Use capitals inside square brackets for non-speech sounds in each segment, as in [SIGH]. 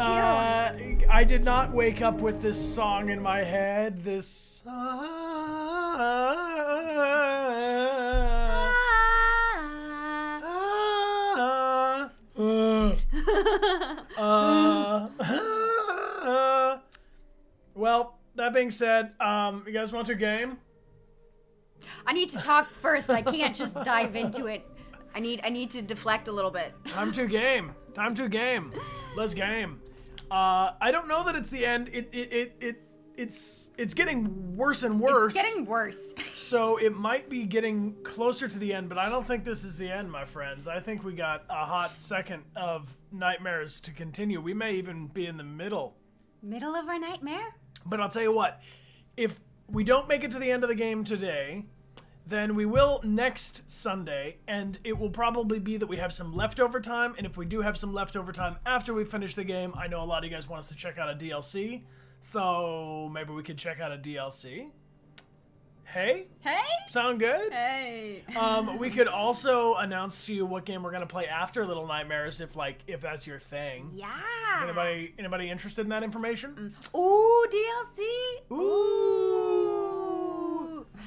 Uh, I did not wake up with this song in my head. This. Uh, well, that being said, um, you guys want to game? I need to talk first. I can't just dive into it. I need I need to deflect a little bit. Time to game. Time to game. Let's game. Uh, I don't know that it's the end. It it it, it it's it's getting worse and worse. It's getting worse. [LAUGHS] So it might be getting closer to the end, but I don't think this is the end, my friends. I think we got a hot second of nightmares to continue. We may even be in the middle. Middle of our nightmare? But I'll tell you what, if we don't make it to the end of the game today, then we will next Sunday, and it will probably be that we have some leftover time. And if we do have some leftover time after we finish the game, I know a lot of you guys want us to check out a DLC, so maybe we could check out a DLC. Hey, Hey? sound good? Hey. Um, we could [LAUGHS] also announce to you what game we're gonna play after Little Nightmares, if like if that's your thing. Yeah. Is anybody anybody interested in that information? Ooh, DLC. Ooh. Ooh.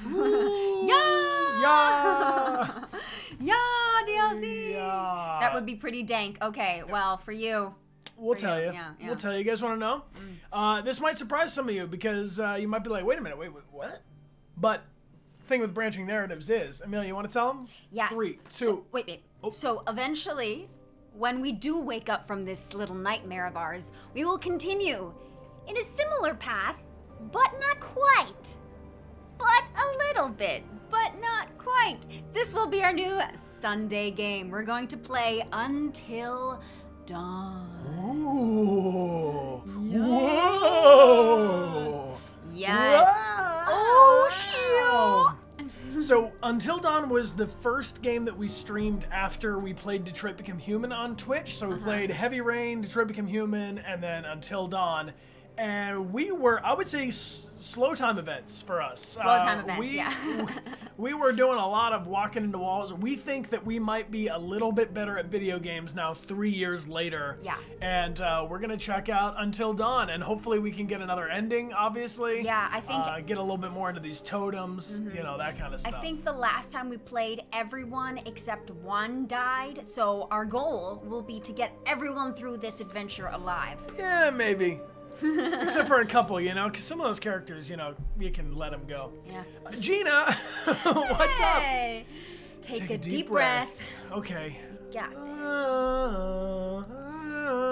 Yeah. Yeah. [LAUGHS] Yeah, DLC. Yeah. That would be pretty dank. Okay, well, for you. We'll for tell you, you. yeah, yeah. We'll tell you. You guys want to know? Uh, this might surprise some of you because uh, you might be like, "Wait a minute, wait, wait, what?" But thing with branching narratives is, Amelia, you want to tell them? Yes. Three, So, two. wait, wait. Oh. So eventually, when we do wake up from this little nightmare of ours, we will continue in a similar path, but not quite. But a little bit, but not quite. This will be our new Sunday game. We're going to play Until Dawn. Ooh. Whoa. Yes. Wow. Oh, So, Until Dawn was the first game that we streamed after we played Detroit Become Human on Twitch. So, we Uh-huh. played Heavy Rain, Detroit Become Human, and then Until Dawn. And we were, I would say, s- slow time events for us. Slow time events, we, yeah. [LAUGHS] [LAUGHS] we were doing a lot of walking into walls. We think that we might be a little bit better at video games now, three years later. Yeah. And uh, we're going to check out Until Dawn, and hopefully we can get another ending, obviously. Yeah, I think- Uh, get a little bit more into these totems, you know, that kind of stuff. I think the last time we played, everyone except one died. So our goal will be to get everyone through this adventure alive. Yeah, maybe. Except for a couple, you know, because some of those characters, you know, you can let them go. Yeah. Uh, Gina, [LAUGHS] what's up? Hey! Take, a, deep, breath. Okay. Got this.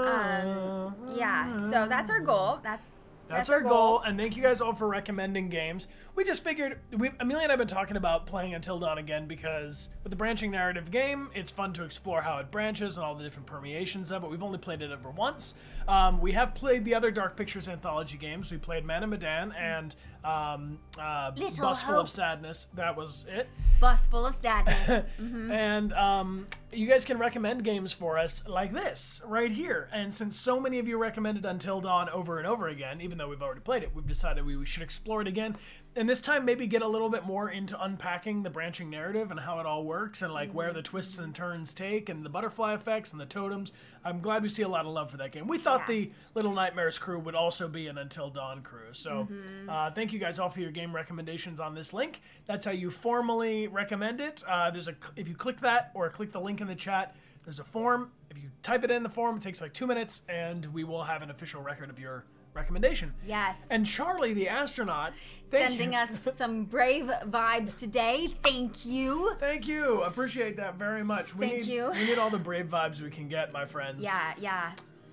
Um, Yeah. So that's our goal. That's That's, our goal. and thank you guys all for recommending games. We just figured, we, Amelia and I have been talking about playing Until Dawn again because with the branching narrative game, it's fun to explore how it branches and all the different permeations of it. We've only played it ever once. Um, we have played the other Dark Pictures anthology games. We played Man of Medan and um, uh, Bus Full of Sadness. That was it. bus full of sadness. [LAUGHS] And um, you guys can recommend games for us like this right here. And since so many of you recommended Until Dawn over and over again, even though we've already played it, we've decided we should explore it again. And this time, maybe get a little bit more into unpacking the branching narrative and how it all works and like where the twists and turns take and the butterfly effects and the totems. I'm glad we see a lot of love for that game. We thought Yeah. the Little Nightmares crew would also be an Until Dawn crew. So uh, thank you guys all for your game recommendations on this link. That's how you formally recommend it. Uh, there's a if you click that or click the link in the chat. There's a form. If you type it in the form, it takes like two minutes, and we will have an official record of your recommendation. yes. And Charlie, the astronaut, Sending you. us [LAUGHS] some brave vibes today. Thank you. Thank you. Appreciate that very much. We Thank need, you. We need all the brave vibes we can get, my friends. Yeah, yeah.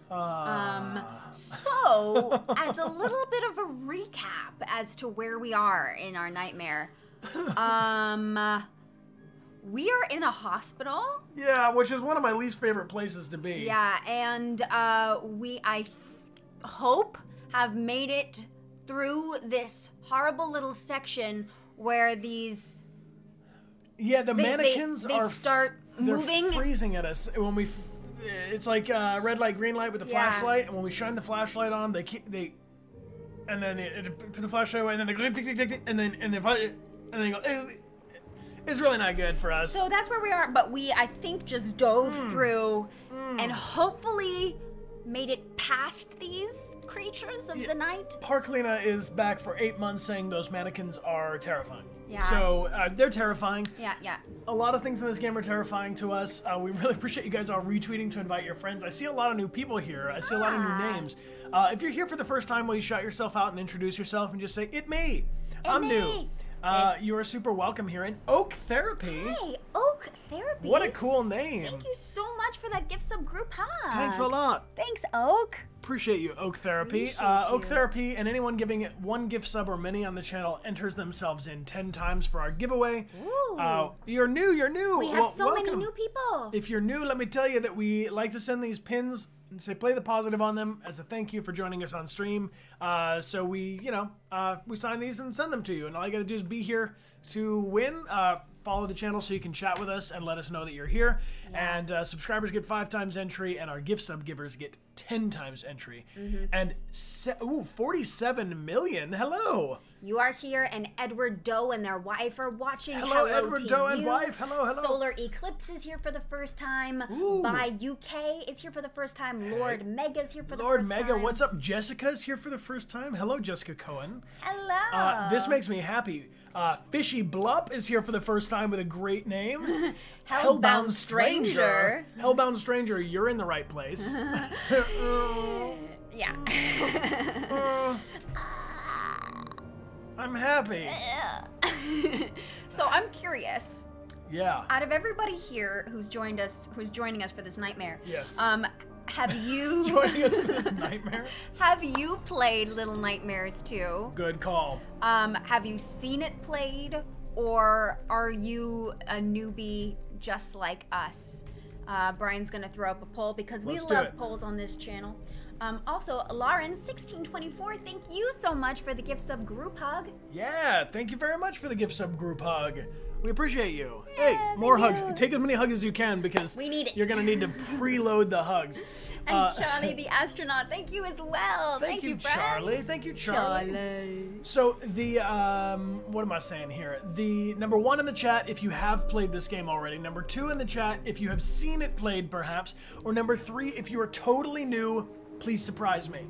Uh, Um, so, [LAUGHS] as a little bit of a recap as to where we are in our nightmare, [LAUGHS] um, we are in a hospital. yeah, which is one of my least favorite places to be. Yeah, and uh, we, I hope, have made it through this horrible little section where these Yeah, the They- they- mannequins they are start they're moving. freezing at us when we. It's like uh, red light, green light with the Yeah. flashlight, and when we shine the flashlight on, they keep they, and then it, it put the flashlight away, and then they go and then and if I, and then they go. "Eh, It's really not good for us. So that's where we are, but we I think just dove Hmm. through and hopefully made it past these creatures of the night. Parklina is back for eight months saying those mannequins are terrifying. Yeah. So uh, they're terrifying. Yeah, yeah. A lot of things in this game are terrifying to us. Uh, we [LAUGHS] really appreciate you guys all retweeting to invite your friends. I see a lot of new people here. I see a lot of new Ah. names. Uh, if you're here for the first time, will you shout yourself out and introduce yourself and just say, It me. I'm new. me. Uh, you are super welcome here in Oak Therapy. Hey, Oak Therapy. What a cool name. Thank you so much for that gift sub group hug. Thanks a lot. Thanks, Oak. Appreciate you, Oak Therapy. Uh, Oak you. Therapy and anyone giving it one gift sub or many on the channel enters themselves in 10 times for our giveaway. Ooh. Uh, you're new, you're new. we have Well, so many new people. If you're new, let me tell you that we like to send these pins and say play the positive on them as a thank you for joining us on stream. Uh, so we, you know, uh, we sign these and send them to you. And all you got to do is be here to win. Uh, follow the channel so you can chat with us and let us know that you're here. And uh, subscribers get five times entry, and our gift sub givers get 10 times entry. Mm-hmm. And se- ooh, 47 million. Hello. You are here, and Edward Doe and their wife are watching. Hello, Edward to Doe and wife. Hello, hello. Solar Eclipse is here for the first time. Ooh. By UK is here for the first time. Lord Mega is here for the Lord first Mega, time. what's up? Jessica's here for the first time. Hello, Jessica Cohen. Hello. Uh, this makes me happy. Uh, Fishy Blup is here for the first time with a great name. [LAUGHS] Hellbound Stranger. Hellbound Stranger, you're in the right place. [LAUGHS] [LAUGHS] yeah. Uh, I'm happy. so I'm curious. Yeah. Out of everybody here who's joined us, who's joining us for this nightmare, Yes. um, have [LAUGHS] you Joining us for this [LAUGHS] nightmare. have you played Little Nightmares too? Good call. Um, have you seen it played, or are you a newbie just like us? Uh, Bryan's gonna throw up a poll because we Let's do love polls on this channel. Um, also, Lauren1624, thank you so much for the gift sub group hug. Yeah, thank you very much for the gift sub group hug. We appreciate you. Yeah, hey, more thank hugs. you. Take as many hugs as you can because We need it. you're gonna need to preload the hugs. [LAUGHS] And Uh, Charlie the astronaut, thank you as well. Thank, you, friend. Charlie. Thank you, Charlie. Charlie. So the um, what am I saying here? The number one in the chat if you have played this game already. Number two in the chat if you have seen it played, perhaps. Or number three if you are totally new, please surprise me.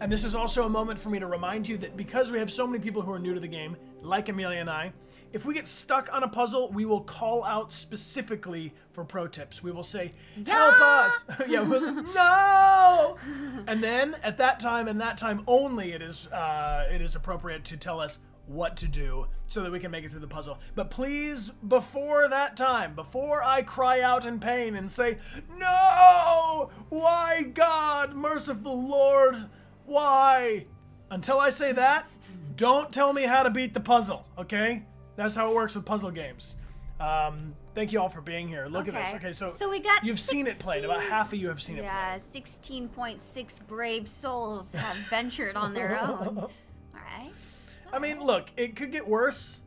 And this is also a moment for me to remind you that because we have so many people who are new to the game, like Amelia and I, if we get stuck on a puzzle, we will call out specifically for pro tips. We will say, "Help us!" [LAUGHS] yeah, we'll say, no. [LAUGHS] And then at that time and that time only, it is uh, it is appropriate to tell us what to do so that we can make it through the puzzle. But please, before that time, before I cry out in pain and say, "No! Why, God, merciful Lord, why?" Until I say that, don't tell me how to beat the puzzle, okay? That's how it works with puzzle games. Um, thank you all for being here. Look at this. Okay. Okay, so, So we got you've seen it played. About half of you have seen it played. Yeah, 16.6 brave souls have ventured on their [LAUGHS] own. All right. I mean, look, it could get worse.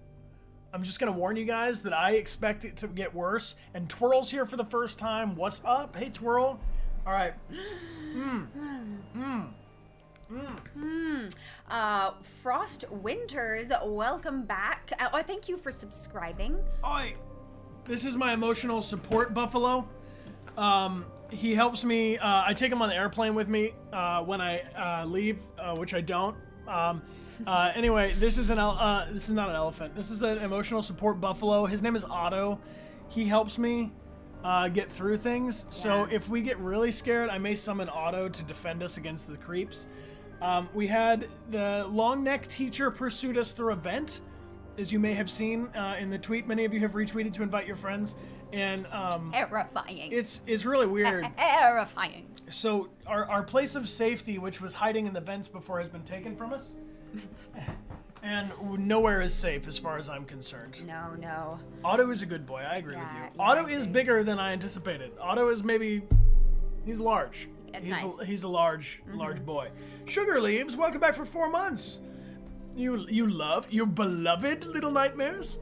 I'm just gonna warn you guys that I expect it to get worse. And Twirl's here for the first time. What's up? Hey, Twirl. All right. Uh, Frost Winters, welcome back. Uh, oh, thank you for subscribing. Oi, this is my emotional support buffalo. Um, he helps me. Uh, I take him on the airplane with me uh, when I uh, leave, uh, which I don't. Um, uh, [LAUGHS] anyway, this is an el- uh, this is not an elephant. This is an emotional support buffalo. His name is Otto. He helps me uh, get through things. So if we get really scared, I may summon Otto to defend us against the creeps. Um, we had the long neck teacher pursued us through a vent, as you may have seen uh, in the tweet. Many of you have retweeted to invite your friends, and um, Terrifying. it's it's really weird. [LAUGHS] Terrifying. so our our place of safety, which was hiding in the vents before, has been taken from us, [LAUGHS] and nowhere is safe as far as I'm concerned. No, no. Otto is a good boy. I agree Yeah, with you. yeah, Otto is bigger than I anticipated. Otto is maybe he's large. He's nice. Mm-hmm. a, he's a large large boy. Sugar leaves, welcome back for four months. You you love your beloved little nightmares.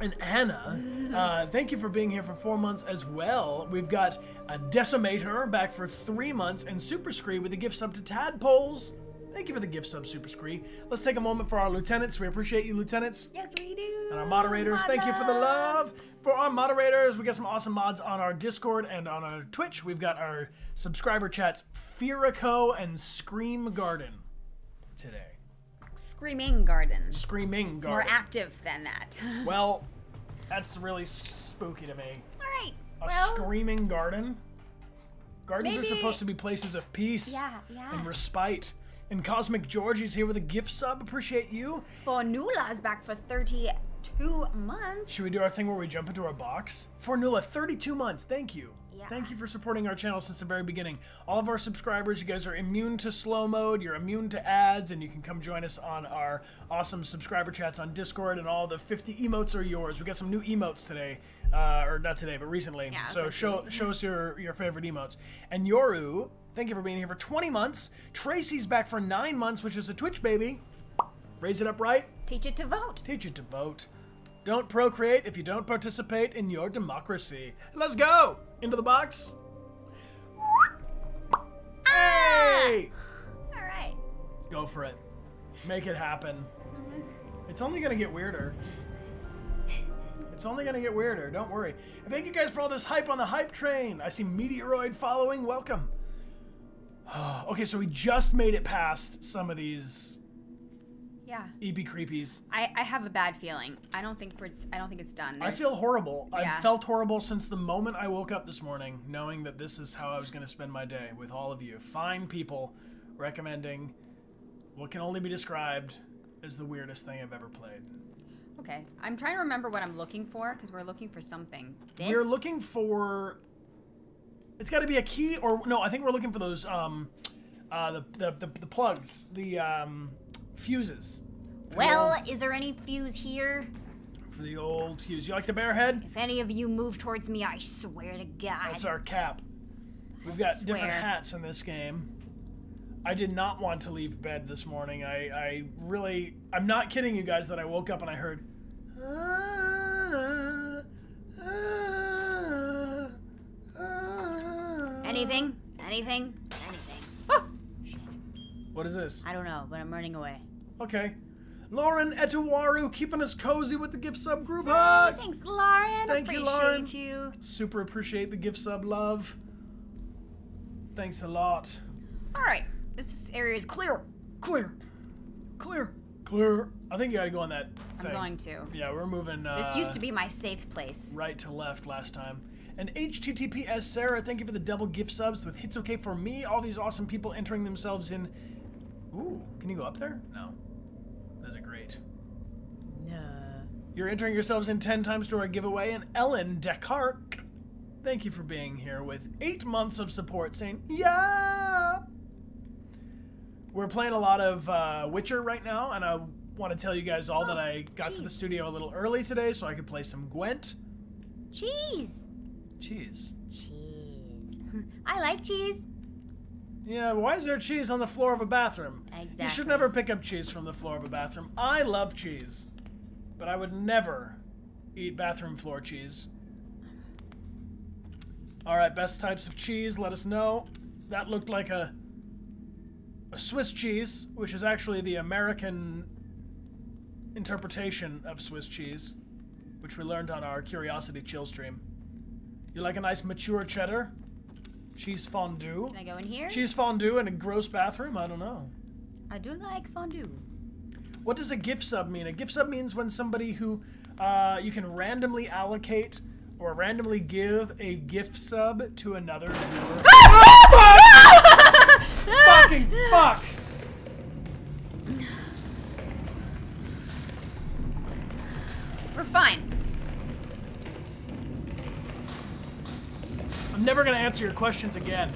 And Anna, uh, thank you for being here for four months as well. We've got a Decimator back for three months, and Super Scree with a gift sub to Tadpoles. Thank you for the gift sub, Super Scree. Let's take a moment for our lieutenants. We appreciate you, lieutenants. Yes, we do. And our moderators, thank you for the love. For our moderators, we got some awesome mods on our Discord and on our Twitch. We've got our subscriber chats, Firico and Scream Garden today. Screaming Garden. Screaming Garden. More active than that. [LAUGHS] well, that's really spooky to me. Alright. A Well, screaming garden? Gardens are supposed to be places of peace yeah, yeah. and respite. And Cosmic George is here with a gift sub. Appreciate you. Fornula's back for 32 months. Should we do our thing where we jump into our box? Fornula, 32 months. Thank you. Yeah. Thank you for supporting our channel since the very beginning. All of our subscribers, you guys are immune to slow mode, you're immune to ads, and you can come join us on our awesome subscriber chats on Discord, and all the 50 emotes are yours. We got some new emotes today, uh, or not today, but recently. Yeah, so show show us your, your favorite emotes. And Yoru, thank you for being here for 20 months. Tracy's back for 9 months, which is a Twitch baby. Raise it up right. Teach it to vote. Teach it to vote. Don't procreate if you don't participate in your democracy. Let's go! Into the box. Ah! Hey! Alright. Go for it. Make it happen. Mm-hmm. It's only gonna get weirder. It's only gonna get weirder, don't worry. And thank you guys for all this hype on the hype train. I see Meteoroid following. Welcome. [SIGHS] okay, so we just made it past some of these Yeah. EP creepies. I, I have a bad feeling. I don't think it's I don't think it's done. I feel horrible. Yeah. I've felt horrible since the moment I woke up this morning, knowing that this is how I was going to spend my day with all of you. Fine people recommending what can only be described as the weirdest thing I've ever played. Okay. I'm trying to remember what I'm looking for because we're looking for something. This? We're looking for. It's got to be a key, or no? I think we're looking for those um, uh, the, the the the plugs, the um, fuses. Well, old- is there any fuse here? for the old fuse. You like the bear head? If any of you move towards me, I swear to God. That's our cap. We've got different hats in this game. I did not want to leave bed this morning. I, I really, I'm not kidding you guys that I woke up and I heard. "Ah, ah, ah." Anything? Anything? Anything? Oh, shit. What is this? I don't know, but I'm running away. Okay. Lauren Etawaru keeping us cozy with the gift sub group hug. Thanks, Lauren. Thank you, Lauren. you. Super appreciate the gift sub love. Thanks a lot. All right, this area is clear. Clear. Clear. Clear. I think you gotta go on that I'm going to. Yeah, we're moving. Uh, This used to be my safe place. right to left last time. And HTTPS Sarah, thank you for the double gift subs with Hits Okay for me. All these awesome people entering themselves in. Ooh, can you go up there? No. Those are great. No. You're entering yourselves in 10 times to our giveaway. And Ellen Descartes, thank you for being here with eight months of support saying, yeah. We're playing a lot of uh, Witcher right now, and I want to tell you guys all that I got to the studio a little early today so I could play some Gwent. Cheese. Cheese. Cheese. [LAUGHS] I like cheese. Yeah, why is there cheese on the floor of a bathroom? Exactly. You should never pick up cheese from the floor of a bathroom. I love cheese, but I would never eat bathroom floor cheese. All right, best types of cheese, let us know. That looked like a a Swiss cheese, which is actually the American interpretation of Swiss cheese, which we learned on our Curiosity Chill stream. You like a nice mature cheddar? Cheese fondue? Can I go in here? Cheese fondue in a gross bathroom? I don't know. I do like fondue. What does a gift sub mean? A gift sub means when somebody who uh, you can randomly allocate or randomly give a gift sub to another viewer. [LAUGHS] Fucking fuck! We're fine. I'm never gonna answer your questions again.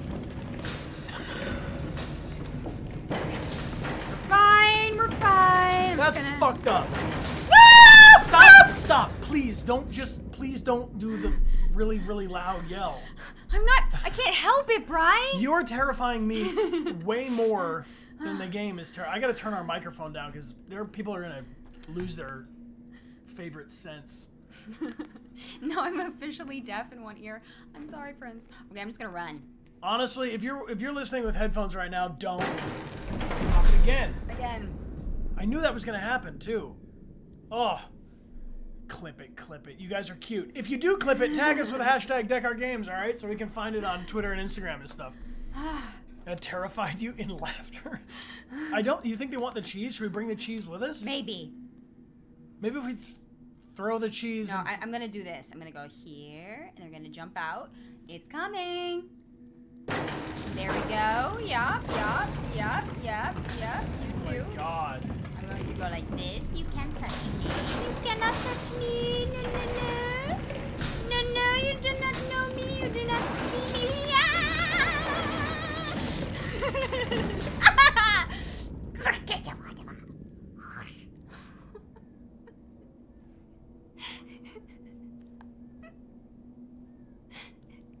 Fine, we're fine. That's gonna- fucked up. Stop! Stop! Please don't just please don't do the really really loud yell. I'm not. I can't help it, Bryan. You're terrifying me [LAUGHS] way more than the game is. Ter- I gotta turn our microphone down because there people are gonna lose their favorite sense. [LAUGHS] no, I'm officially deaf in one ear. I'm sorry, friends. Okay, I'm just gonna run Honestly, if you're if you're listening with headphones right now, don't stop it again. again. I knew that was gonna happen too. Oh, Clip it, clip it. You guys are cute. If you do clip it, tag us with [LAUGHS] hashtag DechartGames, all right? So we can find it on Twitter and Instagram and stuff. [SIGHS] That terrified you in [LAUGHS] laughter. I don't. You think they want the cheese? Should we bring the cheese with us? Maybe. Maybe if we th- throw the cheese. No, I, I'm gonna do this. I'm gonna go here, and they're gonna jump out. It's coming. There we go. Yup, yup, yup, yup, yup. oh You too. my God. To go like this. You can't touch me. You cannot touch me. No, no, no. No, no, you do not know me. You do not see me. Ah! [LAUGHS]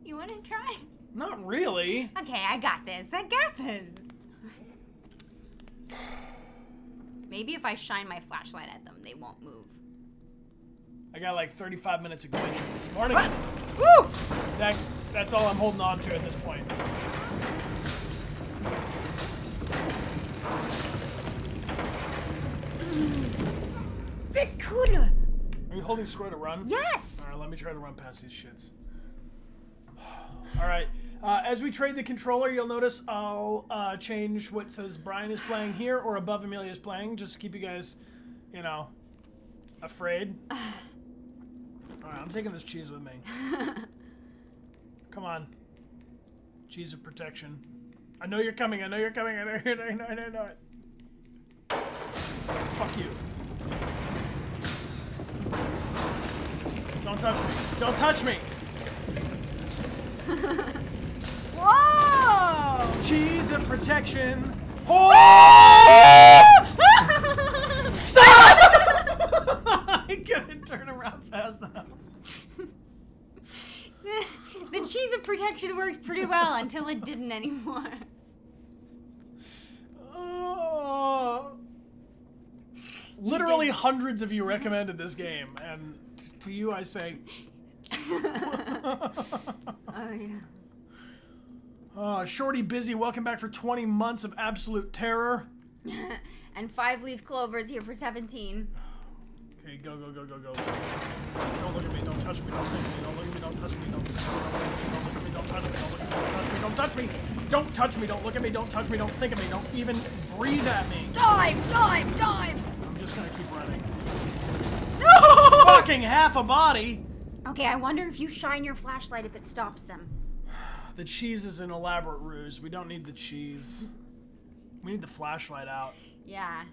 you want to try? Not really. Okay, I got this. I got this. Maybe if I shine my flashlight at them, they won't move. I got like 35 minutes of going this morning. Woo! That, that's all I'm holding on to at this point. Cooler. Are you holding square to run? Yes. All right, let me try to run past these shits. [SIGHS] All right. Uh, as we trade the controller, you'll notice I'll uh, change what says Bryan is playing here or above Amelia is playing, just to keep you guys, you know, afraid. [SIGHS] All right, I'm taking this cheese with me. Come on. Cheese of protection. I know you're coming. I know you're coming. I know you're I know, I know, I know it. Fuck you. Don't touch me. Don't touch me. [LAUGHS] Whoa! Cheese of protection. Oh! Stop! I couldn't turn around fast enough. [LAUGHS] the cheese of protection worked pretty well until it didn't anymore. Oh. [LAUGHS] Literally hundreds of you recommended this game, and t- to you I say, [LAUGHS] Oh yeah. Oh, Shorty Busy, welcome back for 20 months of absolute terror. and five leaf clovers here for 17. Okay, go, go, go, go, go. Don't look at me, don't touch me, don't look at me, don't look at me, don't touch me, don't touch me, don't look at me, don't touch me, don't touch me, don't look at me, don't touch me, don't think of me, don't even breathe at me. Dive! Dive! Dive! I'm just gonna keep running. No! Fucking half a body! Okay, I wonder if you shine your flashlight if it stops them. The cheese is an elaborate ruse. We don't need the cheese. We need the flashlight out. Yeah.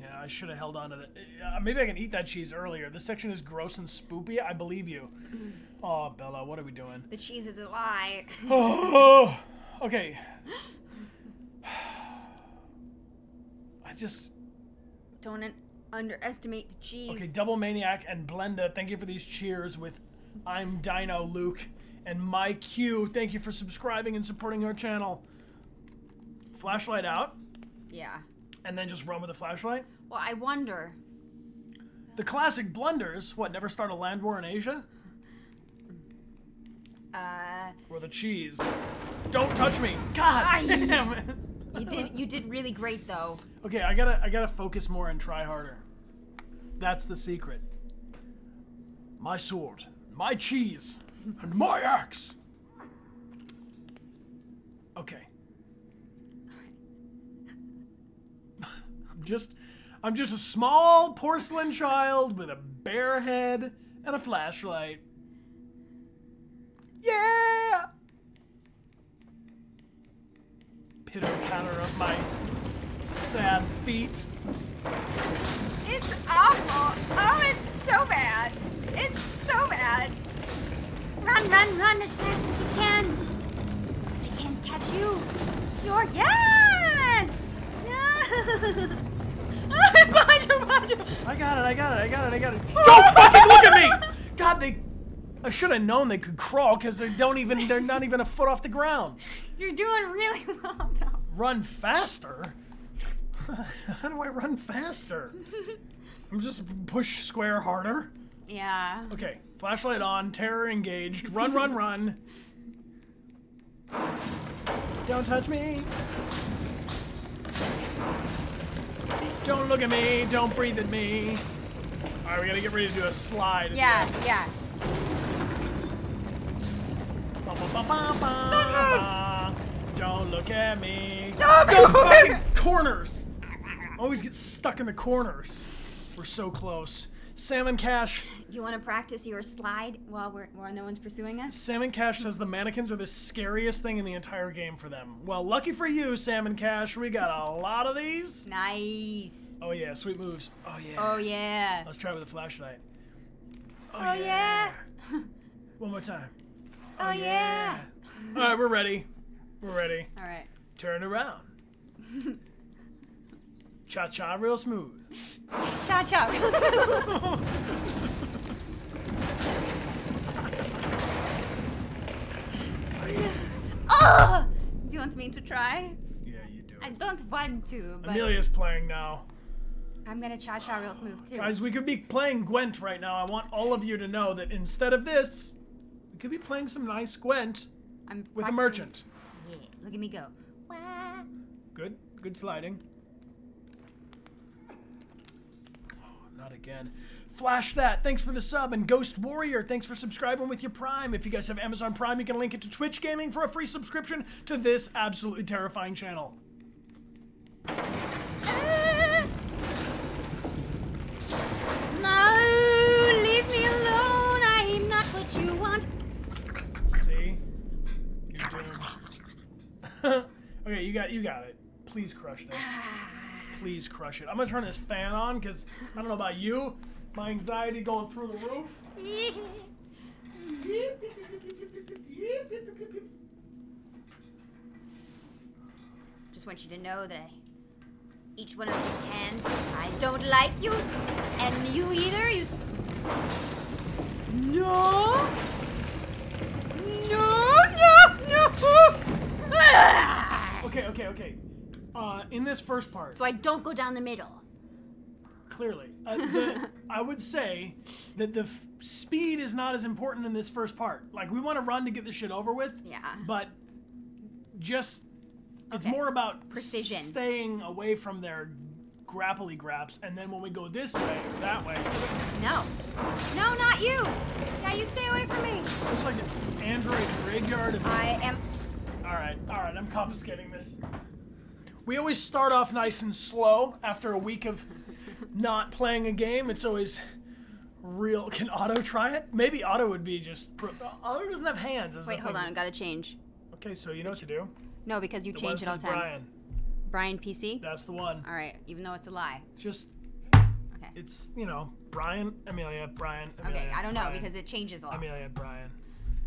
Yeah, I should have held on to that. Uh, maybe I can eat that cheese earlier. This section is gross and spoopy. I believe you. [LAUGHS] Oh, Bella, what are we doing? The cheese is a lie. Oh, [LAUGHS] okay. I just Don't underestimate the cheese. okay. Double Maniac and Blenda, thank you for these cheers. With I'm Dino Luke and my Q. Thank you for subscribing and supporting our channel. Flashlight out, Yeah. and then just run with the flashlight. Well, I wonder. The classic blunders. What? Never start a land war in Asia? Uh, Or the cheese? Don't touch me! God Aye. damn it! you did you did really great though. Okay, I gotta I gotta focus more and try harder. That's the secret. My sword, my cheese, and my axe. Okay. I'm just I'm just a small porcelain child with a bare head and a flashlight. Yeah! Pitter patter of my sad feet. It's awful. Oh, it's so bad. It's so bad. Run, run, run as fast as you can. They can't catch you. You're yes. Behind you, behind you. I got it, I got it, I got it, I got it. [LAUGHS] Don't fucking look at me! God, they. I should have known they could crawl because they don't even. They're not even a foot off the ground. You're doing really well though. Run faster? [LAUGHS] How do I run faster? [LAUGHS] I'm just push square harder. Yeah. Okay, flashlight on, terror engaged. Run, run, run. Don't touch me. Don't look at me. Don't breathe at me. Alright, we gotta get ready to do a slide. Yeah, yeah. Ba, ba, ba. Don't look at me. Don't fucking corners. Always get stuck in the corners. We're so close. Salmon Cash. You want to practice your slide while we're while no one's pursuing us? Salmon Cash says the mannequins are the scariest thing in the entire game for them. Well, lucky for you, Salmon Cash, we got a lot of these. Nice. Oh yeah, sweet moves. Oh yeah. Oh yeah. Let's try with a flashlight. Oh, oh yeah. One more time. Oh, oh yeah. All right, we're ready. We're ready. All right. Turn around. [LAUGHS] Cha cha, real smooth. Cha cha. oh! Do you want me to try? Yeah, you do. I don't want to, but Amelia's playing now. I'm gonna cha cha real smooth too. Guys, we could be playing Gwent right now. I want all of you to know that instead of this, we could be playing some nice Gwent I'm with a practicing- merchant. Yeah, look at me go. Wah. Good, good sliding. Not again. Flash that. Thanks for the sub. And Ghost Warrior, thanks for subscribing with your Prime. If you guys have Amazon Prime, you can link it to Twitch Gaming for a free subscription to this absolutely terrifying channel. Ah! No, leave me alone. I'm not what you want. See? You're doomed. [LAUGHS] okay, you got you got it. Please crush this. [SIGHS] [LAUGHS] Please crush it. I'm gonna turn this fan on because I don't know about you. My anxiety going through the roof. Just want you to know that I, each one of these hands, I don't like you, and you either. You. S- no. No, no, no. Okay, okay, okay. Uh, in this first part, So I don't go down the middle. clearly, [LAUGHS] uh, the, I would say that the f- speed is not as important in this first part. Like, we want to run to get this shit over with. Yeah. But just, it's Okay. more about Precision. staying away from their grapply graps, and then when we go this way, or that way, No. No, not you. Yeah, you stay away from me. it's like an android graveyard. Of, I am. all right, all right, I'm confiscating this. We always start off nice and slow after a week of not playing a game. It's always real. Can Otto try it? Maybe Otto would be just. Pro- Otto doesn't have hands. Wait, hold thing. on. Gotta change. Okay, so you know what to do. No, because you The change it all the time. Bryan. Bryan PC. That's the one. All right, even though it's a lie. Just Okay. it's you know Bryan, Amelia, Bryan. Amelia, Okay, I don't know Bryan, because it changes a lot. Amelia, Bryan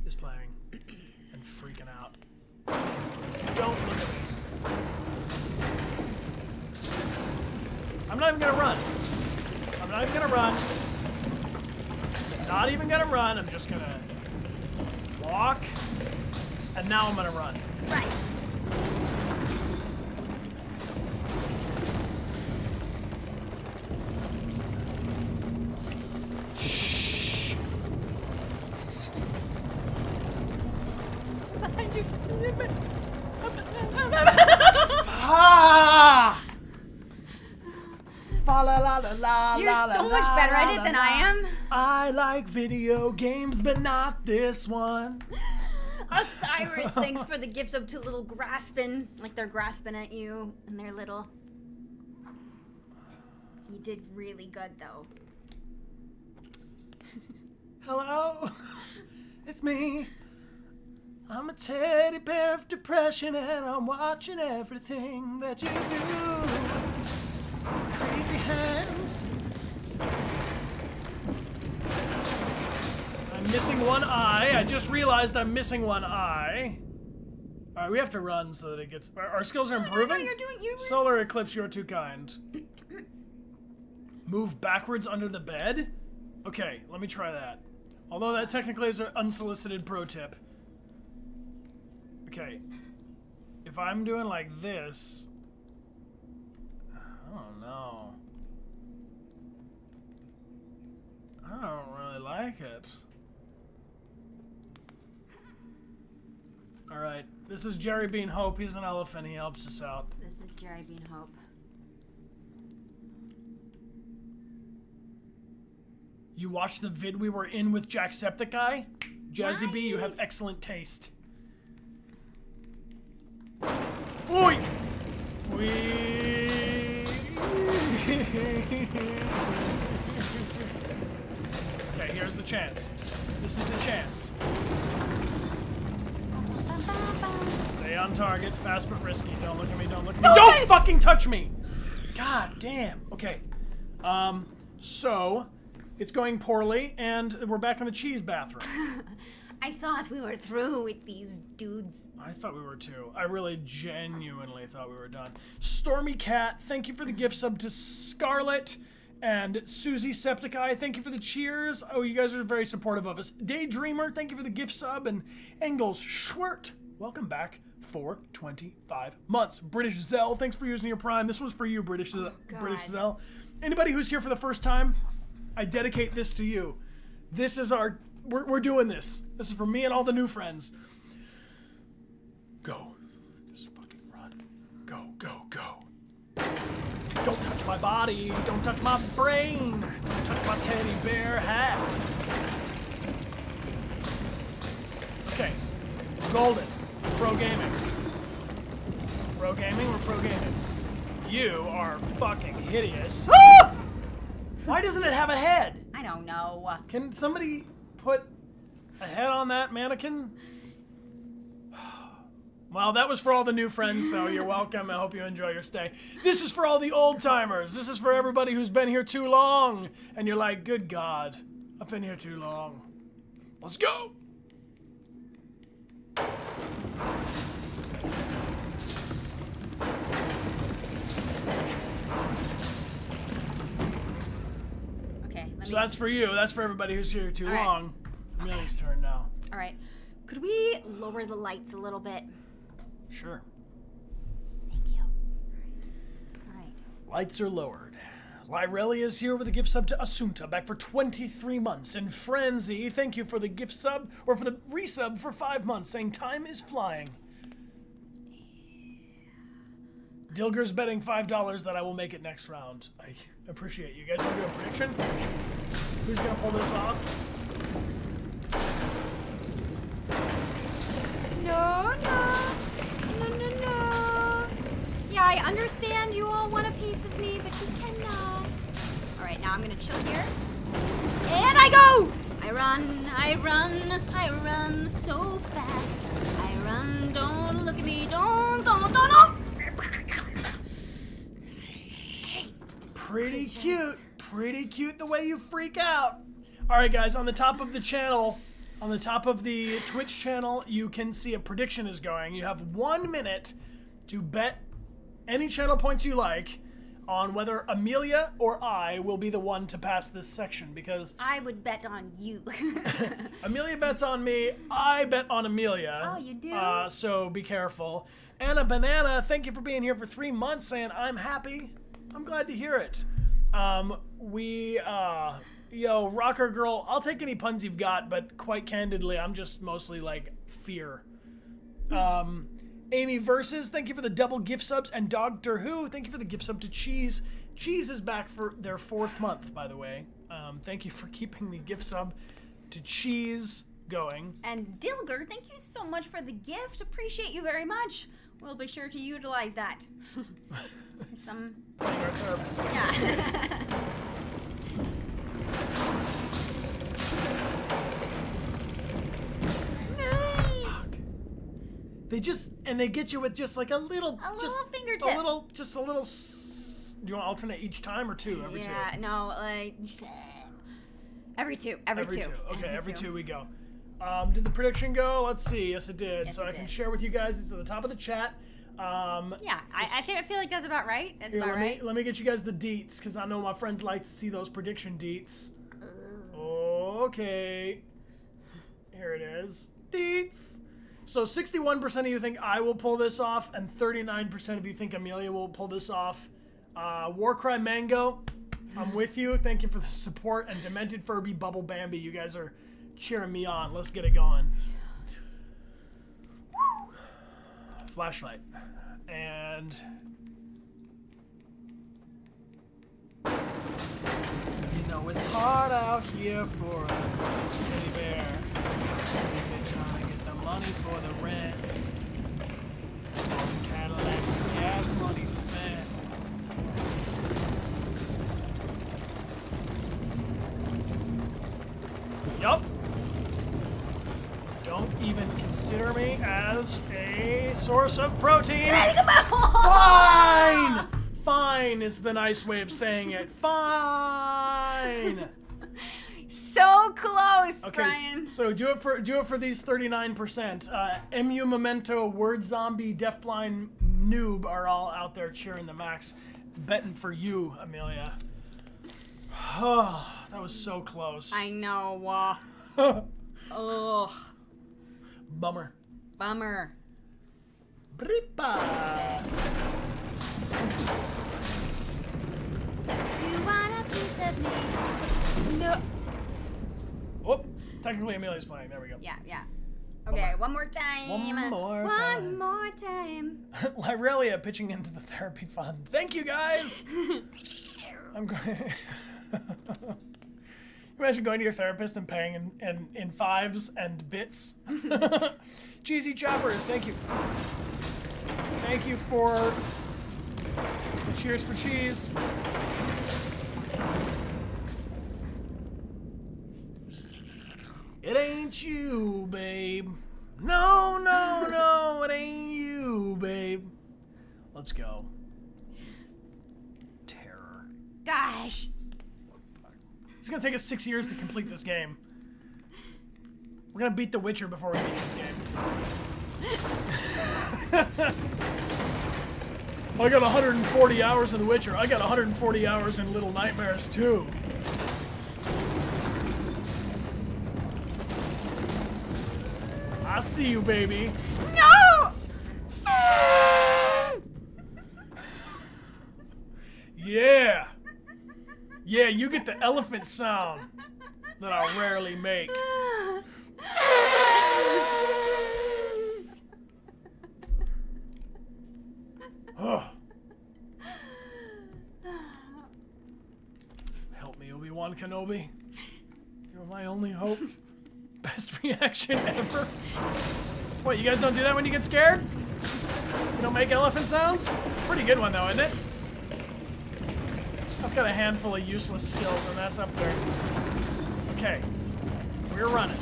is playing and freaking out. Don't look at me. I'm not even gonna run. I'm not even gonna run. Not even gonna run. I'm just gonna walk, and now I'm gonna run. Right. La You're la so la much la better at it than la. I am. I like video games, but not this one. [LAUGHS] Osiris, thanks for the gifts of two little grasping, like they're grasping at you, and they're little. You did really good though. [LAUGHS] Hello, [LAUGHS] it's me. I'm a teddy bear of depression, and I'm watching everything that you do. Creepy hands. I'm missing one eye. I just realized I'm missing one eye. All right, we have to run so that it gets. Our, our skills are oh, No, no, improving. no, you're doing you. were- Solar eclipse, you're too kind. Move backwards under the bed? Okay, let me try that. Although that technically is an unsolicited pro tip. Okay. If I'm doing like this. I don't know. I don't really like it. Alright, this is Jerry Bean Hope. He's an elephant. He helps us out. This is Jerry Bean Hope. You watched the vid we were in with Jacksepticeye? Jazzy B, you have excellent taste. Oi! We. Okay, here's the chance. This is the chance. Stay on target, fast but risky. Don't look at me, don't look at me. Don't fucking touch me! God damn. Okay. Um, so, it's going poorly, and we're back in the cheese bathroom. [LAUGHS] I thought we were through with these dudes. I thought we were too. I really genuinely thought we were done. Stormy Cat, thank you for the gift sub to Scarlet. And Susie Septiceye, thank you for the cheers. Oh, you guys are very supportive of us. Daydreamer, thank you for the gift sub. And Engels Schwert, welcome back for 25 months. British Zell, thanks for using your Prime. This was for you, British, oh, British Zell. Anybody who's here for the first time, I dedicate this to you. This is our. We're, we're doing this. This is for me and all the new friends. Go. Just fucking run. Go, go, go. Don't touch my body. Don't touch my brain. Don't touch my teddy bear hat. Okay. Golden. Pro gaming. Pro gaming, we're pro gaming. You are fucking hideous. Why doesn't it have a head? I don't know. Can somebody put a head on that mannequin? [SIGHS] Well, that was for all the new friends, so you're welcome. I hope you enjoy your stay. This is for all the old timers. This is for everybody who's been here too long. And you're like, good God, I've been here too long. Let's go. So that's for you. That's for everybody who's here too All right. long. Amelia's turn now. All right. Could we lower the lights a little bit? Sure. Thank you. All right. Lights are lowered. Lyrelia is here with a gift sub to Asunta, back for 23 months. And Frenzy, thank you for the gift sub, or for the resub for 5 months, saying time is flying. Dilger's betting $5 that I will make it next round. I appreciate you. guys want to do a prediction? Who's going to pull this off? No, no, no, no, no. Yeah, I understand you all want a piece of me, but you cannot. All right, now I'm gonna chill here, and I go. I run, I run, I run so fast. I run. Don't look at me. Don't, don't, don't, don't. Pretty cute. Pretty cute the way you freak out. All right, guys, on the top of the channel, on the top of the Twitch channel, you can see a prediction is going. You have one minute to bet any channel points you like on whether Amelia or I will be the one to pass this section because I would bet on you. [LAUGHS] Amelia [LAUGHS] bets on me. I bet on Amelia. Oh, you do? Uh, so be careful. Anna Banana, thank you for being here for three months, saying I'm happy. I'm glad to hear it. Um, we, uh, yo, rocker girl, I'll take any puns you've got, but quite candidly, I'm just mostly like fear. Um, Amy Versus, thank you for the double gift subs, and Doctor Who, thank you for the gift sub to Cheese. Cheese is back for their fourth month, by the way. Um, thank you for keeping the gift sub to Cheese going. and Dilger, thank you so much for the gift. Appreciate you very much. We'll be sure to utilize that. [LAUGHS] Some, You're a therapist. yeah. [LAUGHS] They just and they get you with just like a little, A just little fingertip. a little, just a little. Do you want to alternate each time or two? Every yeah, two. no, like every two, every, Every two. two. Okay, every, two we go. Um, did the prediction go? Let's see. Yes, it did. Yes, so it I can share with you guys. It's at the top of the chat. Um, Yeah, I, I think I feel like that's about right. That's Here, about let, right. me, let me get you guys the deets because I know my friends like to see those prediction deets. Okay. Here it is. Deets. So 61% of you think I will pull this off, and 39% of you think Amelia will pull this off. Uh, Warcry Mango, I'm [SIGHS] with you. Thank you for the support. And Demented Furby Bubble Bambi, you guys are cheering me on. Let's get it going. Flashlight. And you know it's hard out here for a teddy bear. They're trying to get the money for the rent. Cadillacs gas money spent. Yup. Even consider me as a source of protein. Fine! Fine is the nice way of saying it. Fine. [LAUGHS] So close, Okay, Bryan. so do it for do it for these thirty nine percent. Uh, Mu Memento, Word Zombie, Deafblind, Noob are all out there cheering the max, betting for you, Amelia. Oh, [SIGHS] that was so close. I know. Uh, [LAUGHS] ugh. Bummer. Bummer. Bripa. You want a piece of me? No. Oh, technically Amelia's playing. There we go. Yeah, yeah. Okay, one more time. One more One time. more time. [LAUGHS] Lyrelia pitching into the therapy fund. Thank you guys. [LAUGHS] I'm going. [LAUGHS] Imagine going to your therapist and paying in, in, in fives and bits. [LAUGHS] Cheesy choppers, thank you. Thank you for the cheers for cheese. It ain't you, babe. No, no, no, it ain't you, babe. Let's go. Terror. Gosh. It's gonna take us six years to complete this game. We're gonna beat The Witcher before we beat this game. [LAUGHS] I got 140 hours in The Witcher. I got 140 hours in Little Nightmares too. I see you, baby. No! Yeah. Yeah, you get the elephant sound that I rarely make. Help me, Obi Wan Kenobi. You're my only hope. Best [LAUGHS] reaction ever. What, you guys don't do that when you get scared? You don't make elephant sounds? Pretty good one though, isn't it? I've got a handful of useless skills, and that's up there. Okay. We're running.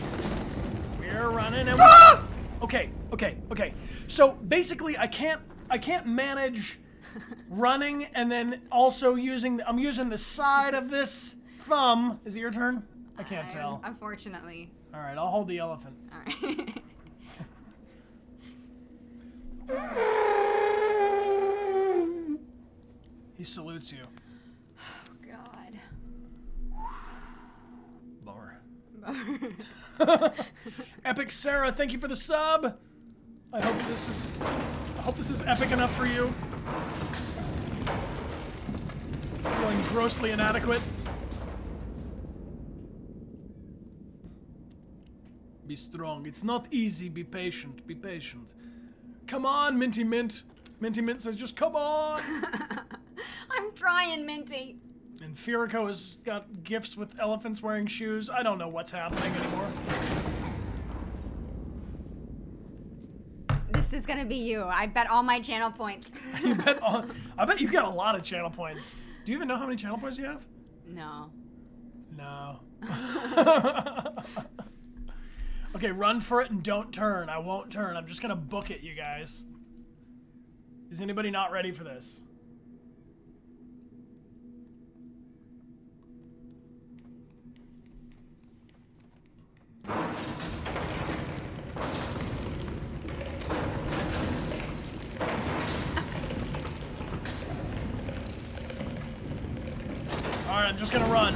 We're running and Ah! Okay, okay, okay. So basically I can't I can't manage [LAUGHS] running and then also using I'm using the side of this thumb. Is it your turn? I can't tell. Unfortunately. Alright, I'll hold the elephant. Alright. [LAUGHS] He salutes you. [LAUGHS] Epic Sarah, thank you for the sub. I hope this is I hope this is epic enough for you. Feeling grossly inadequate. Be strong. It's not easy. Be patient. Be patient. Come on, Minty Mint. Minty Mint says, just come on. [LAUGHS] I'm trying, Minty. And Firico has got gifts with elephants wearing shoes. I don't know what's happening anymore. This is gonna be you. I bet all my channel points. [LAUGHS] You bet all, I bet you've got a lot of channel points. Do you even know how many channel points you have? no. No. [LAUGHS] [LAUGHS] okay, run for it and don't turn. I won't turn. I'm just gonna book it, you guys. Is anybody not ready for this? Alright, I'm just gonna run.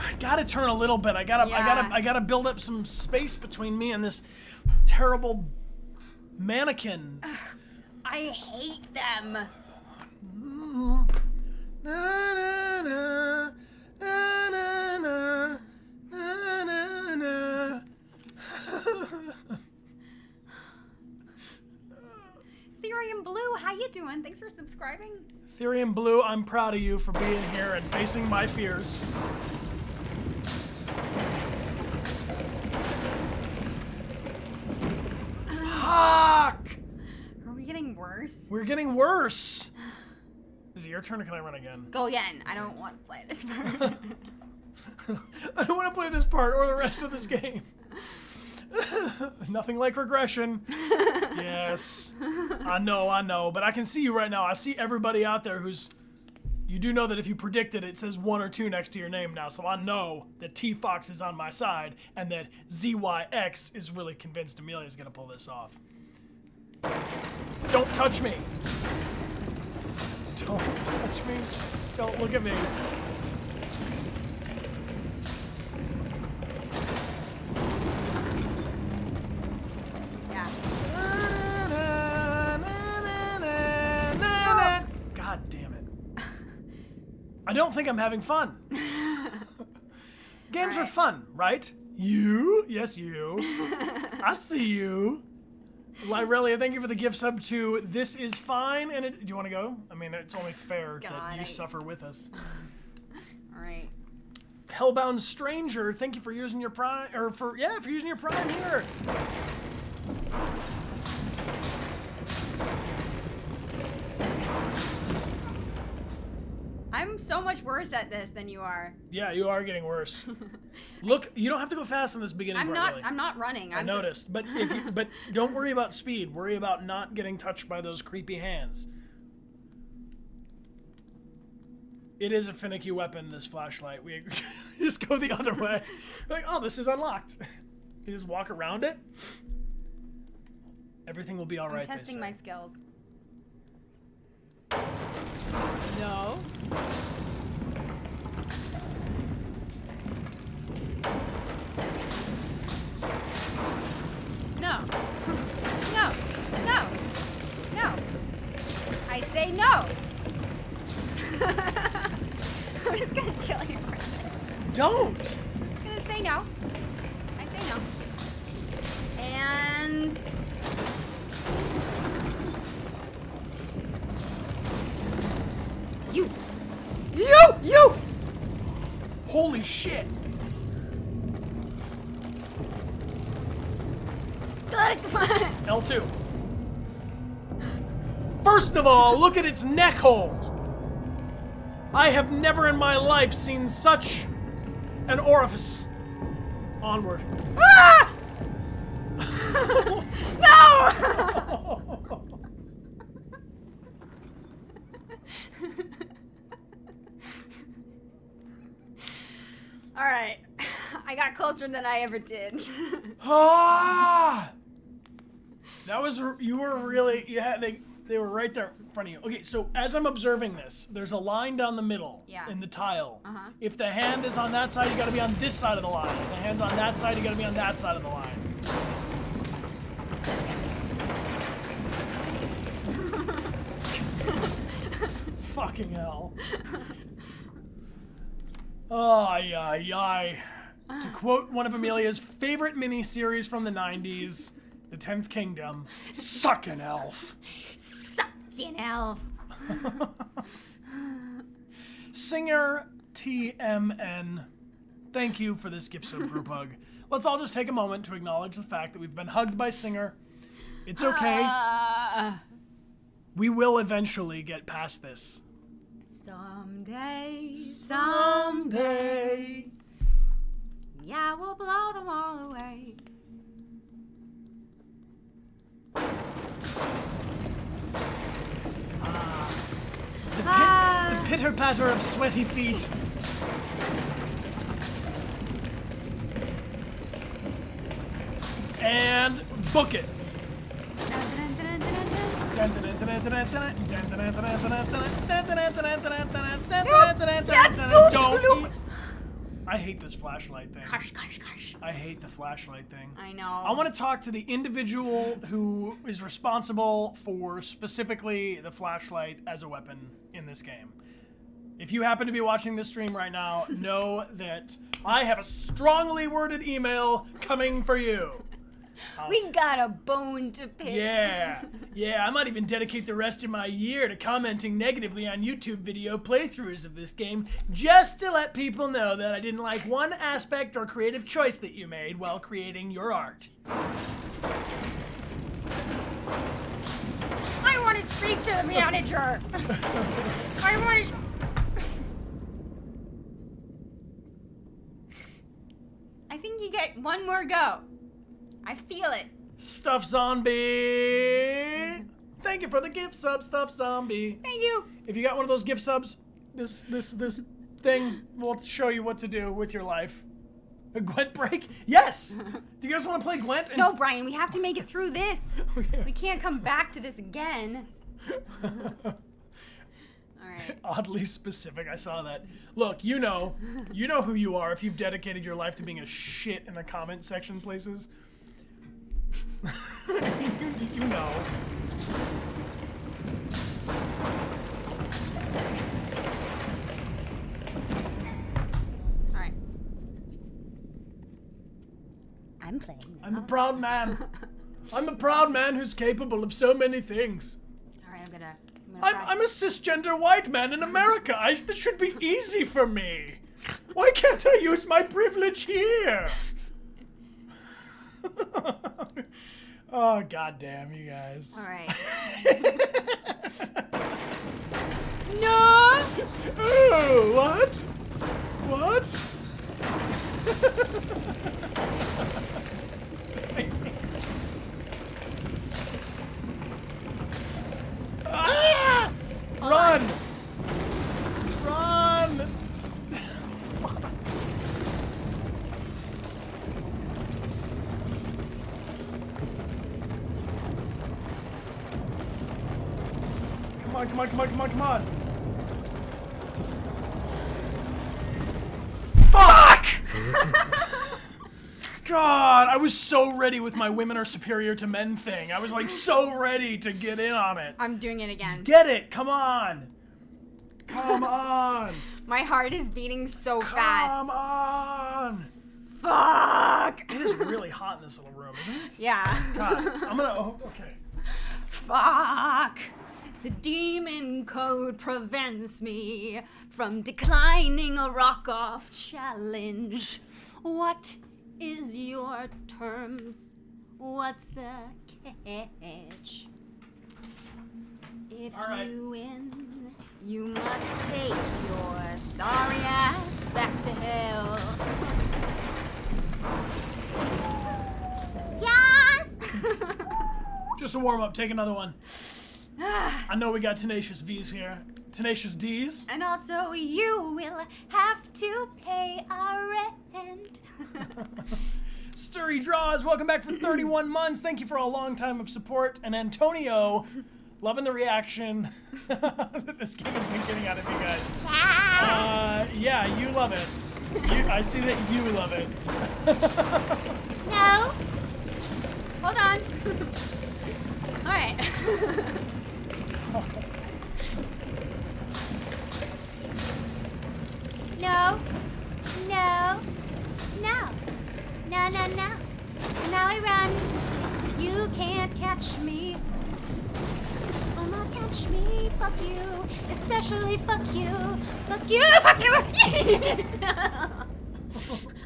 I gotta turn a little bit. I gotta, I gotta, I gotta build up some space between me and this terrible mannequin. I hate them. Na, na, Therium Blue, how everyone. Thanks for subscribing. Ethereum Blue, I'm proud of you for being here and facing my fears. Uh. Fuck! Are we getting worse? We're getting worse. Is it your turn or can I run again? Go again. I don't want to play this part. [LAUGHS] I don't want to play this part or the rest of this game. [LAUGHS] Nothing like regression. [LAUGHS] yes. I know, I know. But I can see you right now. I see everybody out there who's. You do know that if you predicted it, it says one or two next to your name now. So I know that T Fox is on my side and that ZYX is really convinced Amelia's going to pull this off. Don't touch me. Don't touch me. Don't look at me. yeah. God damn it. I don't think I'm having fun. [LAUGHS] Games are fun, right? You? Yes, you. I see you. Lyrelia, thank you for the gift sub to This Is Fine. And it, do you want to go? I mean, it's only fair God, that you I- suffer with us. [LAUGHS] All right. Hellbound Stranger, thank you for using your prime, or for, yeah, for using your prime here. I'm so much worse at this than you are. Yeah, you are getting worse. [LAUGHS] Look, you don't have to go fast in this beginning I'm part, not. really. I'm not running. I I'm just- noticed, but if you, but [LAUGHS] don't worry about speed. Worry about not getting touched by those creepy hands. It is a finicky weapon. This flashlight. We [LAUGHS] just go the other way. Like, oh, this is unlocked. You just walk around it. Everything will be all I'm right. testing my skills. No. No. No. No. No. I say no. [LAUGHS] I'm just gonna chill here for a second. Don't. Just gonna say no. I say no. And you. You. You. Holy shit. Good. Come on. L2. First of all, look at its neck hole. I have never in my life seen such an orifice. Onward. Ah! [LAUGHS] [LAUGHS] no. [LAUGHS] All right. [LAUGHS] I got closer than I ever did. [LAUGHS] ah! That was you were really you had they they were right there in front of you. Okay, so as I'm observing this, there's a line down the middle Yeah. in the tile. Uh-huh. If the hand is on that side, you got to be on this side of the line. If the hand's on that side, you got to be on that side of the line. [LAUGHS] Fucking hell. Ay, ay, ay. To quote one of Amelia's favorite miniseries from the 90s, The Tenth Kingdom, suck an elf. Sucking elf. [LAUGHS] Singer TMN, thank you for this gift sub group hug. Let's all just take a moment to acknowledge the fact that we've been hugged by Singer. It's okay. Uh, We will eventually get past this. Someday, Someday. yeah, we'll blow them all away. The, Ah. pit, the pitter patter of sweaty feet. And book it. Don't. I hate this flashlight thing. Gosh, gosh, gosh. I hate the flashlight thing. I know. I want to talk to the individual who is responsible for specifically the flashlight as a weapon in this game. If you happen to be watching this stream right now, [LAUGHS] know that I have a strongly worded email coming for you. We got a bone to pick. Yeah, [LAUGHS] yeah, I might even dedicate the rest of my year to commenting negatively on YouTube video playthroughs of this game just to let people know that I didn't like one aspect or creative choice that you made while creating your art. I want to speak to the manager. [LAUGHS] I want to. I think you get one more go. I feel it. Stuff Zombie! Thank you for the gift sub, Stuff Zombie. Thank you. If you got one of those gift subs, this this this thing will show you what to do with your life. A Gwent break? Yes! Do you guys want to play Gwent? No, Bryan, we have to make it through this. [LAUGHS] We can't come back to this again. [LAUGHS] All right. Oddly specific, I saw that. Look, you know, you know who you are if you've dedicated your life to being a shit in the comment section places. [LAUGHS] you, you know. All right. I'm playing. I'm a proud man. [LAUGHS] I'm a proud man who's capable of so many things. All right, I'm gonna. I'm, gonna I'm, I'm a cisgender white man in America. I, this should be easy for me. Why can't I use my privilege here? [LAUGHS] oh, goddamn, you guys. All right. [LAUGHS] no. Ooh, what? What? [LAUGHS] ah! Run! Run! Come on, come on, come on, come on. Fuck! [LAUGHS] God, I was so ready with my women are superior to men thing. I was like so ready to get in on it. I'm doing it again. Get it? Come on. Come [LAUGHS] on. My heart is beating so Come fast. Come on. Fuck. It is really hot in this little room, isn't it? Yeah. God, I'm gonna. Oh, okay. [LAUGHS] Fuck. The demon code prevents me from declining a rock off challenge. What is your terms? What's the catch? If All right. you win, you must take your sorry ass back to hell. Yes! [LAUGHS] Just a warm up. Take another one. [SIGHS] I know we got tenacious V's here. Tenacious D's. And also, you will have to pay our rent. [LAUGHS] Sturry Draws, welcome back for [CLEARS THROAT] 31 months. Thank you for a long time of support. And Antonio, loving the reaction that [LAUGHS] this game has been getting out of you guys. Uh, yeah, you love it. You, I see that you love it. no. [LAUGHS] Hold on. All right. No. No. No. No, no, no. Now I run. You can't catch me. Will not catch me. Fuck you. Especially fuck you. Fuck you. Fuck you. [LAUGHS]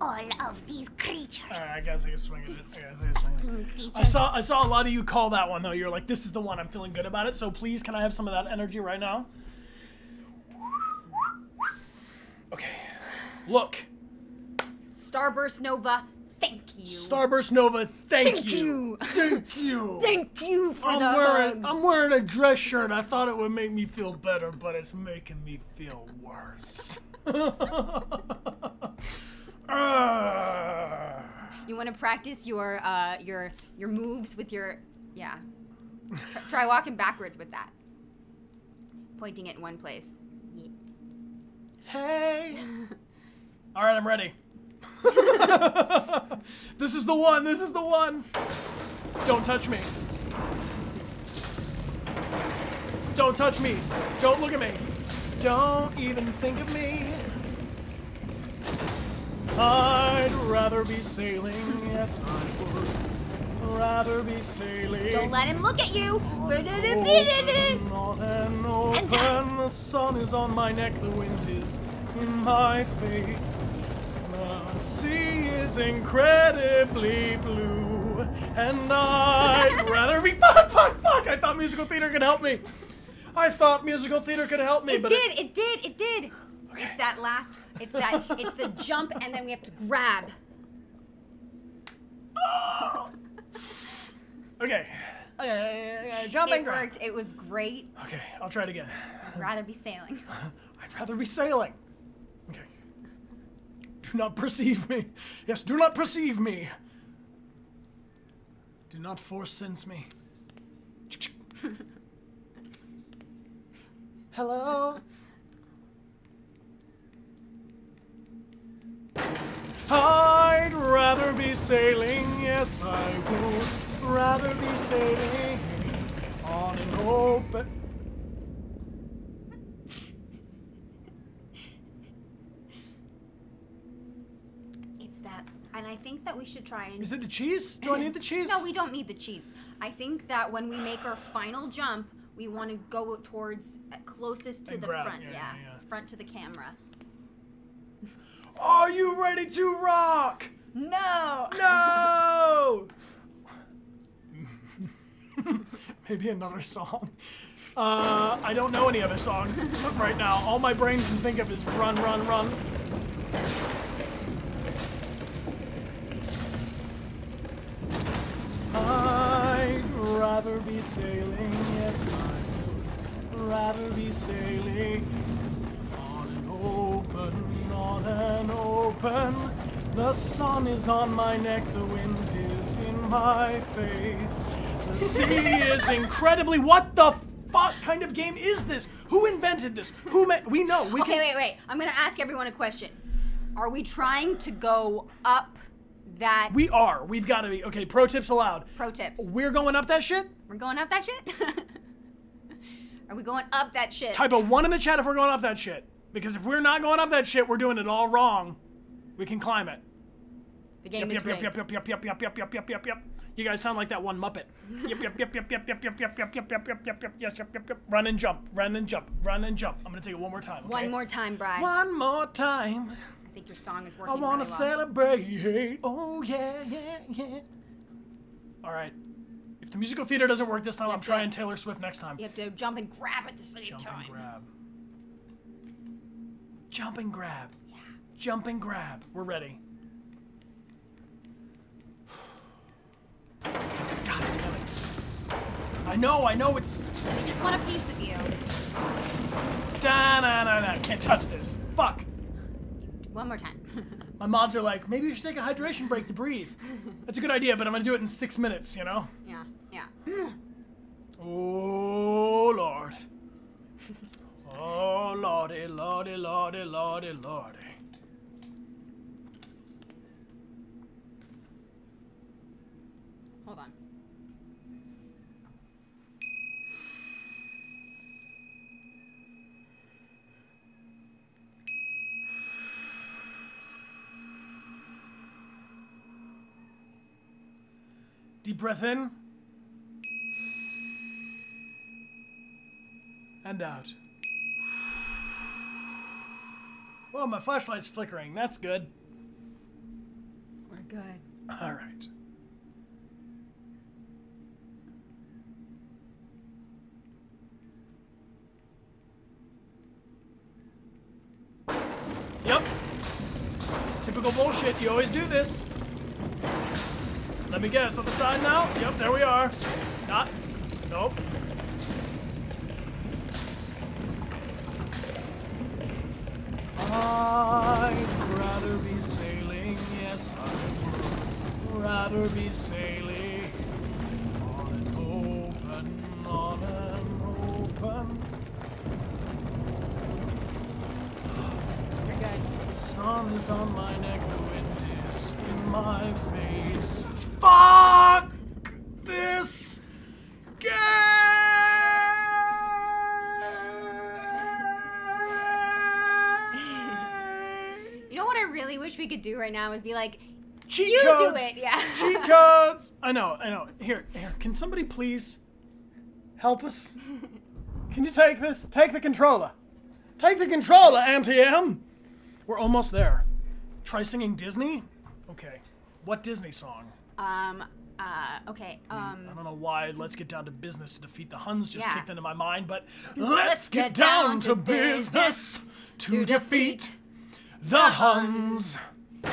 I hate all of these creatures. All right, I guess I can swing at it. I guess I can swing at it. I saw I saw a lot of you call that one though. You're like, this is the one. I'm feeling good about it. So please, can I have some of that energy right now? Okay. Look, Starburst Nova, thank you. Starburst Nova. Thank, Thank you. you. Thank you. [LAUGHS] Thank you for I'm the wearing hugs. I'm wearing a dress shirt. I thought it would make me feel better, but it's making me feel worse. [LAUGHS] Ah. You want to practice your uh your your moves with your yeah. Try, walking backwards with that. Pointing it in one place. Yeah. Hey. [LAUGHS] All right, I'm ready. [LAUGHS] this is the one. This is the one. Don't touch me. Don't touch me. Don't look at me. Don't even think of me. I'd rather be sailing, yes I would. Rather be sailing. Don't let him look at you. Open, and [LAUGHS] open. Uh, the sun is on my neck, the wind is in my face. The sea is incredibly blue, and I'd [LAUGHS] rather be. Fuck, fuck, fuck! I thought musical theater could help me. I thought musical theater could help me, It but did, it did, it did. It's that last, it's that, it's the jump and then we have to grab. [GASPS] Okay. Okay, okay, jump It and grab. worked, it was great. Okay, I'll try it again. I'd rather be sailing. [LAUGHS] I'd rather be sailing. Okay. Do not perceive me. Yes, do not perceive me. Do not force sense me. [LAUGHS] Hello? I'd rather be sailing, yes I would rather be sailing on an open It's that, and I think that we should try and. Is it the cheese? Do I need the [LAUGHS] cheese? No, we don't need the cheese. I think that when we make our final jump, we want to go towards uh, closest to And the grab, front. yeah, Yeah, yeah, yeah. front to the camera. Are you ready to rock? No. No! [LAUGHS] Maybe another song. Uh, I don't know any other songs right now. All my brain can think of is Run, Run, Run. I'd rather be sailing, yes, I would rather be sailing on an open, on an open. The sun is on my neck, the wind is in my face. The sea [LAUGHS] is incredibly. What the fuck kind of game is this? Who invented this? Who ma- We know. We Okay, can. wait, wait. I'm gonna ask everyone a question. Are we trying to go up that? We are. We've got to be. Okay, pro tips allowed. Pro tips. We're going up that shit? We're going up that shit. [LAUGHS] Are we going up that shit? Type a one in the chat if we're going up that shit. Because if we're not going up that shit, we're doing it all wrong. We can climb it. The game Yep, is yep, yep, yep, yep, yep, yep, yep, yep, yep, yep, yep. You guys sound like that one Muppet. Yep, yep, yep, yep, yep, yep, yep, yep, yep, yep, yep, yep, yep, yep, yes, yep, yep, yep. Run and jump, run and jump, run and jump. I'm gonna take it one more time. One okay? more time, Bri. One more time. I think your song is I working wanna really well. celebrate. Oh yeah, yeah, yeah. All right. If the musical theater doesn't work this time, I'm trying. Taylor Swift next time. You have to jump and grab at the same Jump time. and grab. Jump and grab. Yeah. Jump and grab. We're ready. [SIGHS] God damn it. I know, I know it's. We just want a piece of you. Da na na na. Can't touch this. Fuck. One more time. [LAUGHS] My mods are like, maybe you should take a hydration break to breathe. That's a good idea, but I'm gonna do it in six minutes, you know? yeah, yeah. Oh, Lord. Oh, Lordy, Lordy, Lordy, Lordy, Lordy. Hold on. Deep breath in. And out. Well, my flashlight's flickering. That's good. We're good. All right. Yep. Typical bullshit. You always do this. Let me guess. On the side now? Yep, there we are. Not. Nope. I'd rather be sailing, yes, I'd rather be sailing on an open, on an open. We're good. The sun is on my neck, the wind is in my face. Fuck this game! You know what I really wish we could do right now is be like, Cheat you codes. do it. [LAUGHS] Yeah. Cheat codes. I know. I know. Here, here. Can somebody please help us? Can you take this? Take the controller. Take the controller, Auntie M. We're almost there. Try singing Disney. Okay. What Disney song? Um. Uh. Okay. Um. I don't know why Let's Get Down to Business to defeat the Huns just Yeah. kicked into my mind, but let's, get, down, to business to defeat the Huns.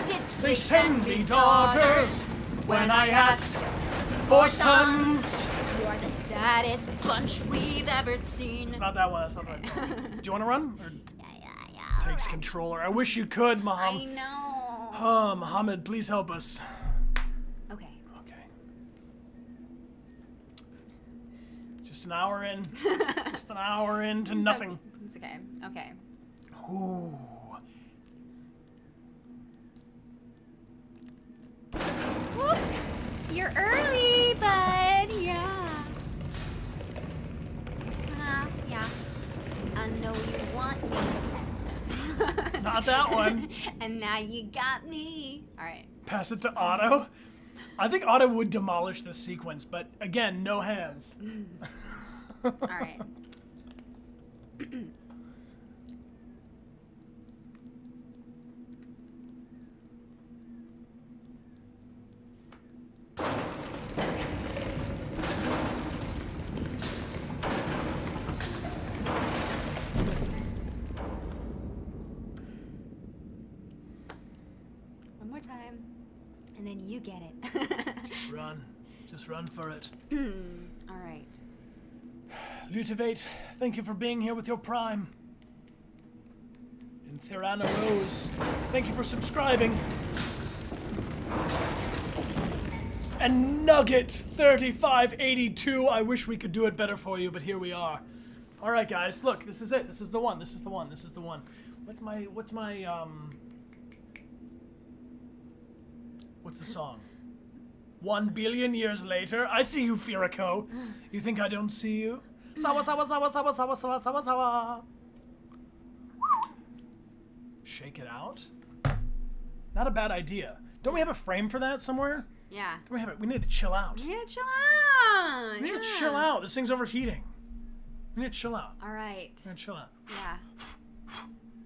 Did They send me daughters when I asked for sons. You are the saddest bunch we've ever seen. It's not that one, that's not the right song. [LAUGHS] Do you want to run? Or Yeah, yeah, yeah. takes controller. I wish you could, I know. Uh, Muhammad, please help us. Okay. Okay. Just an hour in. [LAUGHS] Just an hour into nothing. It's okay. Okay. Ooh. You're early, bud. Yeah. Uh, yeah. I know you want me. It's not that one. [LAUGHS] and now you got me. All right. Pass it to Otto. I think Otto would demolish this sequence, but again, no hands. [LAUGHS] All right. [CLEARS THROAT] One more time, and then you get it. Just [LAUGHS] Run. Just run for it. [CLEARS THROAT] All right. Lutivate, thank you for being here with your prime. And Thirana Rose, thank you for subscribing. And Nugget3582, I wish we could do it better for you, but here we are. All right, guys, look, this is it. This is the one. This is the one. This is the one. What's my, what's my, um, what's the song? One billion years later, I see you, Firiko. You think I don't see you? Sawa sawa sawa sawa sawa sawa sawa sawa. Shake it out. Not a bad idea. Don't we have a frame for that somewhere? Yeah. We have it? We need to chill out. Yeah, chill out. We need to chill out. This thing's overheating. We need to chill out. All right. We need to chill out. Yeah.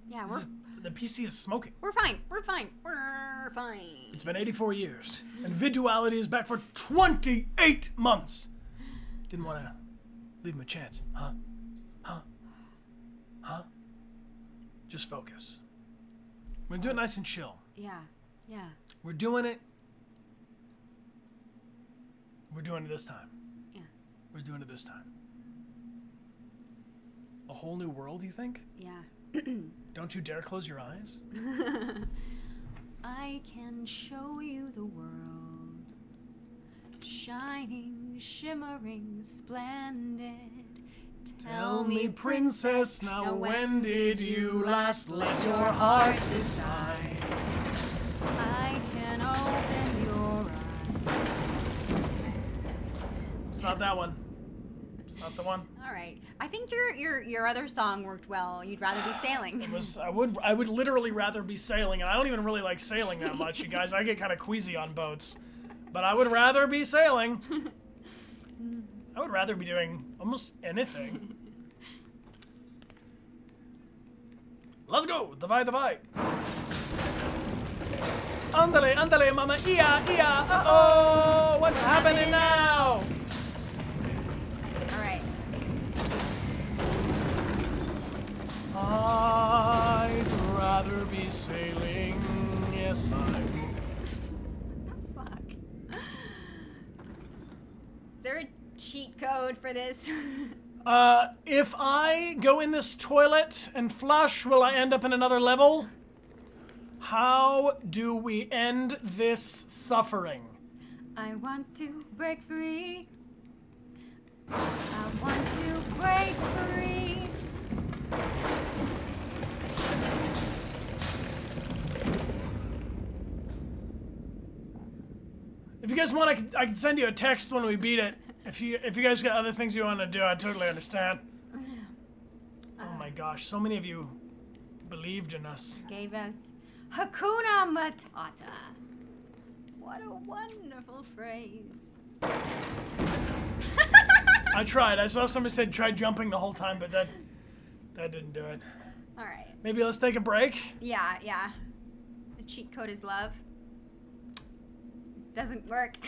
Yeah, we're is- the PC is smoking. we're fine. We're fine. We're fine. It's been 84 years, and Viduality is back for 28 months. Didn't want to leave him a chance, huh? Huh? Huh? Just focus. We're gonna do it nice and chill. Yeah. Yeah. We're doing it. We're doing it this time. Yeah. We're doing it this time. A whole new world, you think? Yeah. [CLEARS THROAT] Don't you dare close your eyes. [LAUGHS] I can show you the world. Shining, shimmering, splendid. Tell me, princess, now when did you last let your heart decide? I can open not that one. It's not the one. All right. I think your your your other song worked well. You'd rather be sailing. It was. I would. I would literally rather be sailing, and I don't even really like sailing that much, you guys. I get kind of queasy on boats, but I would rather be sailing. I would rather be doing almost anything. Let's go. Divide, divide. Andale, andale, mama, ia, ia. Uh oh, what's happening now? I'd rather be sailing. Yes, I would. What the fuck. Is there a cheat code for this? [LAUGHS] Uh, if I go in this toilet and flush, will I end up in another level? How do we end this suffering? I want to break free. I want to break free. If you guys want, I can, I can send you a text when we beat it. If you if you guys got other things you want to do, I totally understand. Oh my gosh, so many of you believed in us. Gave us Hakuna Matata. What a wonderful phrase. I tried. I saw somebody said try jumping the whole time, but that that didn't do it. All right. Maybe let's take a break. Yeah, yeah. The cheat code is love. Doesn't work. [LAUGHS]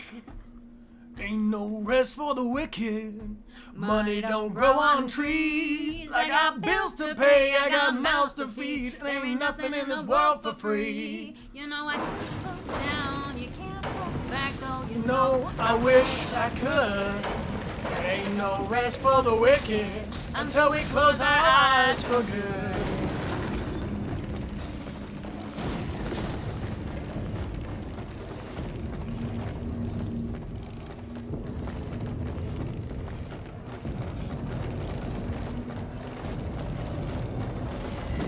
Ain't no rest for the wicked. Money don't grow on trees. I got bills to pay, I got mouths to feed. And ain't nothing in this world for free. You know I can slow down. You can't hold back though. You No, I wish I could. There ain't no rest for the wicked um. until we close our eyes for good.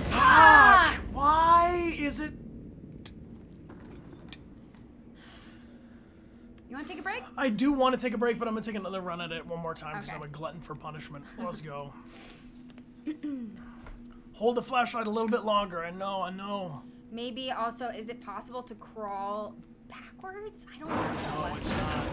Fuck! Why is it? You want to take a break? I do want to take a break, but I'm gonna take another run at it one more time because Okay. I'm a glutton for punishment. Let's go. [CLEARS THROAT] Hold the flashlight a little bit longer. I know, I know. Maybe also, is it possible to crawl backwards? I don't know. No, it's not.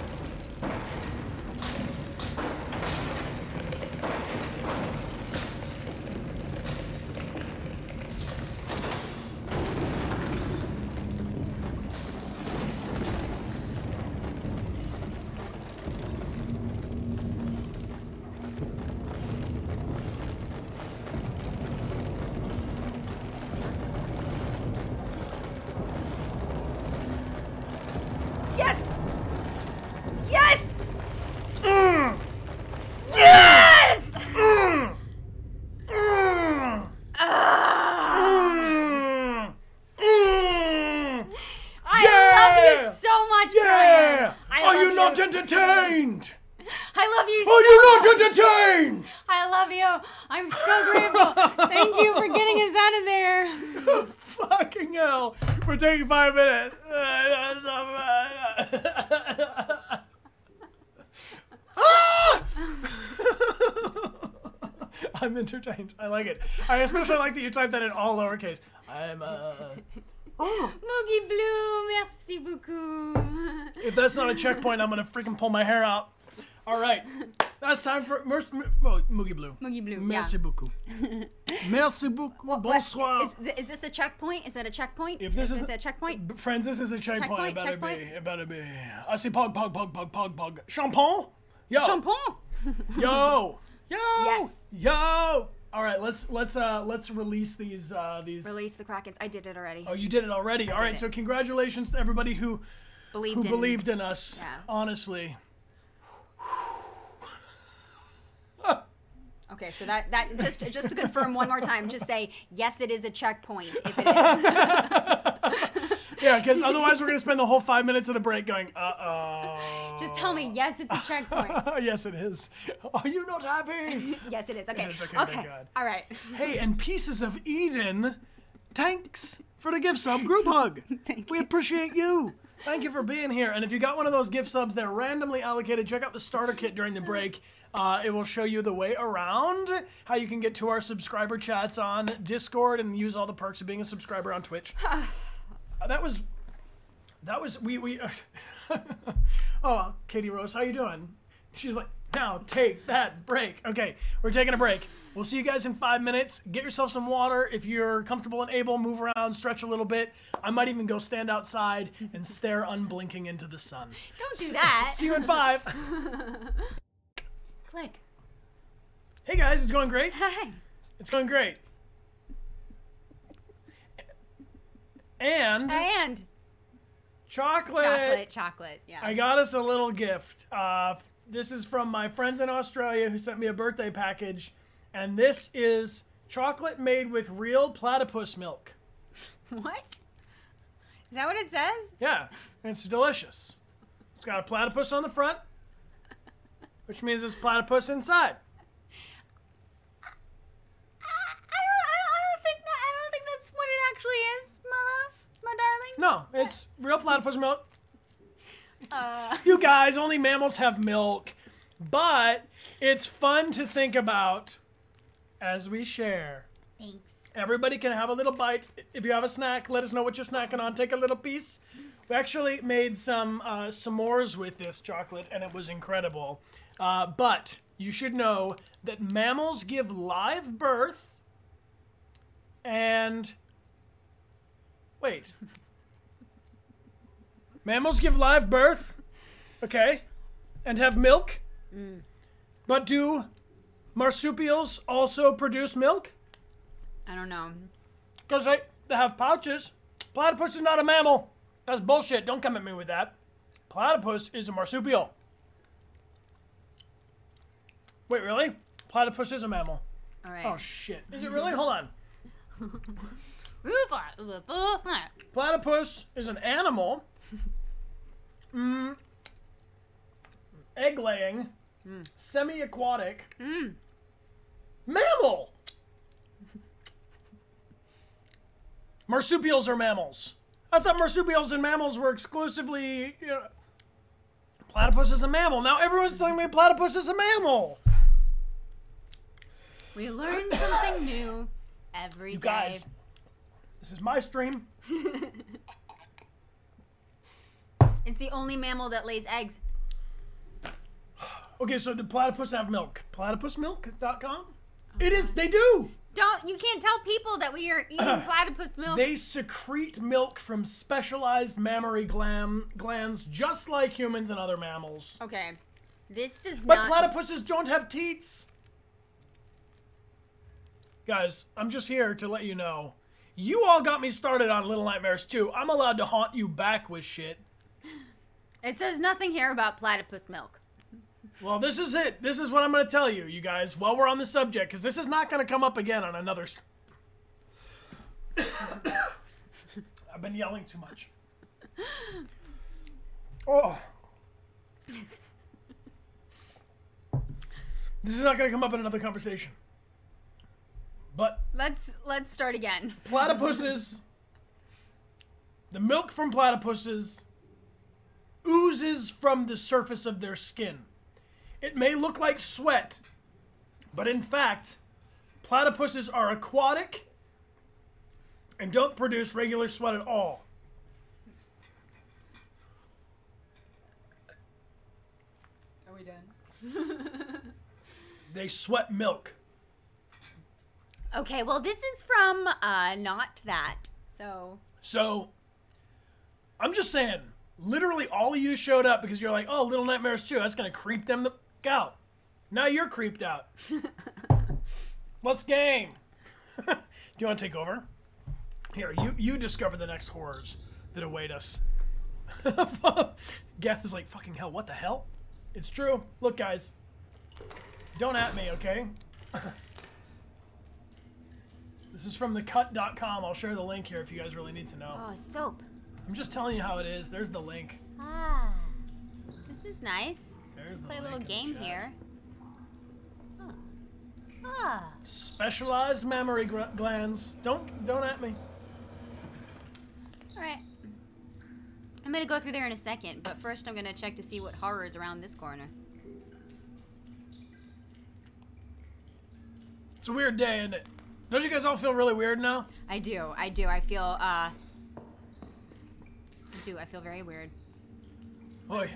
Yes! Yes! Mm, Yes! mm, mm, Ah! mm, mm. I Yeah! love you so much, Yeah! Bryan. I Are love you not entertained? I love you Are so you not much. entertained? I love you. I'm so grateful. Thank you for getting us out of there. Fucking hell. We're taking five minutes. Ah! I'm entertained. I like it. I especially like that you typed that in all lowercase. I'm uh Moogie Blue, merci beaucoup. if that's not a checkpoint, I'm gonna freaking pull my hair out. All right, that's time for Mercy, oh, Moogie Blue. Moogie Blue, Merci yeah. beaucoup. Merci beaucoup. [LAUGHS] What- Bonsoir. Is, th- is this a checkpoint? Is that a checkpoint? If this is, is- this a checkpoint? Friends, this is a checkpoint. Checkpoint, it better checkpoint. be. It better be. I see pog, pog, pog, pog, pog, pog. Champagne? Yo. Champagne. Yo. Yo. [LAUGHS] Yes. Yo. All right, let's let's uh let's release these uh these. Release the Krakens. I did it already. Oh, you did it already. All right, it. so congratulations to everybody who believed who in. believed in us. Yeah. Honestly. Okay, so that that just just to confirm one more time, just say yes, it is a checkpoint. If it is. [LAUGHS] [LAUGHS] Yeah, because otherwise we're gonna spend the whole five minutes of the break going. Uh oh. just tell me yes, it's a checkpoint. [LAUGHS] yes, it is. Are you not happy? [LAUGHS] Yes, it is. Okay. is, okay, okay. God. All right. Hey, and [LAUGHS] Pieces of Eden, thanks for the gift sub group hug. Thank we appreciate you. Thank you for being here. And if you got one of those gift subs, that are randomly allocated. Check out the starter kit during the break. Uh, it will show you the way around, how you can get to our subscriber chats on Discord and use all the perks of being a subscriber on Twitch. [SIGHS] That was, that was we we. [LAUGHS] oh, Katie Rose, how you doing? She's like, now take that break. Okay, we're taking a break. We'll see you guys in five minutes. Get yourself some water. If you're comfortable and able, move around, stretch a little bit. I might even go stand outside and [LAUGHS] stare unblinking into the sun. Don't do that. See you in five. [LAUGHS] Click. Hey guys, it's going great. Hey. It's going great. And And chocolate. chocolate, chocolate. Yeah. I got us a little gift. Uh, this is from my friends in Australia who sent me a birthday package, and this is chocolate made with real platypus milk. [LAUGHS] what? Is that what it says? Yeah, it's delicious. It's got a platypus on the front, which means it's platypus inside. I don't, I don't, I don't think that. I don't think that's what it actually is, my love, my darling. No, it's real platypus milk. Uh, You guys, only mammals have milk, but it's fun to think about as we share. thanks. Everybody can have a little bite. If you have a snack, let us know what you're snacking on. Take a little piece. We actually made some uh, s'mores with this chocolate, and it was incredible. Uh, but you should know that mammals give live birth and. Wait. Mammals give live birth, okay, and have milk. But do marsupials also produce milk? I don't know. Because they, they have pouches. Platypus is not a mammal. That's bullshit. Don't come at me with that. Platypus is a marsupial. Wait, really? Platypus is a mammal. All right. Oh shit. Is it really? Hold on. [LAUGHS] Platypus is an animal. Mm, egg laying. Semi aquatic. Mammal! Marsupials are mammals. I thought marsupials and mammals were exclusively. You know, platypus is a mammal. Now everyone's telling me platypus is a mammal. We learn something new every day. You guys, this is my stream. [LAUGHS] It's the only mammal that lays eggs. [SIGHS] Okay, so do platypus have milk? Platypusmilk.com? Oh, it is, they do! Don't you can't tell people that we are eating [CLEARS THROAT] platypus milk. They secrete milk from specialized mammary glam- glands just like humans and other mammals. okay. This does But not platypuses don't have teats. Guys, I'm just here to let you know. You all got me started on Little Nightmares 2. I'm allowed to haunt you back with shit. It says nothing here about platypus milk. Well, this is it. This is what I'm going to tell you, you guys, while we're on the subject, because this is not going to come up again on another. [COUGHS] I've been yelling too much. Oh. This is not going to come up in another conversation. But Let's let's start again. platypuses, the milk from platypuses oozes from the surface of their skin. It may look like sweat, but in fact, platypuses are aquatic and don't produce regular sweat at all. Are we done? [LAUGHS] They sweat milk. Okay, well this is from uh not that. So So, I'm just saying, literally all of you showed up because you're like, oh, Little Nightmares 2, that's going to creep them the f- out. Now you're creeped out. [LAUGHS] Let's game. [LAUGHS] Do you want to take over? Here, you, you discover the next horrors that await us. [LAUGHS] Geth is like, fucking hell, what the hell? It's true. Look, guys. Don't at me, okay? this is from thecut.com. I'll share the link here if you guys really need to know. Oh soap. I'm just telling you how it is. There's the link. Ah. This is nice. There's the Play a little game here. Huh. Ah. Specialized mammary gr- glands. Don't don't at me. Alright. I'm gonna go through there in a second, but first I'm gonna check to see what horror is around this corner. It's a weird day, isn't it? Don't you guys all feel really weird now? I do, I do. I feel uh I do, I feel very weird. Oh, Oi.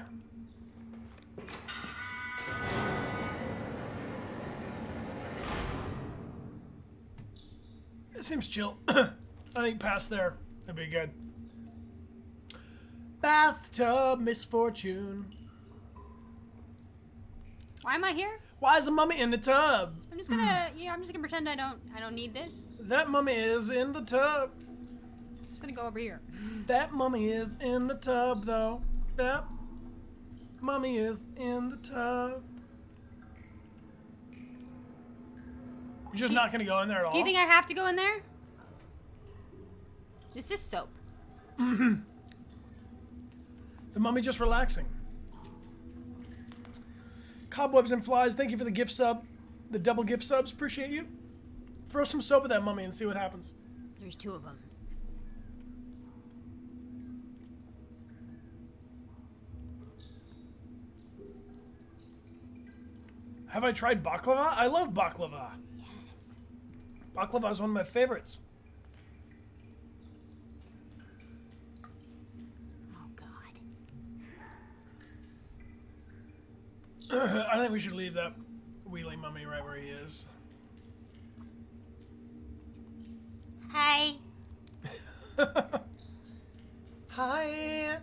It seems chill. [CLEARS THROAT] I think past there would be good. Bathtub misfortune. Why am I here? Why is a mummy in the tub? I'm just gonna [CLEARS THROAT] yeah, I'm just gonna pretend I don't I don't need this. That mummy is in the tub. Just gonna go over here. That mummy is in the tub, though. That mummy is in the tub. You're just not gonna go in there at all. Do you think I have to go in there? This is soap. the mummy just relaxing? Cobwebs and flies. Thank you for the gift sub, the double gift subs. Appreciate you. Throw some soap at that mummy and see what happens. There's two of them. Have I tried baklava? I love baklava. Yes. Baklava is one of my favorites. Oh God. [CLEARS THROAT] I think we should leave that wheelie mummy right where he is. Hi. [LAUGHS] Hi.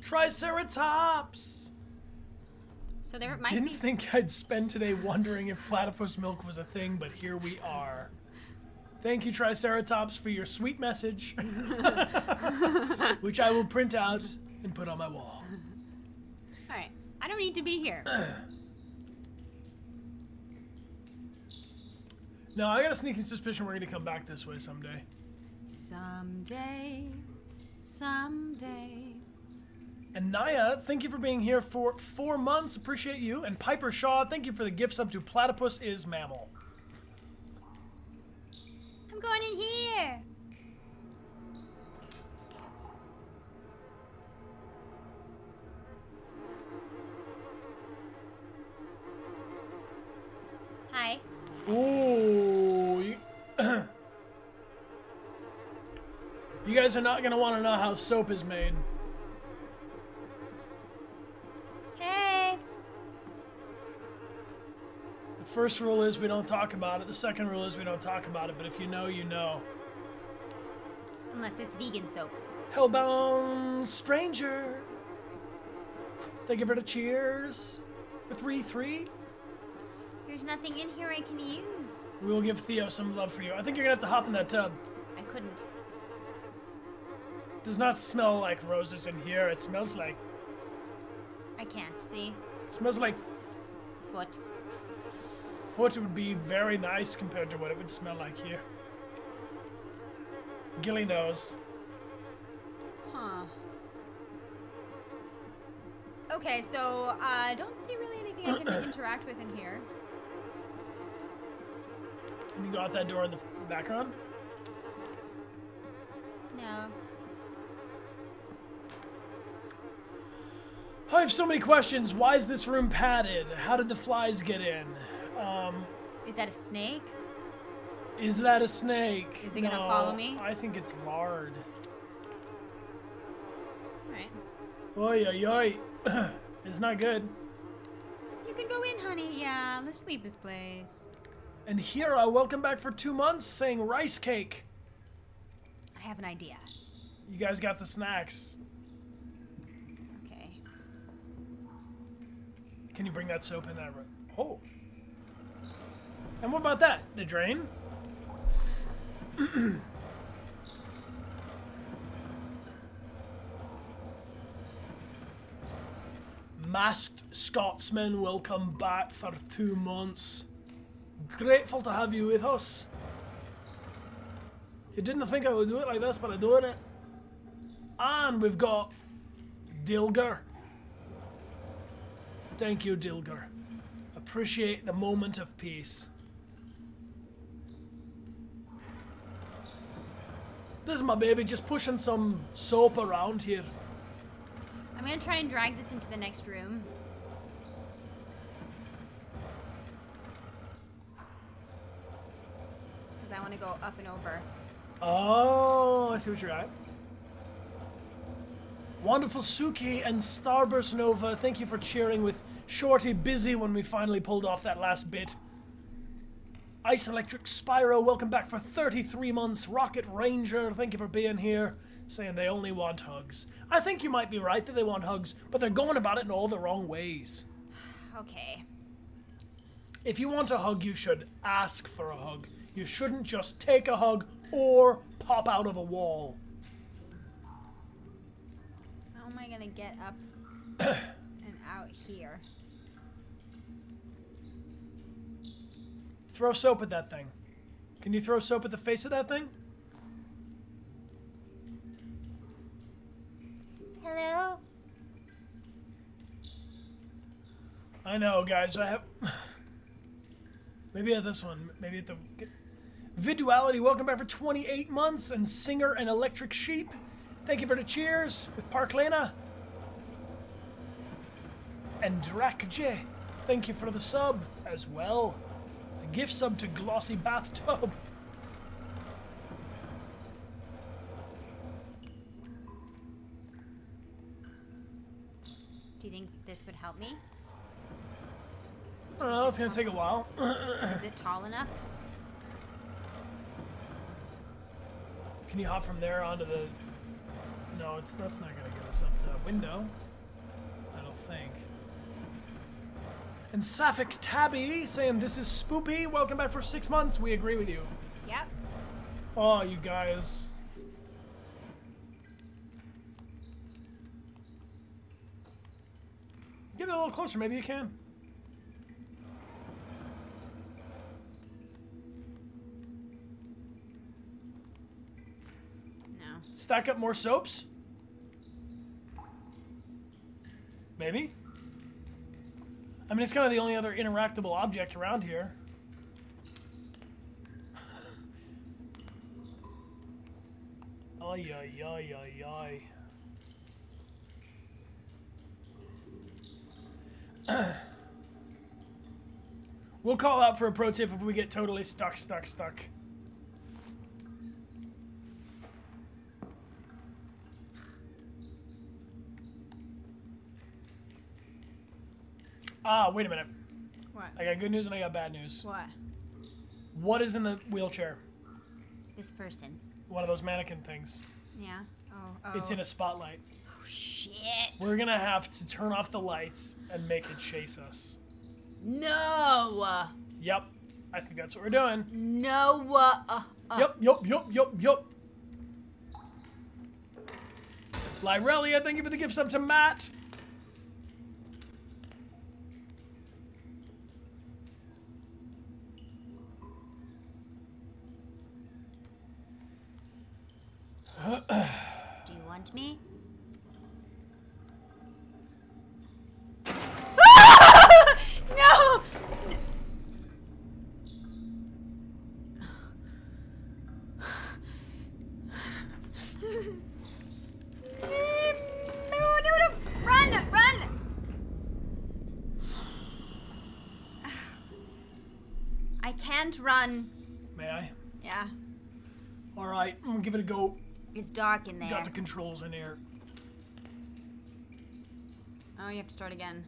Triceratops. So there might Didn't be. think I'd spend today wondering if platypus milk was a thing, but here we are. Thank you, Triceratops, for your sweet message, [LAUGHS] which I will print out and put on my wall. All right. I don't need to be here. [CLEARS THROAT] No, I got a sneaking suspicion we're going to come back this way someday. Someday. Someday. And Naya, thank you for being here for four months. Appreciate you. And Piper Shaw, thank you for the gifts up to Platypus is Mammal. I'm going in here. Hi. Ooh. You, [COUGHS] you guys are not going to want to know how soap is made. Hey. The first rule is we don't talk about it. The second rule is we don't talk about it. But if you know, you know. Unless it's vegan soap. Hellbound Stranger. They give her the cheers. For 3 3. There's nothing in here I can use. We will give Theo some love for you. I think you're to have to hop in that tub. I couldn't. does not smell like roses in here. It smells like I can't see. smells like Foot. Foot would be very nice compared to what it would smell like here. Gilly knows. Huh. Okay, so uh, I don't see really anything I can [CLEARS THROAT] interact with in here. Can you go out that door in the background? No. I have so many questions. Why is this room padded? How did the flies get in? Um, Is that a snake? is that a snake? Is it gonna follow me? I think it's lard. Alright. Oi, oi, oi. it's not good. You can go in, honey. Yeah, let's leave this place. And Hira, welcome back for two months, saying rice cake. I have an idea. You guys got the snacks. Okay. Can you bring that soap in that room? Oh. And what about that? The drain? [CLEARS THROAT] Masked Scotsman, welcome back for two months. Grateful to have you with us. You didn't think I would do it like this, but I'm doing it. And we've got Dilger. Thank you, Dilger. Appreciate the moment of peace. This is my baby just pushing some soap around here. I'm gonna try and drag this into the next room. Because I want to go up and over. Oh, I see what you're at. Wonderful Suki and Starburst Nova, thank you for cheering with Shorty busy when we finally pulled off that last bit. Ice Electric Spyro, welcome back for 33 months. Rocket Ranger, thank you for being here. Saying they only want hugs. I think you might be right that they want hugs, but they're going about it in all the wrong ways. [SIGHS] Okay. If you want a hug, you should ask for a hug. You shouldn't just take a hug or pop out of a wall. How am I gonna get up [COUGHS] and out here? Throw soap at that thing. Can you throw soap at the face of that thing? Hello? I know, guys. I have. [LAUGHS] Maybe at this one. Maybe at the. Viduality, welcome back for 28 months. And Singer and Electric Sheep, thank you for the cheers with Park Lena. And Drac J, thank you for the sub as well. Gift some to Glossy Bathtub. Do you think this would help me? I don't know, it's gonna take a while. [CLEARS THROAT] Is it tall enough? Can you hop from there onto the... No, it's that's not gonna get us up to the window. I don't think. And Sapphic Tabby saying this is spoopy. Welcome back for six months. We agree with you. Yep. Oh, you guys. Get a little closer, maybe you can. No. Stack up more soaps? Maybe? I mean, it's kind of the only other interactable object around here. Ay, ay, ay, ay, ay. we'll call out for a pro tip if we get totally stuck, stuck, stuck. Ah, wait a minute. What? I got good news and I got bad news. What? What is in the wheelchair? This person. One of those mannequin things. Yeah. Oh. Oh. It's in a spotlight. Oh shit. We're gonna have to turn off the lights and make it chase us. No. Yep. I think that's what we're doing. No. Uh, uh, Yep, yep, yep, yep, yep. Lyrelia, thank you for the gift sub to Matt. Do you want me? [LAUGHS] no! Run! Run! I can't run. May I? Yeah. Alright, I'm gonna give it a go. It's dark in there. Got the controls in here. Oh, you have to start again.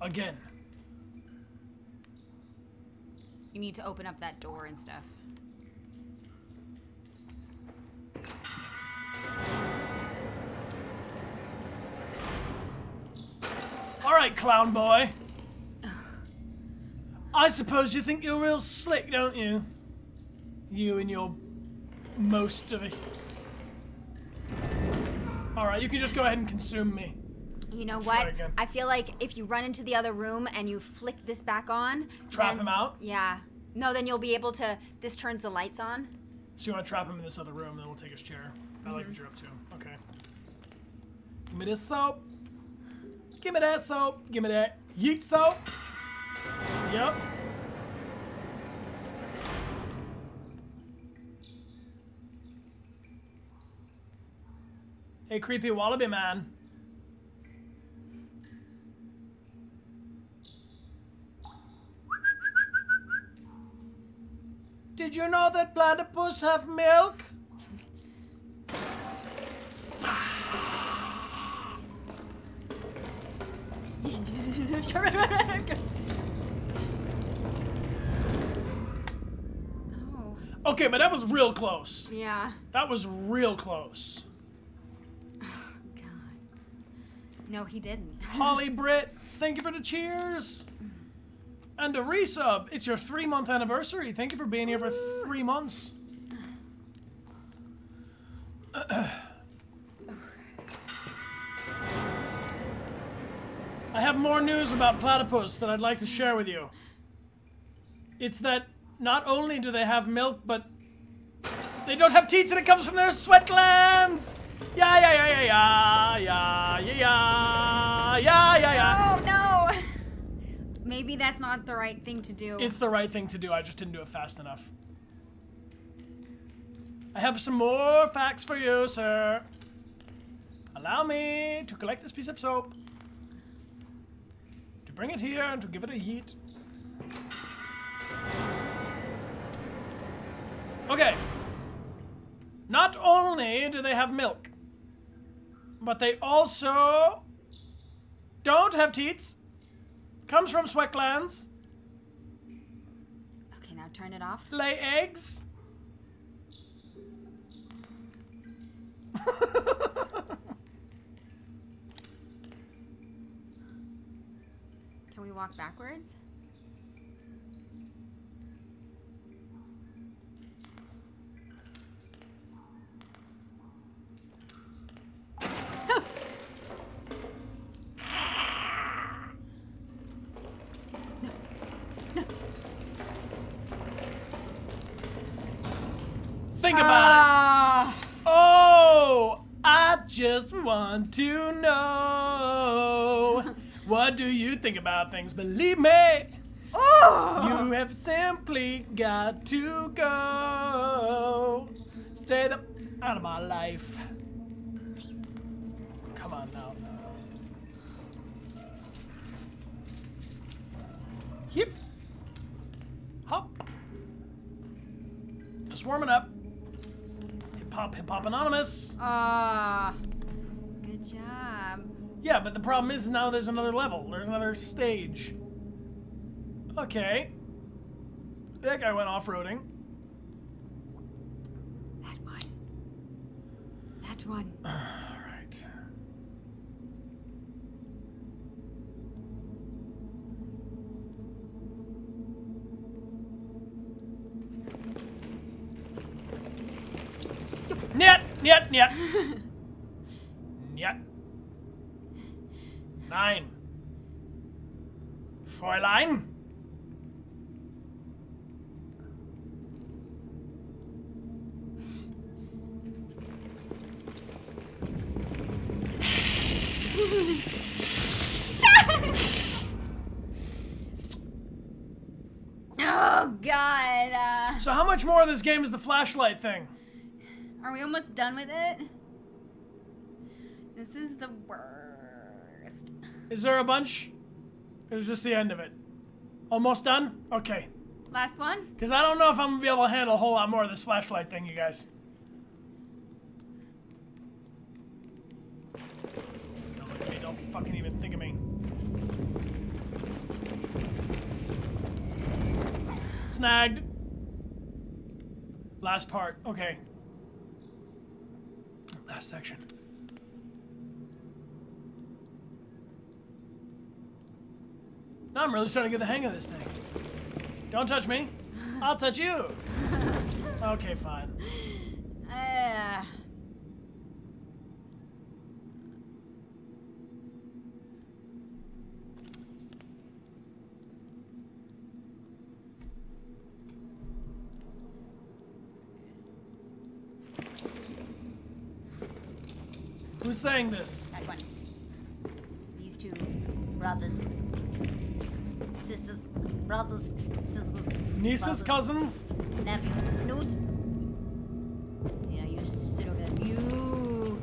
Again. You need to open up that door and stuff. Alright, clown boy. I suppose you think you're real slick, don't you? You and your most of it. Alright, you can just go ahead and consume me. You know what? I feel like if you run into the other room and you flick this back on, Trap then- him out? Yeah. No, then you'll be able to. This turns the lights on. So you want to trap him in this other room, then we'll take his chair. I like what you're up to. Okay. Give me this soap. Give me that soap. Give me that yeet soap. Yep. Hey, creepy wallaby man. Did you know that platypus have milk? Oh. [LAUGHS] Okay, but that was real close. Yeah. That was real close. God. No, he didn't. [LAUGHS] Holly Britt, thank you for the cheers. And a resub. It's your three month anniversary. Thank you for being here for three months. I have more news about platypus that I'd like to share with you. It's that not only do they have milk, but they don't have teats and it comes from their sweat glands! Yeah, yeah, yeah, yeah, yeah, yeah, yeah, yeah, yeah, yeah. Oh, no. Maybe that's not the right thing to do. It's the right thing to do. I just didn't do it fast enough. I have some more facts for you, sir. Allow me to collect this piece of soap, to bring it here, and to give it a heat. Okay. Not only do they have milk, but they also don't have teats. Comes from sweat glands. Okay, now turn it off. Lay eggs. [LAUGHS] Can we walk backwards? Think about Ah. it. Oh, I just want to know. What do you think about things? Believe me, Oh. you have simply got to go. Stay the out of my life. Come on now. Yep. Hop. Just warming up. Hip hop, hip hop anonymous. Ah. Good job. Yeah, but the problem is now there's another level. There's another stage. Okay. That guy went off-roading. That one. That one. [SIGHS] [SIGHS] Niet, niet. [LAUGHS] Niet. Nein. Fräulein. [LAUGHS] Oh God. Uh, So how much more of this game is the flashlight thing? Are we almost done with it? This is the worst. Is there a bunch? Or is this the end of it? Almost done? Okay. Last one. Because I don't know if I'm going to be able to handle a whole lot more of this flashlight thing, you guys. Don't look at me. Don't fucking even think of me. Snagged. Last part. Okay. Last section. Now I'm really starting to get the hang of this thing. Don't touch me. I'll touch you. [LAUGHS] Okay, fine. Uh, Who's saying this? that one. These two brothers, sisters, brothers, sisters, Nieces, brothers, cousins? nephews. Yeah, you sit over there. You.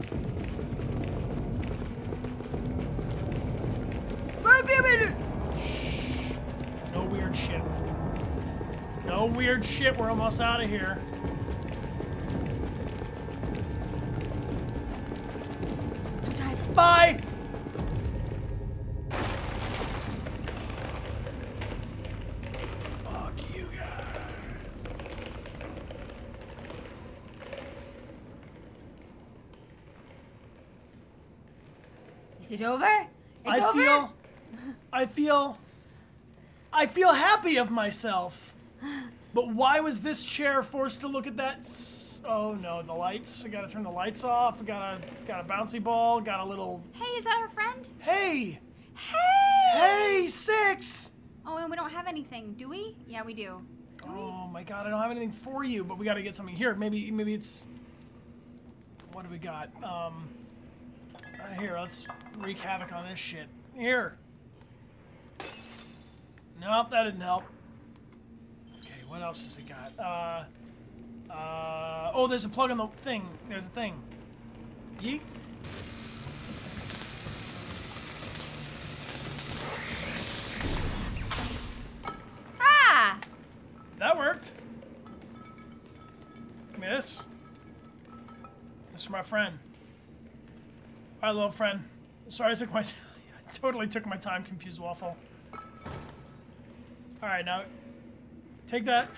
No weird shit. No weird shit. We're almost out of here. Bye. Fuck you guys. Is it over? It's I over. feel. I feel. I feel happy of myself. [SIGHS] But why was this chair forced to look at that? Oh no, the lights. I gotta turn the lights off. I got a got a bouncy ball. Got a little. Hey, is that our friend? Hey, Hey. hey, six. Oh, and we don't have anything, do we? Yeah, we do. Oh my god, I don't have anything for you, but we gotta get something here. Maybe maybe it's. What do we got? Um. uh, here, let's wreak havoc on this shit. Here. Nope, that didn't help. Okay, what else has it got? Uh. Uh. Oh, there's a plug on the thing. There's a thing. Yeet. Ah! That worked. Miss? This is my friend. Hi, little friend. Sorry I took my... [LAUGHS] I totally took my time, confused waffle. Alright, now... Take that.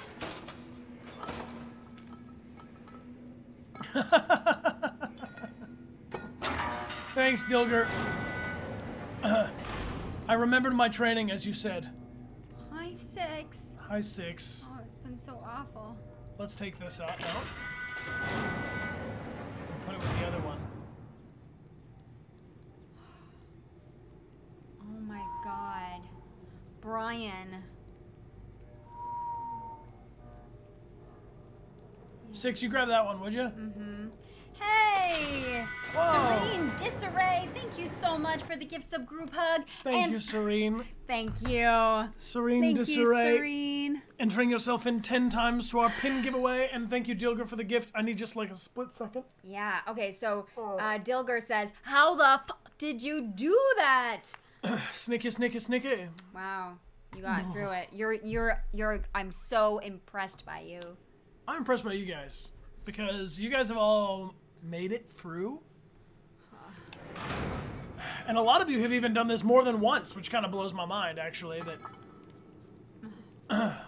[LAUGHS] Thanks, Dilger. [CLEARS THROAT] I remembered my training, as you said. Hi, Six. Hi, Six. Oh, it's been so awful. Let's take this out now. Put it with the other one. Oh my god. Bryan. Six, you grab that one, would you? Mm-hmm. Hey! Whoa. Serene Disarray, thank you so much for the gift sub group hug. Thank and you, Serene. Thank you. Serene Thank Disarray. you, Serene. Entering yourself in 10 times to our pin giveaway. And thank you, Dilger, for the gift. I need just like a split second. Yeah, okay, so uh, Dilger says, How the fuck did you do that? [CLEARS THROAT] Snicky, snicky, snicky. Wow. You got through it. You're you're you're I'm so impressed by you. I'm impressed by you guys because you guys have all made it through. And a lot of you have even done this more than once, which kind of blows my mind, actually. That [CLEARS THROAT]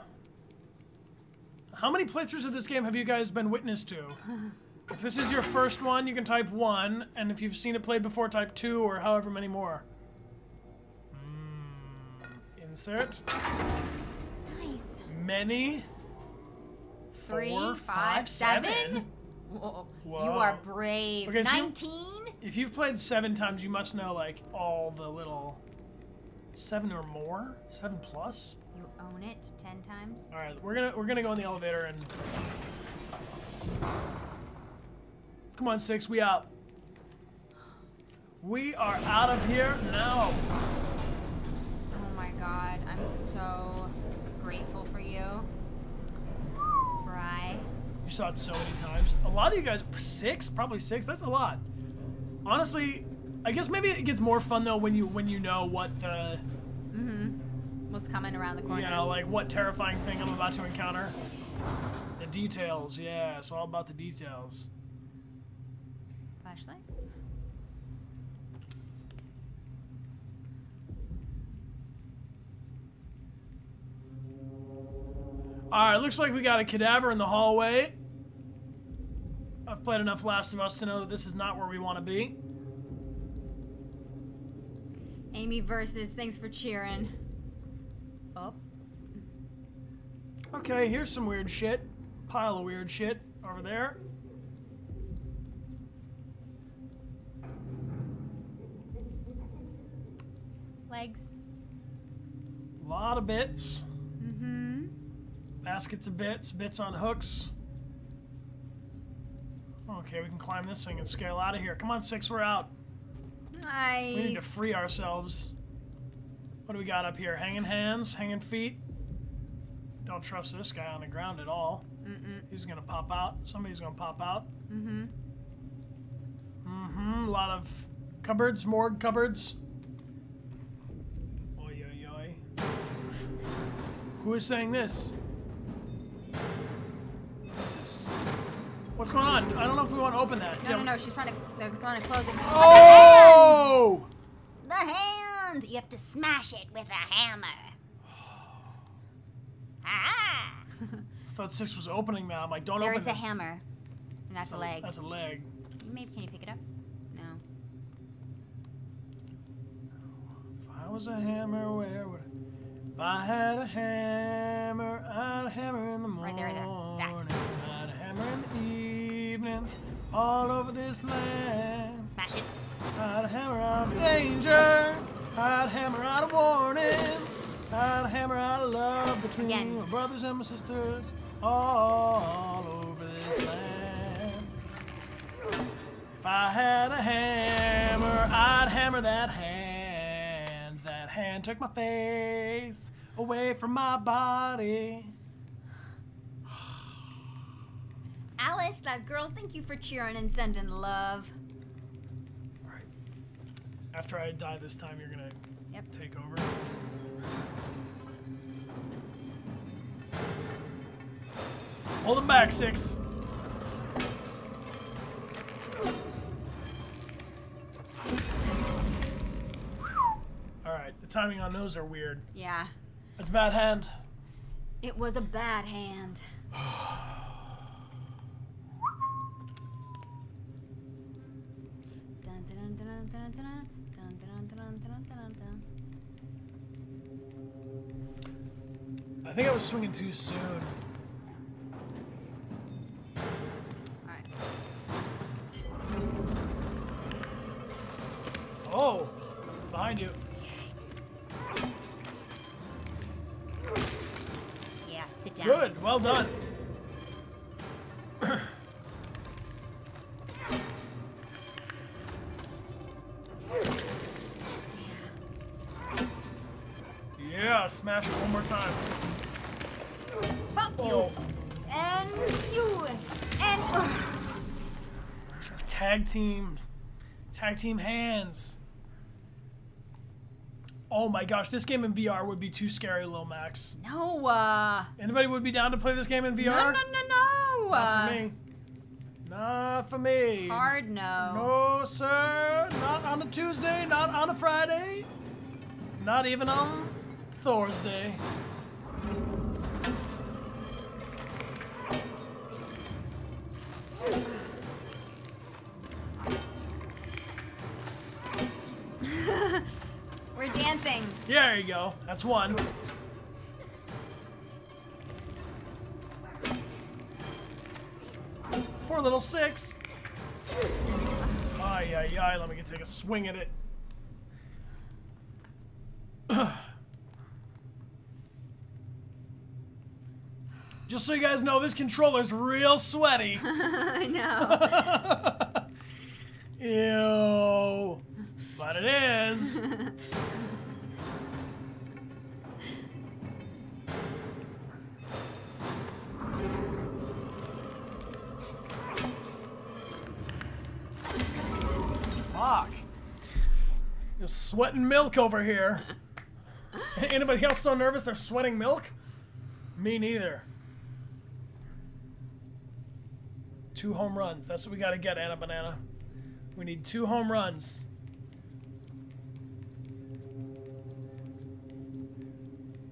how many playthroughs of this game have you guys been witness to? If this is your first one, you can type one, and if you've seen it played before, type two, or however many more. Mm, insert. Nice. Many. Three, Four, five, five, seven. seven? Whoa. You are brave. Okay, so Nineteen? If you've played seven times, you must know like all the little seven or more, seven plus. You own it ten times? All right, we're gonna we're gonna go in the elevator and come on, six, we out. We are out of here now. Oh my god, I'm so grateful for you. You saw it so many times. A lot of you guys, six, probably six. That's a lot. Honestly, I guess maybe it gets more fun though when you when you know what the Mhm. What's coming around the corner? you know like what terrifying thing I'm about to encounter. The details, yeah. It's all about the details. Flashlight? Alright, looks like we got a cadaver in the hallway. I've played enough Last of Us to know that this is not where we want to be. Amy versus thanks for cheering. Up. Okay, here's some weird shit. Pile of weird shit over there. Legs. A lot of bits. Mm-hmm. Baskets of bits, bits on hooks. Okay, we can climb this thing and scale out of here. Come on, six, we're out. Nice. We need to free ourselves. What do we got up here? Hanging hands, hanging feet. Don't trust this guy on the ground at all. Mm-mm. He's gonna pop out. Somebody's gonna pop out. Mm-hmm. Mm-hmm. A lot of cupboards, morgue cupboards. Oi, oi, oi. Who is saying this? What's going on? I don't know if we want to open that. No, Yeah. no, no. She's trying to. They're trying to close it. Oh! The hand. You have to smash it with a hammer. ah! I thought six was opening that. I'm like, don't There open is a hammer, and that's a leg. That's a leg. You Maybe can you pick it up? No. If I was a hammer, where would I... If I had a hammer, I'd hammer in the morning. Right there, right there. That. I'd hammer in the evening, all over this land. Smash it. I'd hammer out danger. I'd hammer out a warning. I'd hammer out love between Again. my brothers and my sisters all over this land. If I had a hammer, I'd hammer that hand. That hand took my face away from my body. Alice, that girl, thank you for cheering and sending love. All right. After I die this time, you're gonna yep. take over. Hold him back, Six. Alright, the timing on those are weird. Yeah. That's a bad hand. It was a bad hand. [SIGHS] [SIGHS] [SIGHS] I think I was swinging too soon. Oh, behind you. Yeah, sit down. Good, well done. Smash it one more time. Fuck you. Oh, And you. And. ugh. tag teams. Tag team hands. Oh my gosh, this game in VR would be too scary, Lil Max. No, uh. Anybody would be down to play this game in VR? No, no, no, no. Not uh, for me. Not for me. Hard no. No, sir. Not on a Tuesday, not on a Friday, not even on Thursday. [LAUGHS] We're dancing. There you go. That's one. Poor little six. Ay, ay, ay. Let me get take a swing at it. [CLEARS THROAT] Just so you guys know, this controller's real sweaty. [LAUGHS] I know. [LAUGHS] Ew. But it is. Fuck. Just sweating milk over here. [LAUGHS] Anybody else so nervous they're sweating milk? Me neither. Two home runs. That's what we got to get, Anna Banana. We need two home runs.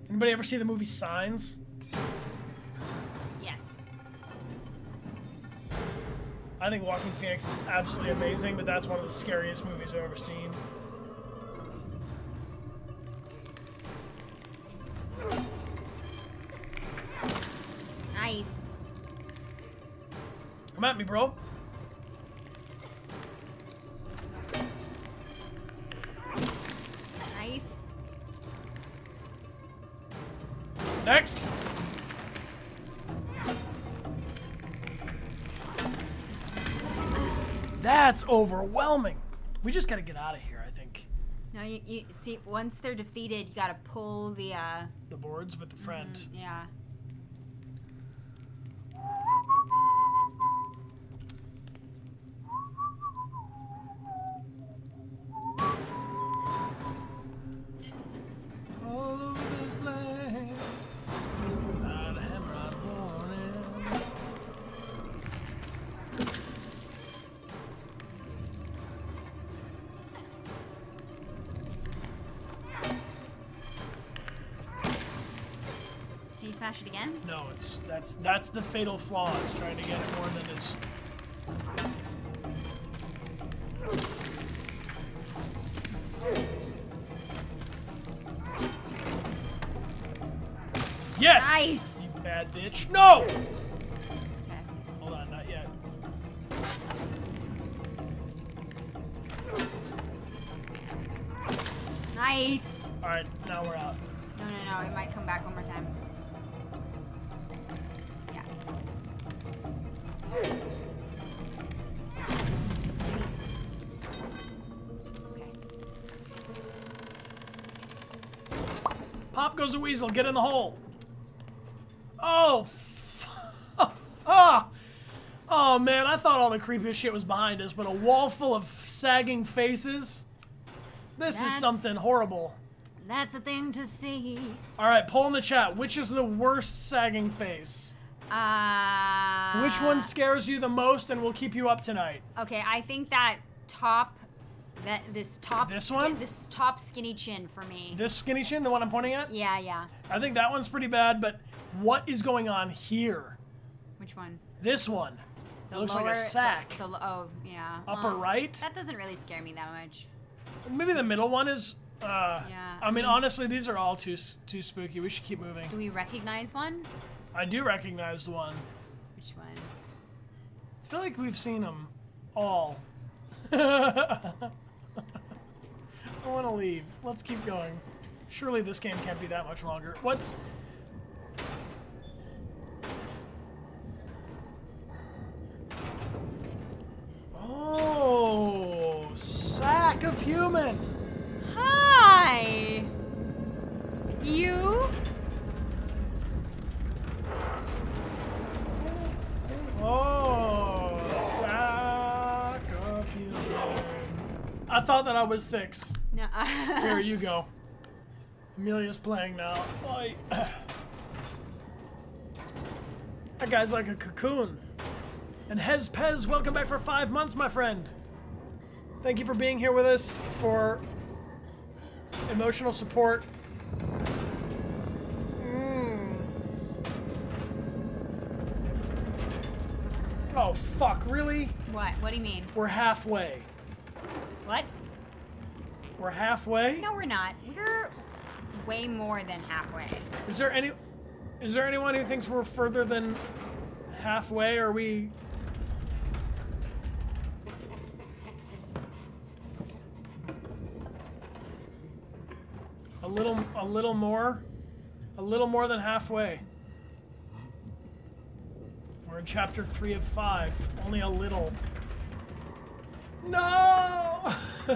Anybody ever see the movie Signs? yes. I think Joaquin Phoenix is absolutely amazing, but that's one of the scariest movies I've ever seen. Come at me, bro. Nice. Next. That's overwhelming. We just gotta get out of here, I think. No, you, you see, once they're defeated, you gotta pull the, uh, The boards with the friend. yeah. Smash it again? No, it's that's that's the fatal flaw. It's trying to get it more than is. Yes. Nice. You bad bitch. No. Goes a weasel. Get in the hole. Oh. F- [LAUGHS] ah. Oh man, I thought all the creepiest shit was behind us, but a wall full of sagging faces. This is something horrible. That's a thing to see. All right, poll in the chat. Which is the worst sagging face? Uh. Which one scares you the most and will keep you up tonight? Okay, I think that top That this top This one? this top skinny chin for me. This skinny chin, the one I'm pointing at? yeah, yeah. I think that one's pretty bad, but what is going on here? Which one? This one. It The looks like a sack. The, the, oh, yeah. Upper Well, right? That doesn't really scare me that much. Maybe the middle one is. Uh, Yeah, I I mean, mean- honestly, these are all too too spooky. We should keep moving. Do we recognize one? I do recognize the one. Which one? I feel like we've seen them all. [LAUGHS] I want to leave. Let's keep going. Surely this game can't be that much longer. What's. Oh, sack of human. Hi! You? Oh, sack. I thought that I was six. No. [LAUGHS] Here you go. Amelia's playing now. That guy's like a cocoon. And Hez Pez, welcome back for five months, my friend. Thank you for being here with us for emotional support. Mm. Oh, fuck, really? What? What do you mean? We're halfway. What? We're halfway? No, we're not. We're way more than halfway. Is there any is there anyone who thinks we're further than halfway? Are we a little a little more? A little more than halfway. We're in chapter 3 of 5. Only a little. No! [LAUGHS]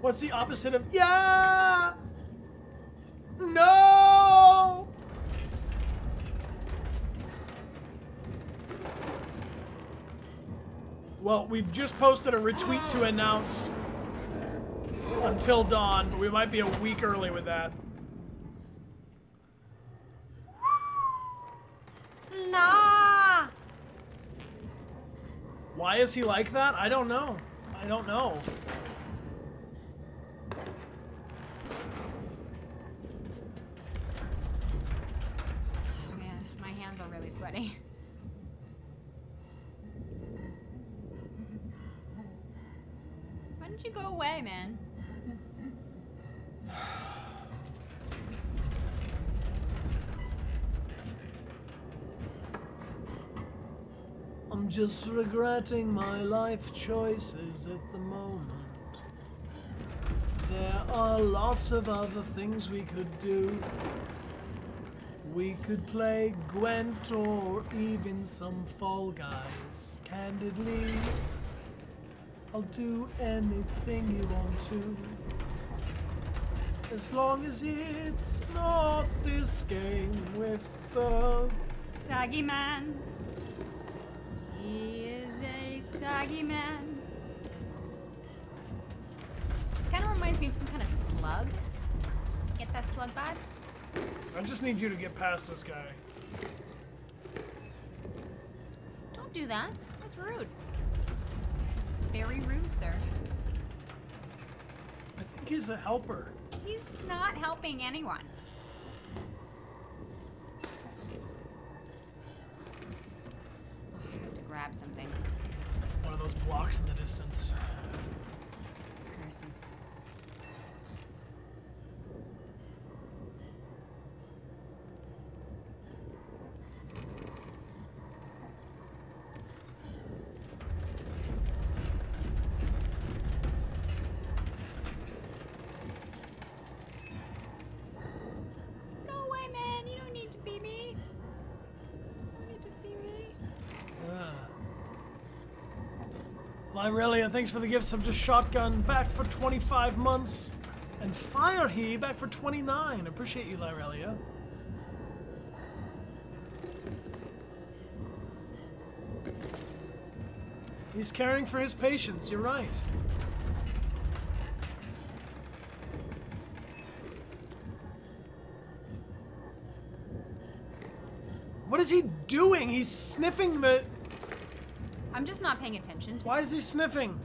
What's the opposite of yeah? No! Well, we've just posted a retweet to announce Until Dawn, but we might be a week early with that. Nah! Why is he like that? I don't know. I don't know. Oh, man, my hands are really sweaty. Why don't you go away, man? I'm just regretting my life choices at the moment. There are lots of other things we could do. We could play Gwent or even some Fall Guys. Candidly, I'll do anything you want to. As long as it's not this game with the Saggy man. He is a saggy man. Kind of reminds me of some kind of slug. Get that slug vibe? I just need you to get past this guy. Don't do that. That's rude. It's very rude, sir. I think he's a helper. He's not helping anyone. I have to grab something. One of those blocks in the distance. Curses. Go away, man. You don't need to be me. You don't need to see me. Ah. Lyrelia, thanks for the gifts of just shotgun back for 25 months. And Fire He, back for 29. Appreciate you, Lyrelia. He's caring for his patients, you're right. What is he doing? He's sniffing the. I'm just not paying attention Why is he sniffing?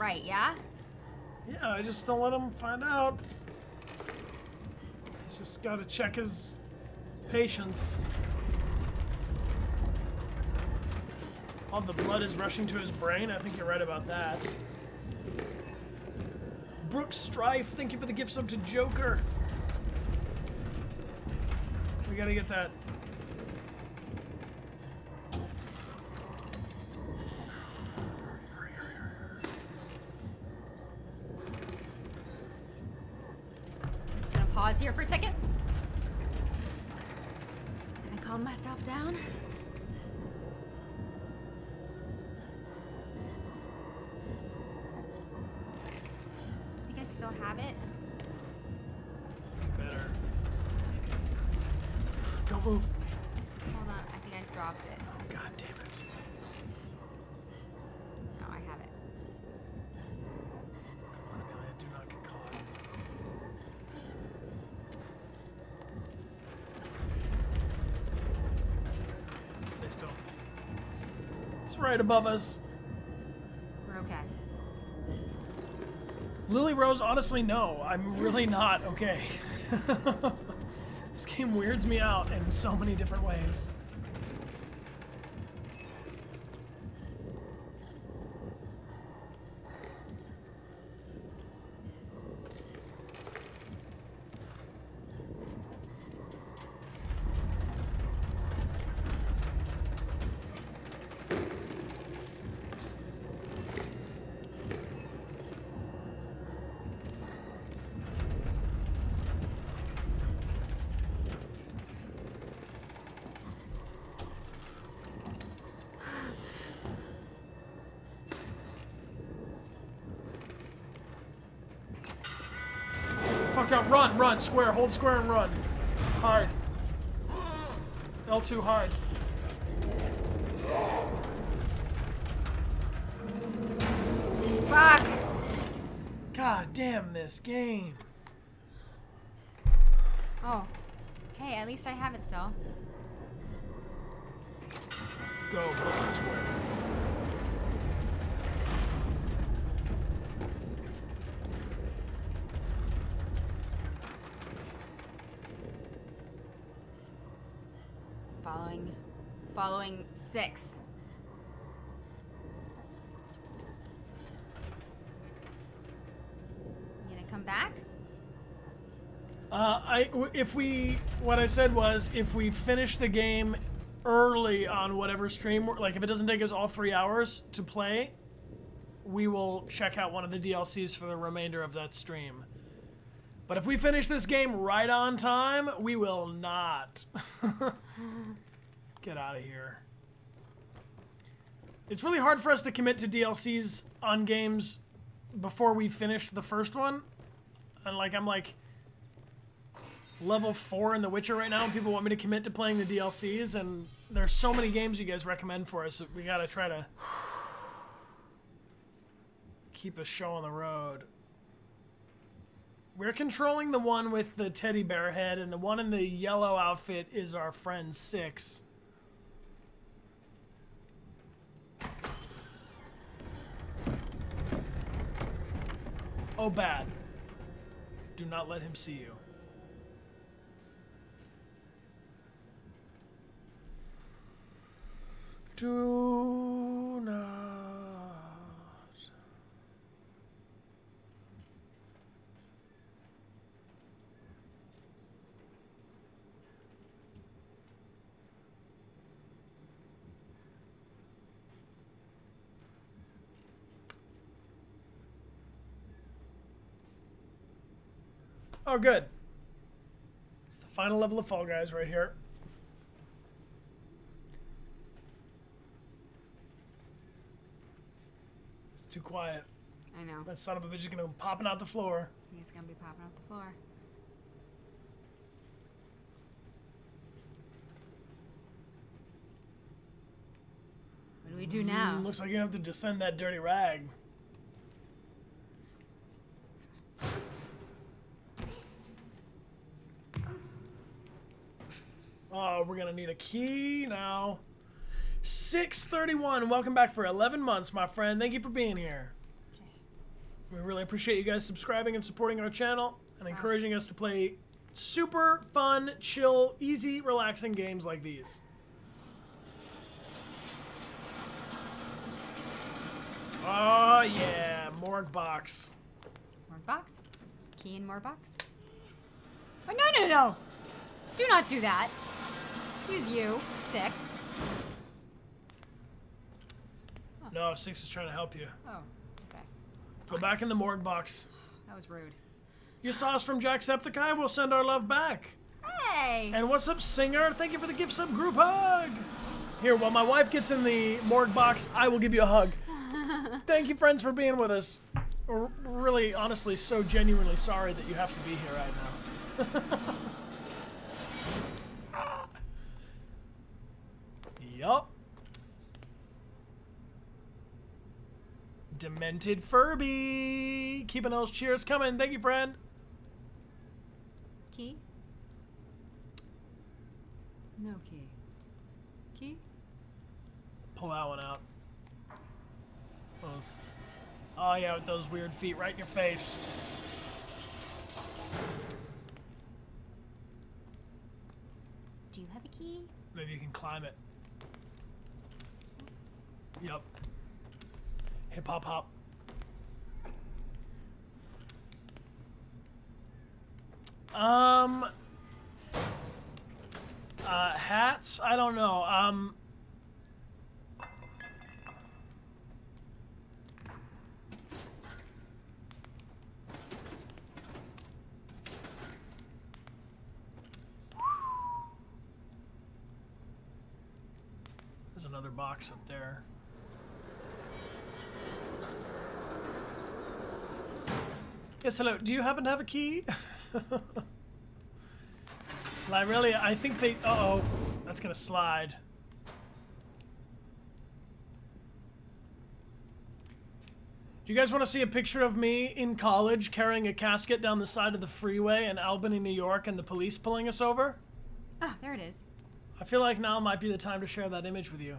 Right, yeah? Yeah, I just don't let him find out. He's just got to check his patience. All the blood is rushing to his brain. I think you're right about that. Brooke Strife, thank you for the gift sub to Joker. We gotta get that. Right above us. We're okay. Lily Rose, honestly, no. I'm really not okay. [LAUGHS] this game weirds me out in so many different ways. Run, square, hold square and run. Hide. L2 hide. Fuck! God damn this game. Oh. Hey, at least I have it still. Six. You gonna come back? Uh, I if we what I said was if we finish the game early on whatever stream, like if it doesn't take us all three hours to play, we will check out one of the DLCs for the remainder of that stream. But if we finish this game right on time, we will not. [LAUGHS] Get out of here. It's really hard for us to commit to DLCs on games before we finished the first one. And like I'm like level four in The Witcher right now, and people want me to commit to playing the DLCs, and there's so many games you guys recommend for us that we gotta try to keep the show on the road. We're controlling the one with the teddy bear head, and the one in the yellow outfit is our friend Six. Oh, bad. Do not let him see you. Do not. Oh, good. It's the final level of Fall Guys right here. It's too quiet. I know. That son of a bitch is gonna be popping out the floor. He's gonna be popping out the floor. What do we do now? Mm, looks like you have to descend that dirty rag. Oh, we're gonna need a key now. 631, welcome back for 11 months, my friend. Thank you for being here. We really appreciate you guys subscribing and supporting our channel and encouraging us to play super fun, chill, easy, relaxing games like these. Oh yeah, morgue box. More box? Key in more box? Oh, no, no, no! Do not do that. Excuse you, Six. No, Six is trying to help you. Oh, okay. Go back in the morgue box. That was rude. You saw us from Jacksepticeye, we'll send our love back. Hey! And what's up, Singer? Thank you for the gift sub group hug. Here, while my wife gets in the morgue box, I will give you a hug. [LAUGHS] Thank you, friends, for being with us. We're really, honestly, so genuinely sorry that you have to be here right now. [LAUGHS] yup. Demented Furby. Keeping those cheers coming. Thank you, friend. Key? No key. Key? Pull that one out. Those. Oh yeah, with those weird feet right in your face. Do you have a key? Maybe you can climb it. Yup. Hip hop hop. Um. Uh, hats? I don't know. Um. There's another box up there. Yes, hello. Do you happen to have a key? [LAUGHS] I really, I think they. Uh oh, that's gonna slide. Do you guys want to see a picture of me in college carrying a casket down the side of the freeway in Albany, New York, and the police pulling us over? Ah, there it is. I feel like now might be the time to share that image with you.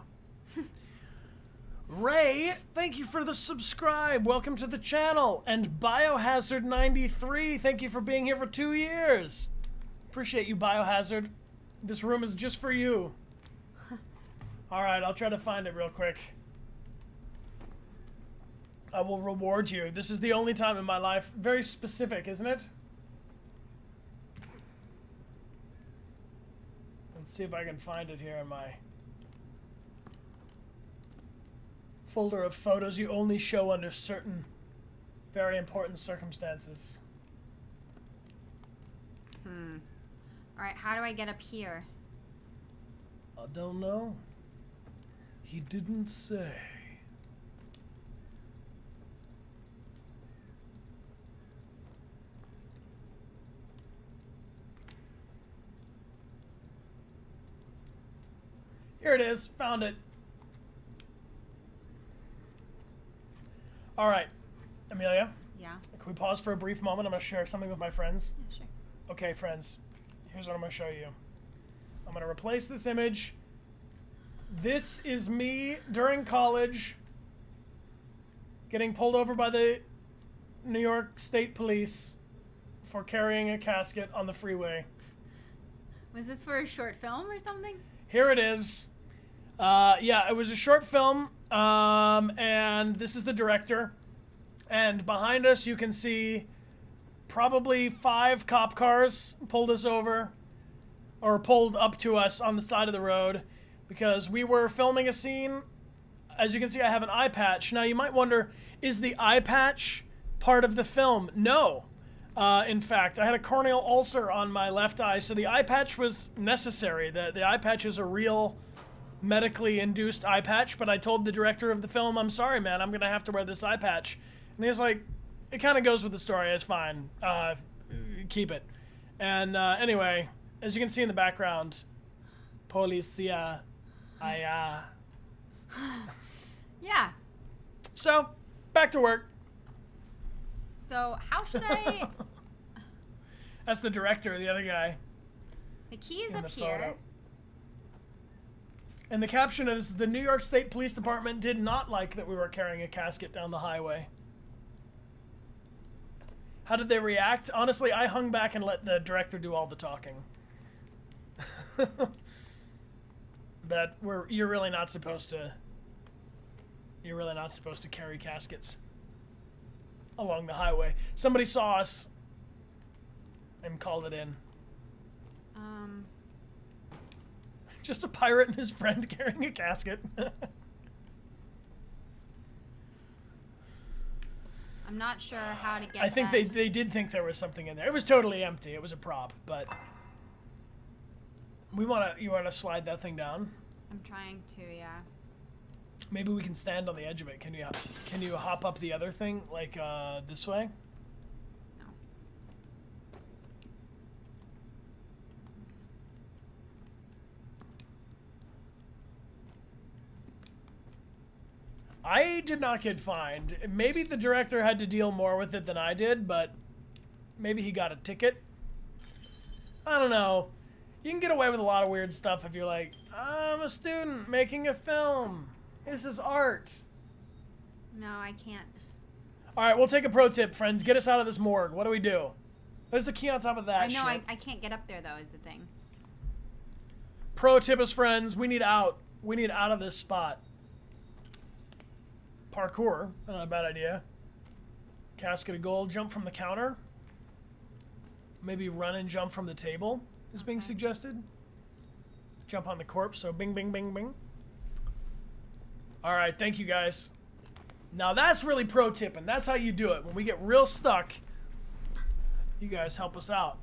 Ray, thank you for the subscribe. Welcome to the channel. And Biohazard93, thank you for being here for two years. Appreciate you, Biohazard. This room is just for you. [LAUGHS] All right, I'll try to find it real quick. I will reward you. This is the only time in my life. Very specific, isn't it? Let's see if I can find it here in my folder of photos you only show under certain very important circumstances. Hmm. Alright, how do I get up here? I don't know. He didn't say. Here it is. Found it. All right, Amelia. Yeah. Can we pause for a brief moment? I'm going to share something with my friends. Yeah, sure. Okay, friends, here's what I'm going to show you. I'm going to replace this image. This is me during college getting pulled over by the New York State Police for carrying a casket on the freeway. Was this for a short film or something? Here it is. Uh, yeah, it was a short film, um, and this is the director. And behind us, you can see probably five cop cars pulled us over, or pulled up to us on the side of the road, because we were filming a scene. As you can see, I have an eye patch. Now, you might wonder, is the eye patch part of the film? No. Uh, in fact, I had a corneal ulcer on my left eye, so the eye patch was necessary. The, the eye patch is a real medically induced eye patch, but I told the director of the film, I'm sorry, man, I'm going to have to wear this eye patch. And he's like, it kind of goes with the story. It's fine. Uh, keep it. And uh, anyway, as you can see in the background, Policia. I, [SIGHS] uh. Yeah. So, back to work. So how should I? [LAUGHS] That's the director, the other guy. the key is up here. And the caption is The New York State Police Department did not like that we were carrying a casket down the highway. How did they react? Honestly, I hung back and let the director do all the talking. [LAUGHS] that we're you're really not supposed to you're really not supposed to carry caskets along the highway. Somebody saw us and called it in. Um. Just a pirate and his friend [LAUGHS] carrying a casket. [LAUGHS] I'm not sure how to get. I think that. they, they did think there was something in there. It was totally empty. It was a prop, but we want to you want to slide that thing down. I'm trying to. Yeah. Maybe we can stand on the edge of it. Can you can you hop up the other thing like uh, this way? I did not get fined. Maybe the director had to deal more with it than I did, but maybe he got a ticket. I don't know. You can get away with a lot of weird stuff if you're like, I'm a student making a film. This is art. No, I can't. All right, we'll take a pro tip, friends. Get us out of this morgue. What do we do? There's the key on top of that I know. I, I can't get up there though. Is the thing. Pro tip is friends. We need out. We need out of this spot. Parkour. Not a bad idea. Casket of gold. Jump from the counter. Maybe run and jump from the table is being suggested. Jump on the corpse. So bing, bing, bing, bing. All right. Thank you guys. Now that's really pro tipping. That's how you do it. When we get real stuck, you guys help us out.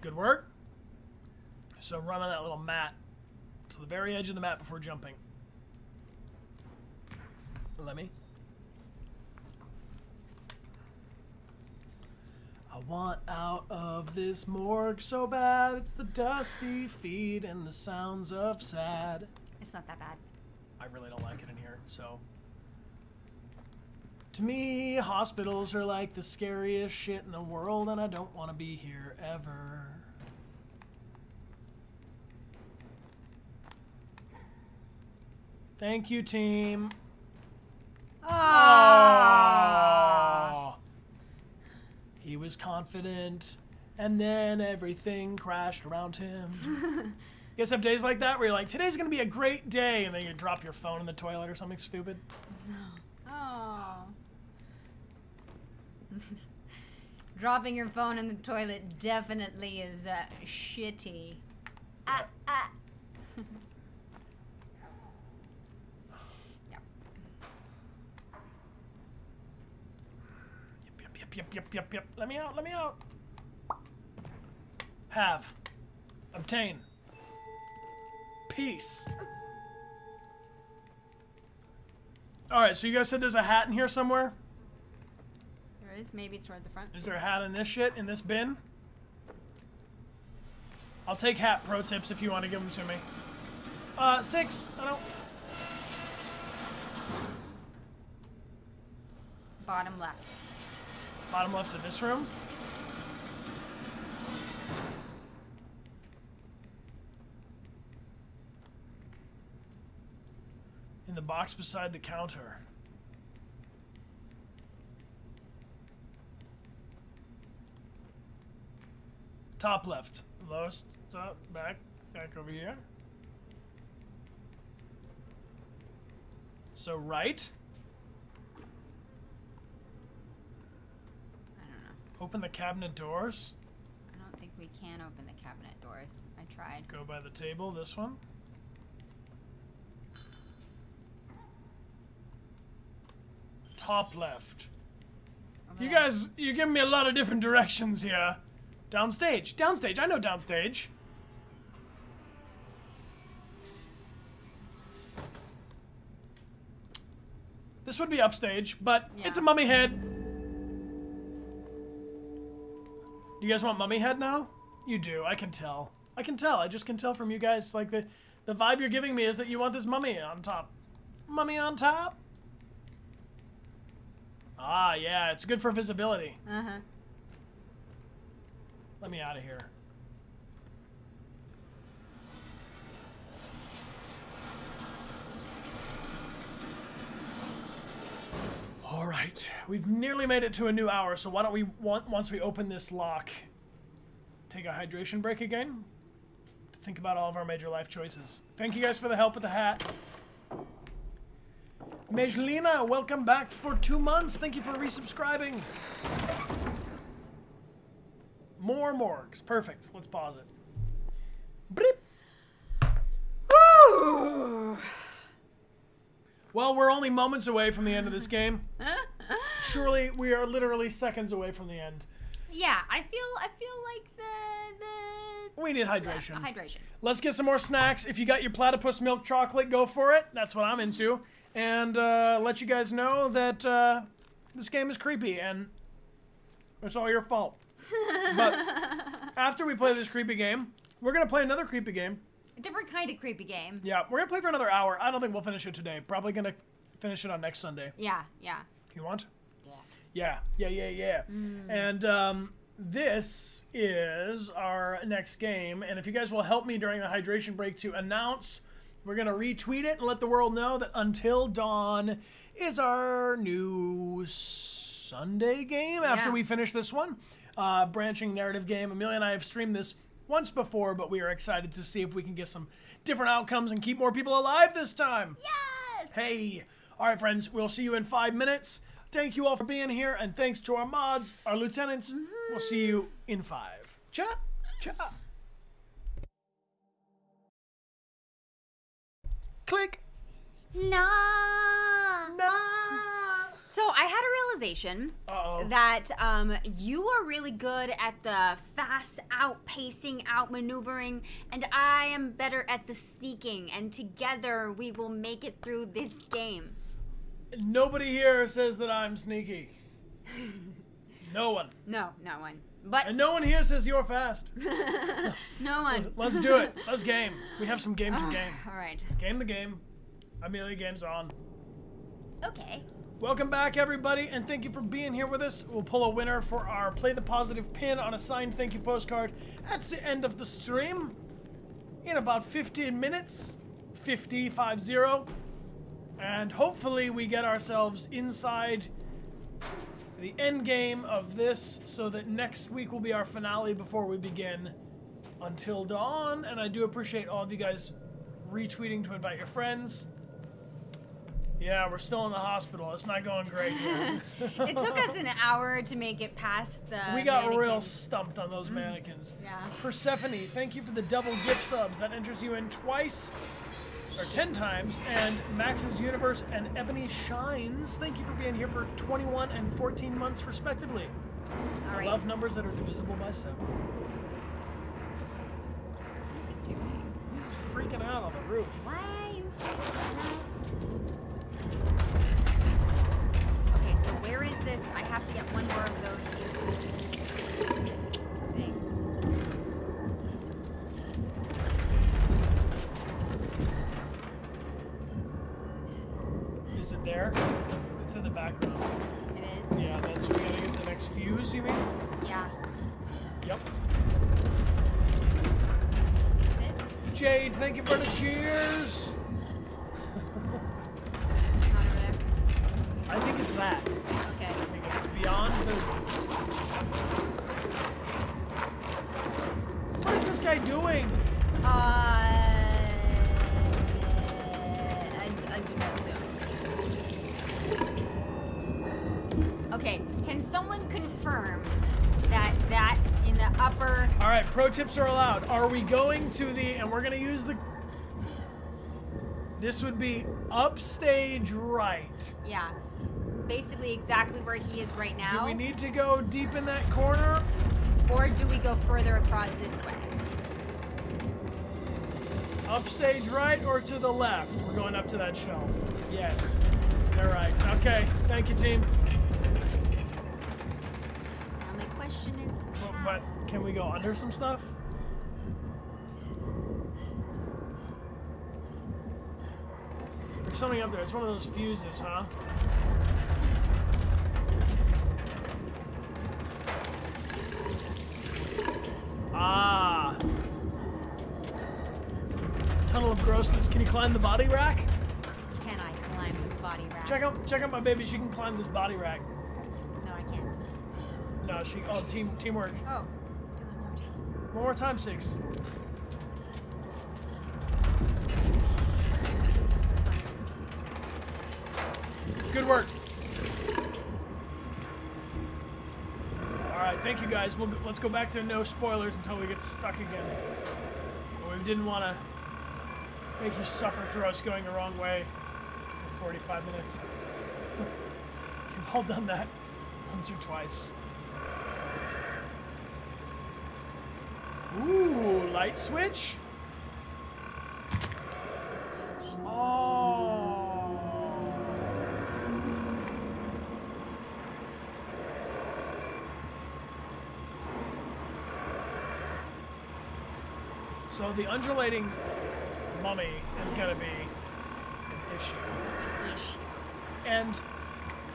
Good work. So run on that little mat to the very edge of the mat before jumping. Let me. I want out of this morgue so bad. It's the dusty feet and the sounds of sad. It's not that bad. I really don't like it in here, so. To me, hospitals are like the scariest shit in the world, and I don't want to be here ever. Thank you, team. Ah. He was confident, and then everything crashed around him. [LAUGHS] you guys have days like that where you're like, today's gonna be a great day, and then you drop your phone in the toilet or something stupid? No. Oh. [LAUGHS] Dropping your phone in the toilet definitely is uh, shitty. Ah, ah. yeah. Yep, yep, yep, yep. Let me out, let me out. Have. Obtain. Peace. Alright, so you guys said there's a hat in here somewhere? There is. Maybe it's towards the front. Is there a hat in this shit, in this bin? I'll take hat pro tips if you want to give them to me. Uh, six. I don't. Bottom left. Bottom left of this room. In the box beside the counter. Top left. Lowest, top, back, back over here. So right. I don't know. Open the cabinet doors. I don't think we can open the cabinet doors. I tried. Go by the table, this one. Top left. Over You there. guys, you're giving me a lot of different directions here. Downstage. Downstage. I know downstage. This would be upstage, but it's a mummy head. Do you guys want mummy head now? You do. I can tell. I can tell. I just can tell from you guys. Like the, the vibe you're giving me is that you want this mummy on top. Mummy on top. Ah, yeah. It's good for visibility. Uh huh. Let me out of here. All right, we've nearly made it to a new hour, so why don't we, once we open this lock, take a hydration break again to think about all of our major life choices. Thank you guys for the help with the hat. Mejlina, welcome back for two months. Thank you for resubscribing. More morgues. Perfect. Let's pause it. Bleep. Well, we're only moments away from the end of this [LAUGHS] game. Surely we are literally seconds away from the end. Yeah, I feel I feel like the the We need hydration. hydration. Let's get some more snacks. If you got your platypus milk chocolate, go for it. That's what I'm into. And uh, let you guys know that uh, this game is creepy and it's all your fault. but [LAUGHS] after we play this creepy game, we're going to play another creepy game. A different kind of creepy game. Yeah, we're to play for another hour. I don't think we'll finish it today. Probably going to finish it on next Sunday. Yeah, yeah. You want? Yeah. Yeah, yeah, yeah, yeah. And um, this is our next game. And if you guys will help me during the hydration break to announce, we're going to retweet it and let the world know that Until Dawn is our new Sunday game after Yeah. we finish this one. Uh, branching narrative game. Amelia and I have streamed this once before, but we are excited to see if we can get some different outcomes and keep more people alive this time. Yes. Hey! All right, friends, we'll see you in five minutes. Thank you all for being here, and thanks to our mods, our lieutenants. Mm-hmm. We'll see you in five. Cha! Cha! Click! Nah. Nah! So I had a realization Uh-oh. that um, you are really good at the fast outpacing, outmaneuvering, and I am better at the sneaking. And together we will make it through this game. Nobody here says that I'm sneaky. [LAUGHS] No one. No, no one. But And no one here says you're fast. [LAUGHS] no one. Let's do it. Let's game. We have some game to game. All right. Game the game. Amelia Games on. Okay. Welcome back, everybody, and thank you for being here with us. We'll pull a winner for our Play the Positive pin on a signed thank you postcard. That's the end of the stream. In about 15 minutes, 50, 5 0. And hopefully, we get ourselves inside the end game of this so that next week will be our finale before we begin Until Dawn. And I do appreciate all of you guys retweeting to invite your friends. Yeah, we're still in the hospital. It's not going great. [LAUGHS] It took us an hour to make it past the. we got real stumped on those mannequins. Yeah. Persephone, thank you for the double gift subs. That enters you in twice or 10 times. And Max's Universe and Ebony Shines, thank you for being here for 21 and 14 months, respectively. All I right. love numbers that are divisible by 7. What is he doing? He's freaking out on the roof. Why are you freaking out? Okay, so where is this? I have to get one more of those things. Is it there? It's in the background. It is? Yeah, that's we gotta get the next fuse, you mean? Yeah. Yep. That's it? Jade, thank you for the cheers. That. Okay. I think it's beyond the. What is this guy doing? Uh, I, I do not know. Okay, can someone confirm that that in the upper? All right, pro tips are allowed. Are we going to the? And we're gonna use the. This would be upstage right. Yeah, basically exactly where he is right now. Do we need to go deep in that corner? or do we go further across this way? Upstage right or to the left? We're going up to that shelf. Yes. All right. Okay. Thank you, team. Now my question is, But, but can we go under some stuff? There's something up there. It's one of those fuses, huh? Ah. Tunnel of grossness. Can you climb the body rack? can I climb the body rack? Check out, check out my baby. She can climb this body rack. No, I can't. No, she. Oh, team, teamwork. Oh, do it more time. One more time, six. Good work. All right, thank you guys. We'll let's go back to no spoilers until we get stuck again. We didn't want to make you suffer through us going the wrong way for 45 minutes. [LAUGHS] You've all done that once or twice. Ooh, light switch? Oh. So the undulating mummy is going to be an issue. And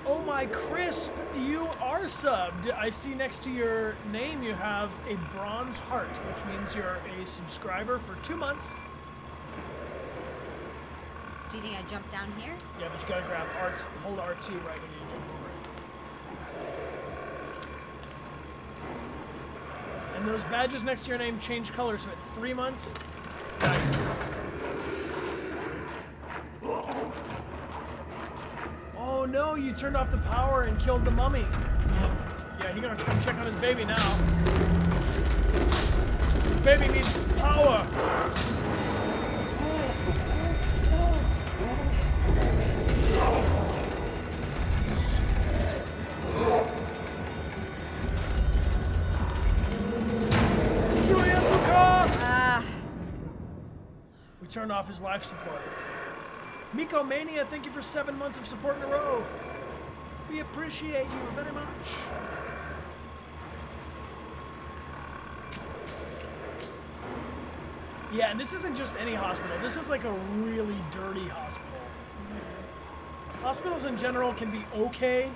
oh my crisp, you are subbed. I see next to your name you have a bronze heart, which means you're a subscriber for two months. Do you think I jump down here? Yeah, but you gotta grab R hold R2 right when you jump over it. And those badges next to your name change color, so at three months, nice. Oh no, you turned off the power and killed the mummy. Yeah, he gonna come check on his baby now. His baby needs power. We turned off his life support. Miko Mania, thank you for seven months of support in a row. We appreciate you very much. Yeah, and this isn't just any hospital. This is like a really dirty hospital. Hospitals in general can be okay.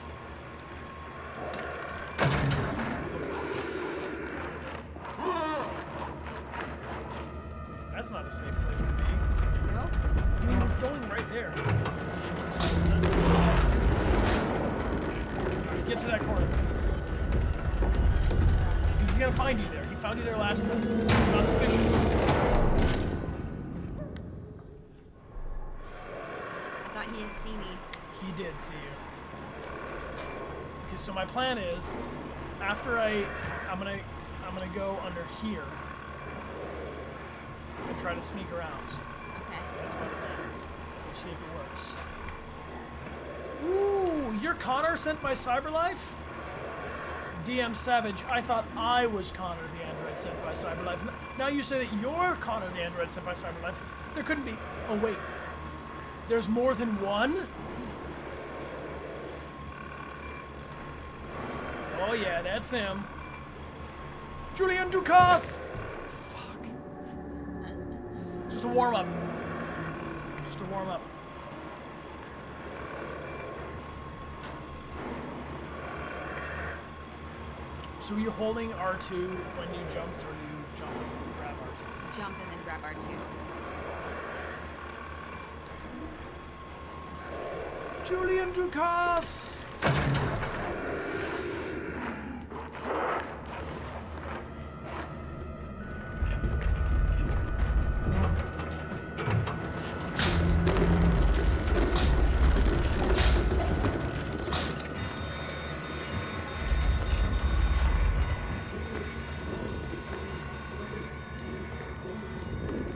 See me. He did see you. Okay, so my plan is, after I, I'm gonna, I'm gonna go under here and try to sneak around. Okay. That's my plan. Let's see if it works. Ooh, you're Connor sent by CyberLife? DM Savage, I thought I was Connor the android sent by CyberLife. Now you say that you're Connor the android sent by CyberLife. There couldn't be. Oh, wait. There's more than one? Oh, yeah, that's him. Julian Ducasse! Fuck. Just a warm up. Just a warm up. So you're holding R2 when you jumped, or do you jump and grab R2? Jump and then grab R2. Julian Ducasse!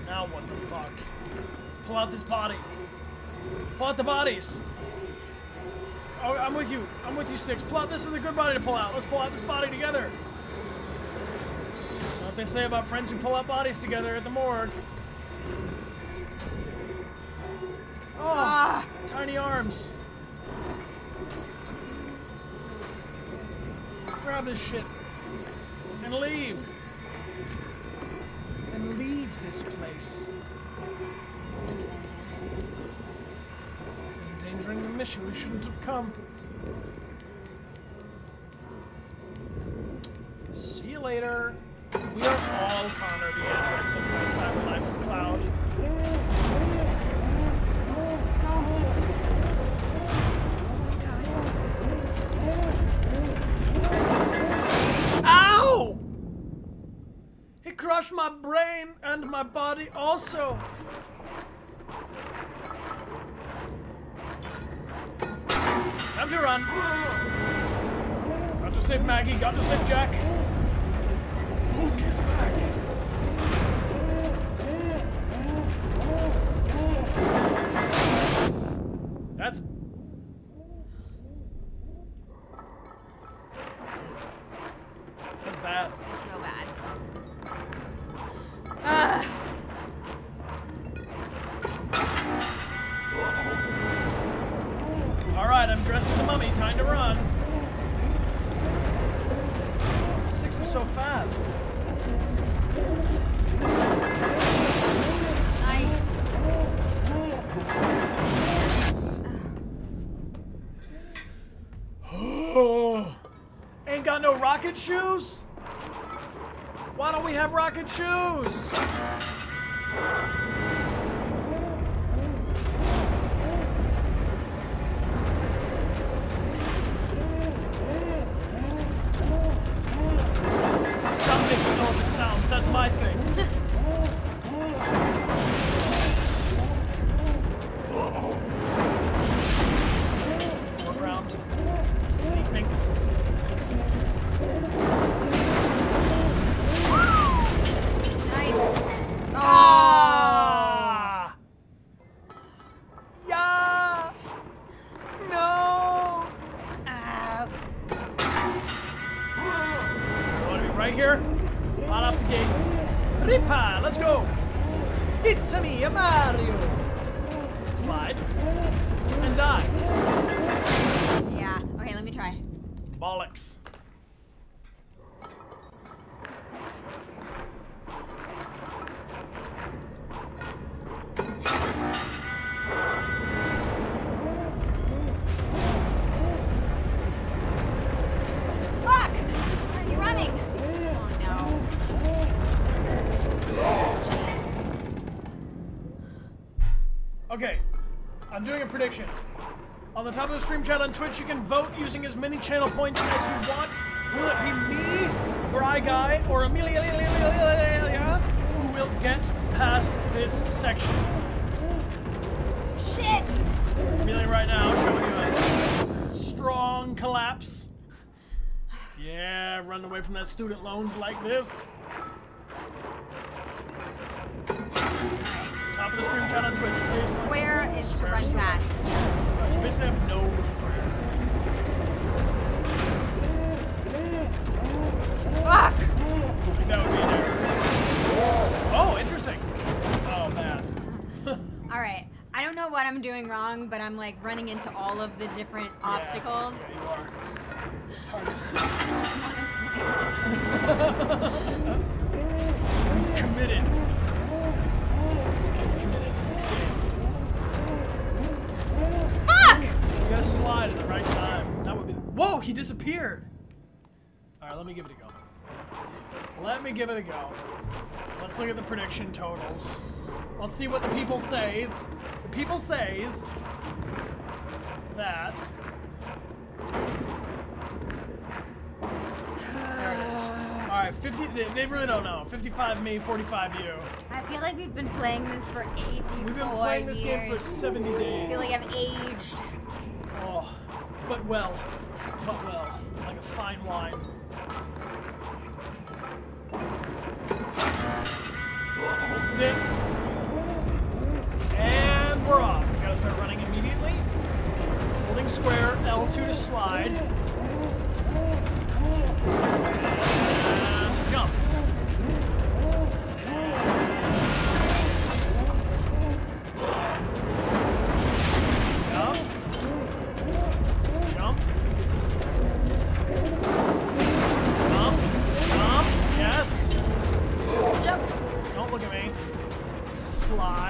Now what the fuck? Pull out this body. Pull out the bodies. I'm with you. I'm with you, Six. Pull out. This is a good body to pull out. Let's pull out this body together. Know what they say about friends who pull out bodies together at the morgue. Oh, Ah, tiny arms. Grab this shit and leave. And leave this place. Endangering the mission. We shouldn't have come. It crushed my brain and my body also. Time to run. Got to save Maggie, got to save Jack. Shoes? Doing a prediction. On the top of the stream chat on Twitch, you can vote using as many channel points as you want. Will it be me, Bry Guy, or Amelia who will get past this section? Shit! It's Amelia right now, showing you a strong collapse. Yeah, run away from that student loans like this. Fast. You basically have no room for error. Fuck! I that would be an. Oh, interesting. Oh, man. [LAUGHS] Alright. I don't know what I'm doing wrong, but I'm like running into all of the different obstacles. Yeah, you are. It's hard to see. Disappeared. All right, let me give it a go. Let me give it a go. Let's look at the prediction totals. Let's see what the people says. The people says that There it is. [SIGHS] All right, 50. They, they really don't know. 55 me, 45 you. I feel like we've been playing this for 84 We've been playing this years. game for 70 days. I feel like I've aged. Oh, but well, but well, like a fine wine. This is it. And we're off. Gotta start running immediately. Holding square, L2 to slide. And jump. Jump.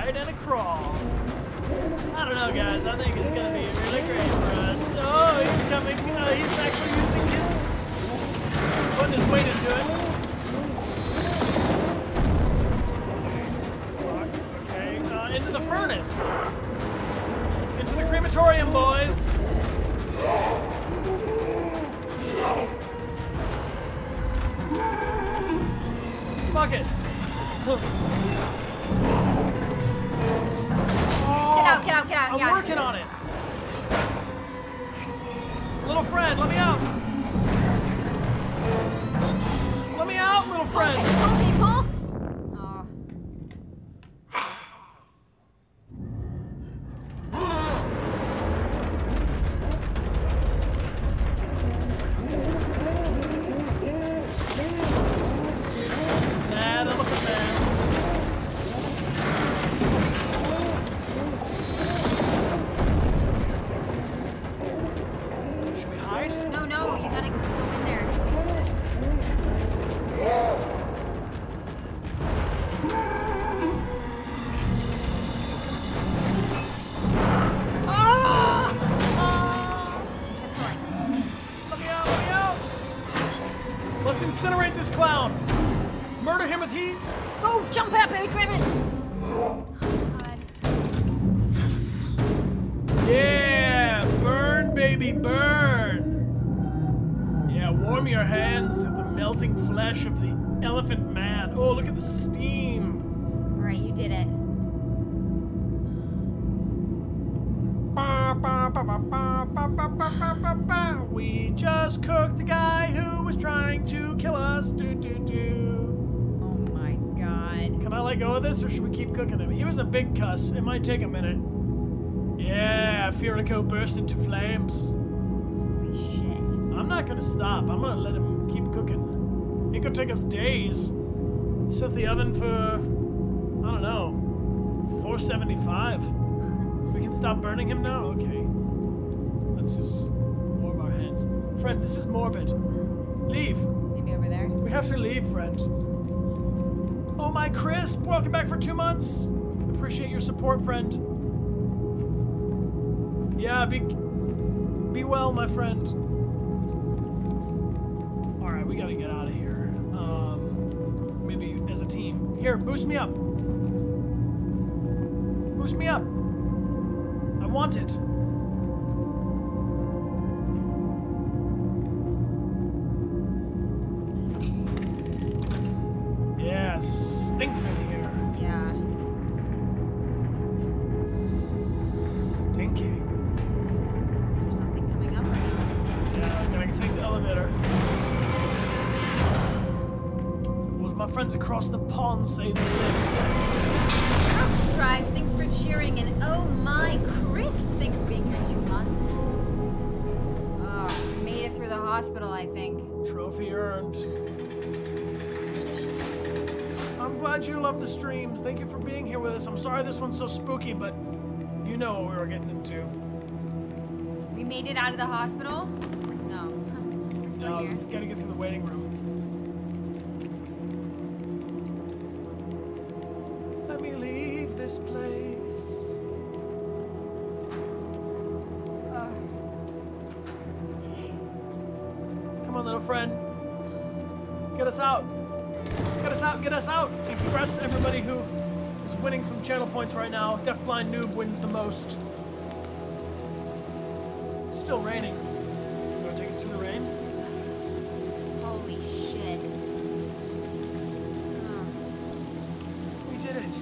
Slide and a crawl. I don't know, guys. I think it's gonna be really great for us. Oh, he's coming. Uh, he's actually using his putting his weight into it. Fuck. Okay. Uh, into the furnace. Into the crematorium, boys. Fuck it. [LAUGHS] I'm yeah. working on burst into flames. Holy shit. I'm not gonna stop. I'm gonna let him keep cooking. It could take us days. Set the oven for, I don't know, 475. [LAUGHS] We can stop burning him now? Okay. Let's just warm our hands. Friend, this is morbid. Leave. Maybe over there. We have to leave, friend. Oh, my crisp! Welcome back for two months. Appreciate your support, friend. Yeah, be be well, my friend. All right, we gotta get out of here. Um, maybe as a team. Here, boost me up. Boost me up. I want it. I think. Trophy earned. I'm glad you love the streams. Thank you for being here with us. I'm sorry this one's so spooky, but you know what we were getting into. We made it out of the hospital? No. [LAUGHS] We're still Now, here. gotta get through the waiting room. friend. Get us out. Get us out, get us out. And congrats to everybody who is winning some channel points right now. Deafblind Noob wins the most. It's still raining. You want to take us through the rain? Holy shit. We did it.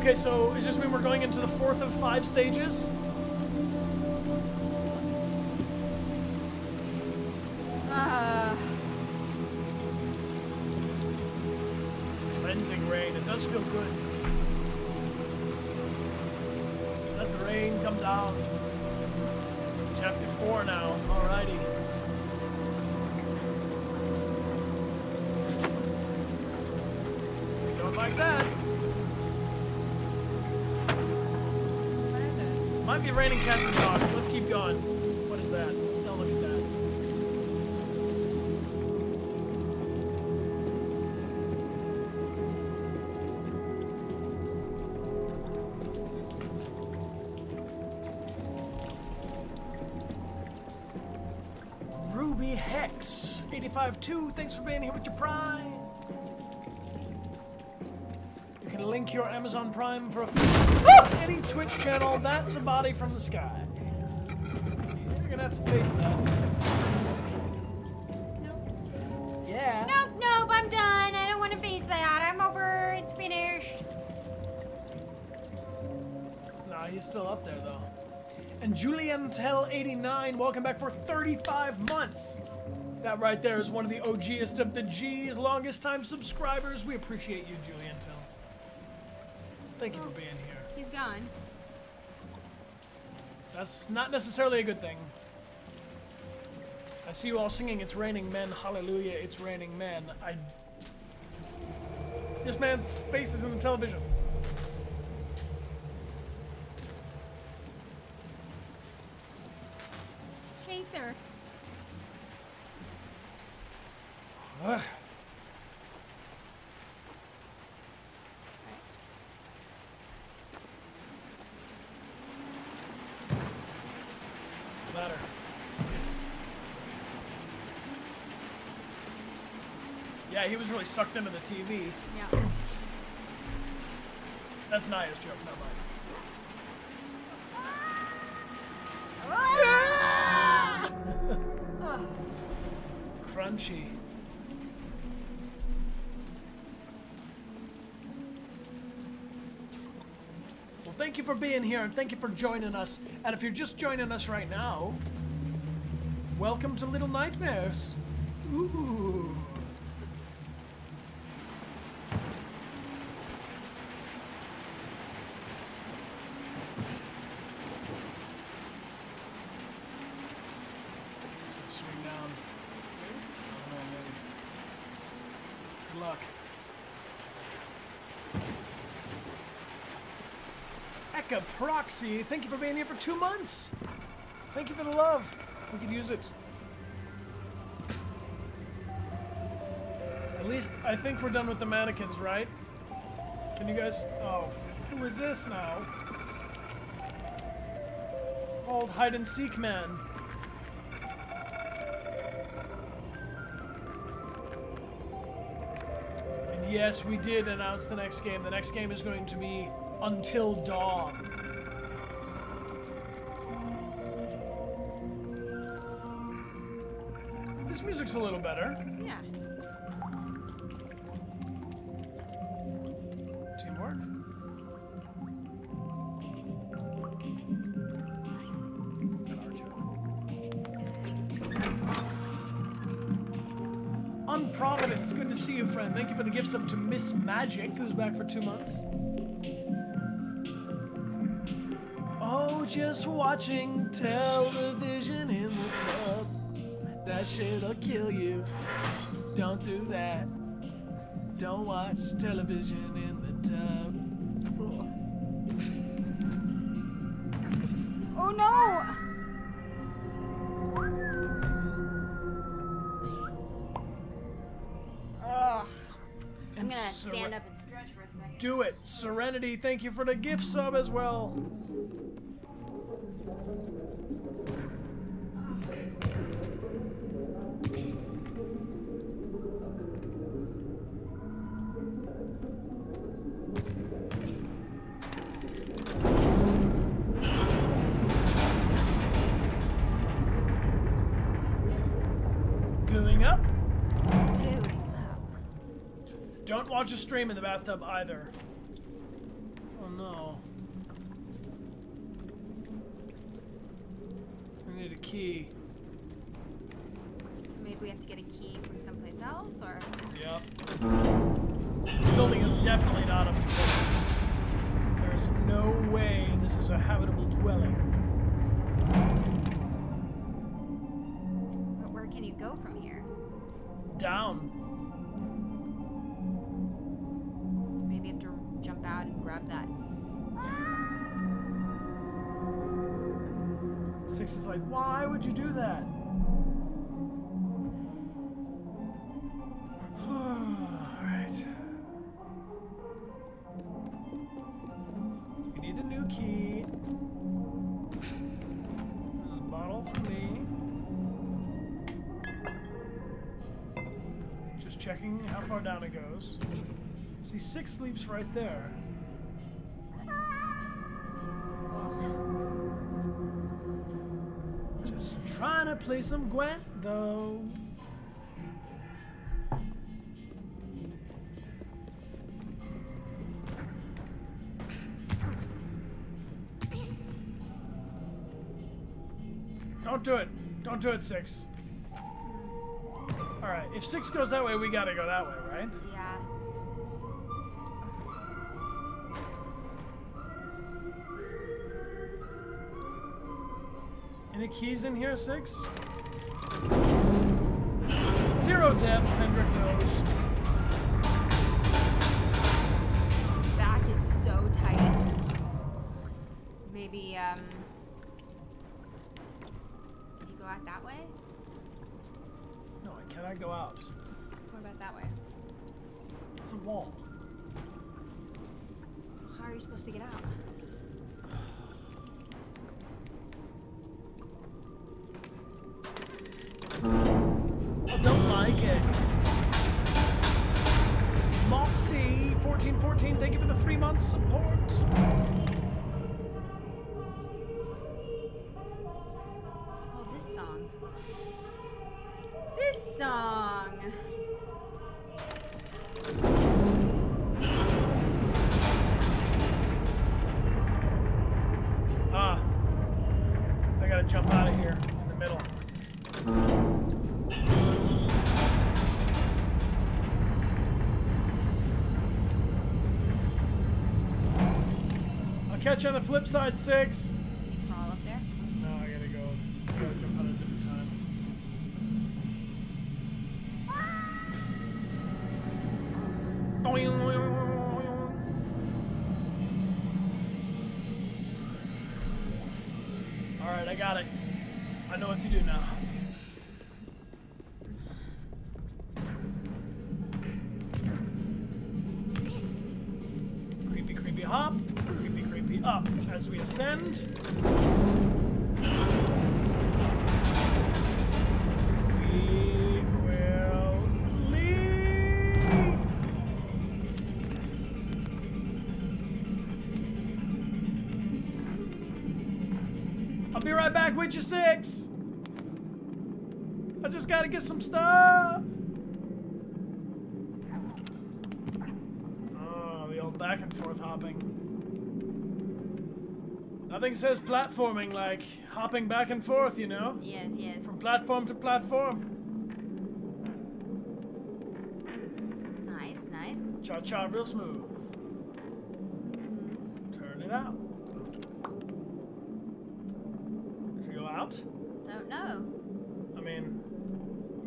Okay, so does this mean we're going into the fourth of five stages? Feel good. Let the rain come down. Chapter four now. Alrighty. Don't like that. Might be raining cats and dogs. Let's keep going. 85-2, thanks for being here with your Prime. You can link your Amazon Prime for a free ah! any Twitch channel. That's a body from the sky. You're gonna have to face that. Nope. Yeah. Nope, nope, I'm done. I don't want to face that. I'm over. It's finished. Nah, he's still up there though. And Julian Tell 89, welcome back for 35 months. That right there is one of the OGest of the G's, longest time subscribers. We appreciate you, Julian Tell. Thank you for being here. He's gone. That's not necessarily a good thing. I see you all singing It's Raining Men, Hallelujah, It's Raining Men. I. This man's space is in the television. Hey, sir. Ugh. Ladder. Yeah, he was really sucked into the TV. Yeah. That's Naya's joke, not mine. Ah! Ugh. [LAUGHS] Crunchy. Thank you for being here and thank you for joining us. And if you're just joining us right now, welcome to Little Nightmares. Ooh. It's gonna swing down. I don't know, maybe. Good luck. Eka Thank you for being here for two months. Thank you for the love. We could use it. At least I think we're done with the mannequins, right? Can you guys? Oh, who is this now? Old hide and seek man. And yes, we did announce the next game. The next game is going to be Until Dawn. Music's a little better. Yeah. Teamwork. Got R2. Unprovidence, it's good to see you, friend. Thank you for the gifts up to Miss Magic, who's back for two months. Oh, just watching television in the tub. That shit'll kill you. Don't do that. Don't watch television in the tub. Oh no! Ugh. I'm gonna stand up and stretch for a second. Do it. Serenity, thank you for the gift sub as well. watch a stream in the bathtub either. Oh no. I need a key. So maybe we have to get a key from someplace else, or? Yep. The building is definitely not up to code. There's no way this is a habitable dwelling. But where can you go from here? Down. Jump and grab that. Six is like, why would you do that? [SIGHS] Alright. We need a new key. There's a bottle for me. Just checking how far down it goes. See, six sleeps right there. Play some Gwent, though. Don't do it. Don't do it, Six. Alright, if Six goes that way, we gotta go that way, right? Any keys in here, Six? Zero deaths, Hendrik knows. Back is so tight. Maybe um. You go out that way. No, I cannot go out. What about that way? It's a wall. How are you supposed to get out? Moxie1414, thank you for the three months support. Catch you on the flip side, six. You, six. I just gotta get some stuff. Oh, the old back and forth hopping. Nothing says platforming like hopping back and forth, you know? Yes, yes. From platform to platform. Nice, nice. Cha cha real smooth. Turn it out. Should we go out? Don't know. I mean,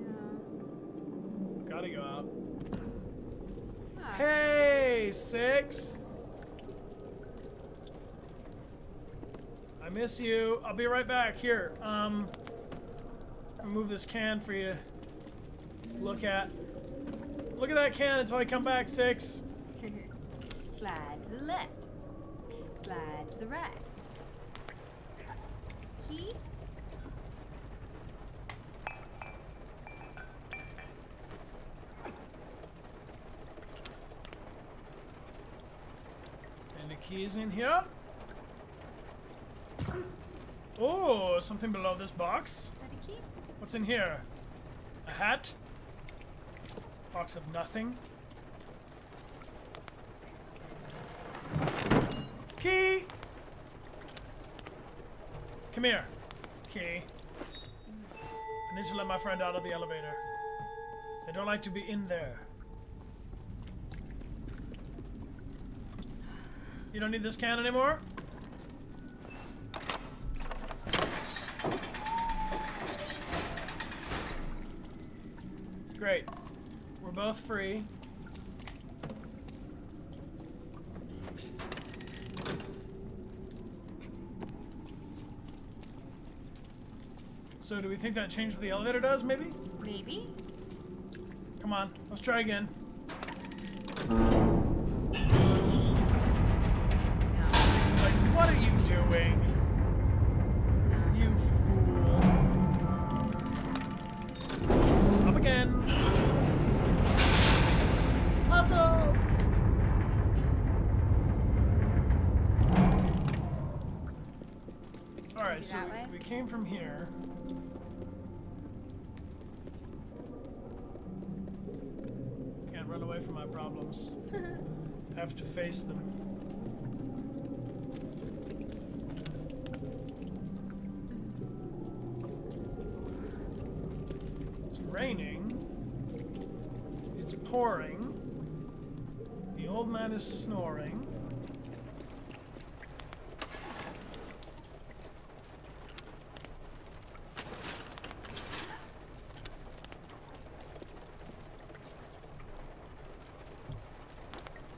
No. gotta go out. Ah, Hey, six. I miss you. I'll be right back. Here, um, move this can for you. Look at. Look at that can until I come back, six. [LAUGHS] Slide to the left. Slide to the right. Key? And the keys in here. Oh, something below this box. Is that a key? What's in here? A hat? Box of nothing. Key! Come here. Key. I need to let my friend out of the elevator. I don't like to be in there. You don't need this can anymore? Great. We're both free. So do we think that changed what the elevator does, maybe? Maybe? Come on, let's try again. Doing? You fool. Up again. Puzzles! Alright, so we, we came from here. Can't run away from my problems. [LAUGHS] Have to face them. Pouring. The old man is snoring.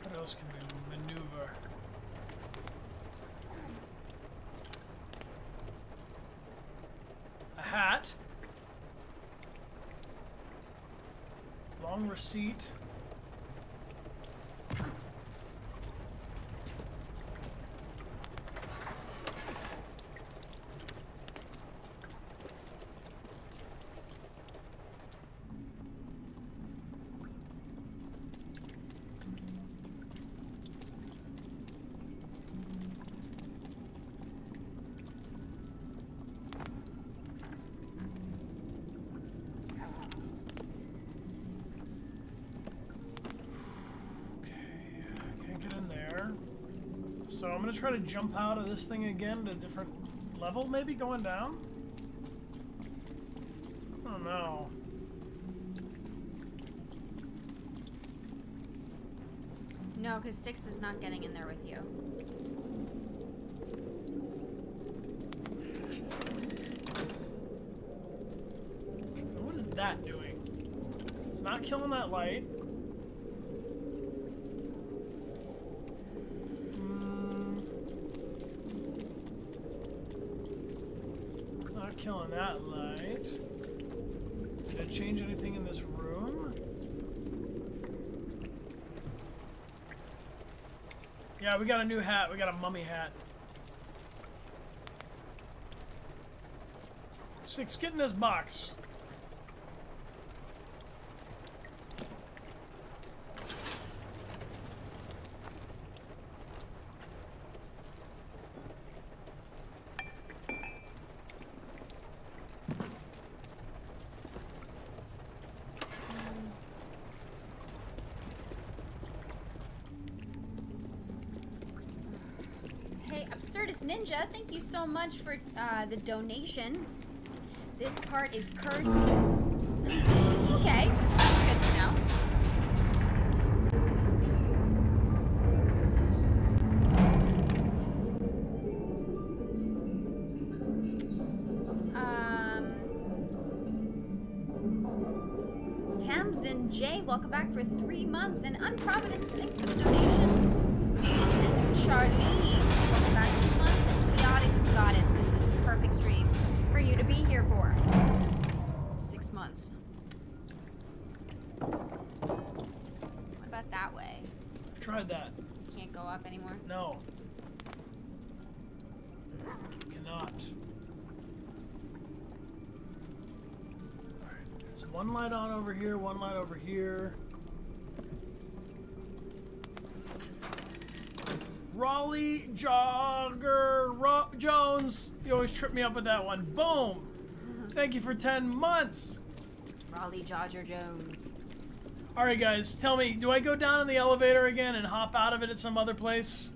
What else can we maneuver? A hat. Long receipt. Okay, can't get in there. So I'm gonna try to jump out of this thing again to a different level, maybe going down? I don't know. No, because Six is not getting in there with you. What is that doing? It's not killing that light. Hmm. Not killing that light. Did it change anything in this room? Yeah, we got a new hat. We got a mummy hat. Six, get in this box. Hey, Absurdist Ninja, thank you so much for uh, the donation. This part is cursed. okay, that's good to know. Um, Tamsin J, welcome back for three months, and Unprovidence, thanks for the donation. And Charlize, Months. What about that way? I've tried that. Can't go up anymore? No. Cannot. Alright, there's one light on over here, one light over here. Raleigh Jogger Ro- Jones. You always trip me up with that one. Boom! Uh-huh. Thank you for 10 months! Raleigh Dodger Jones. Alright, guys, tell me, do I go down in the elevator again and hop out of it at some other place?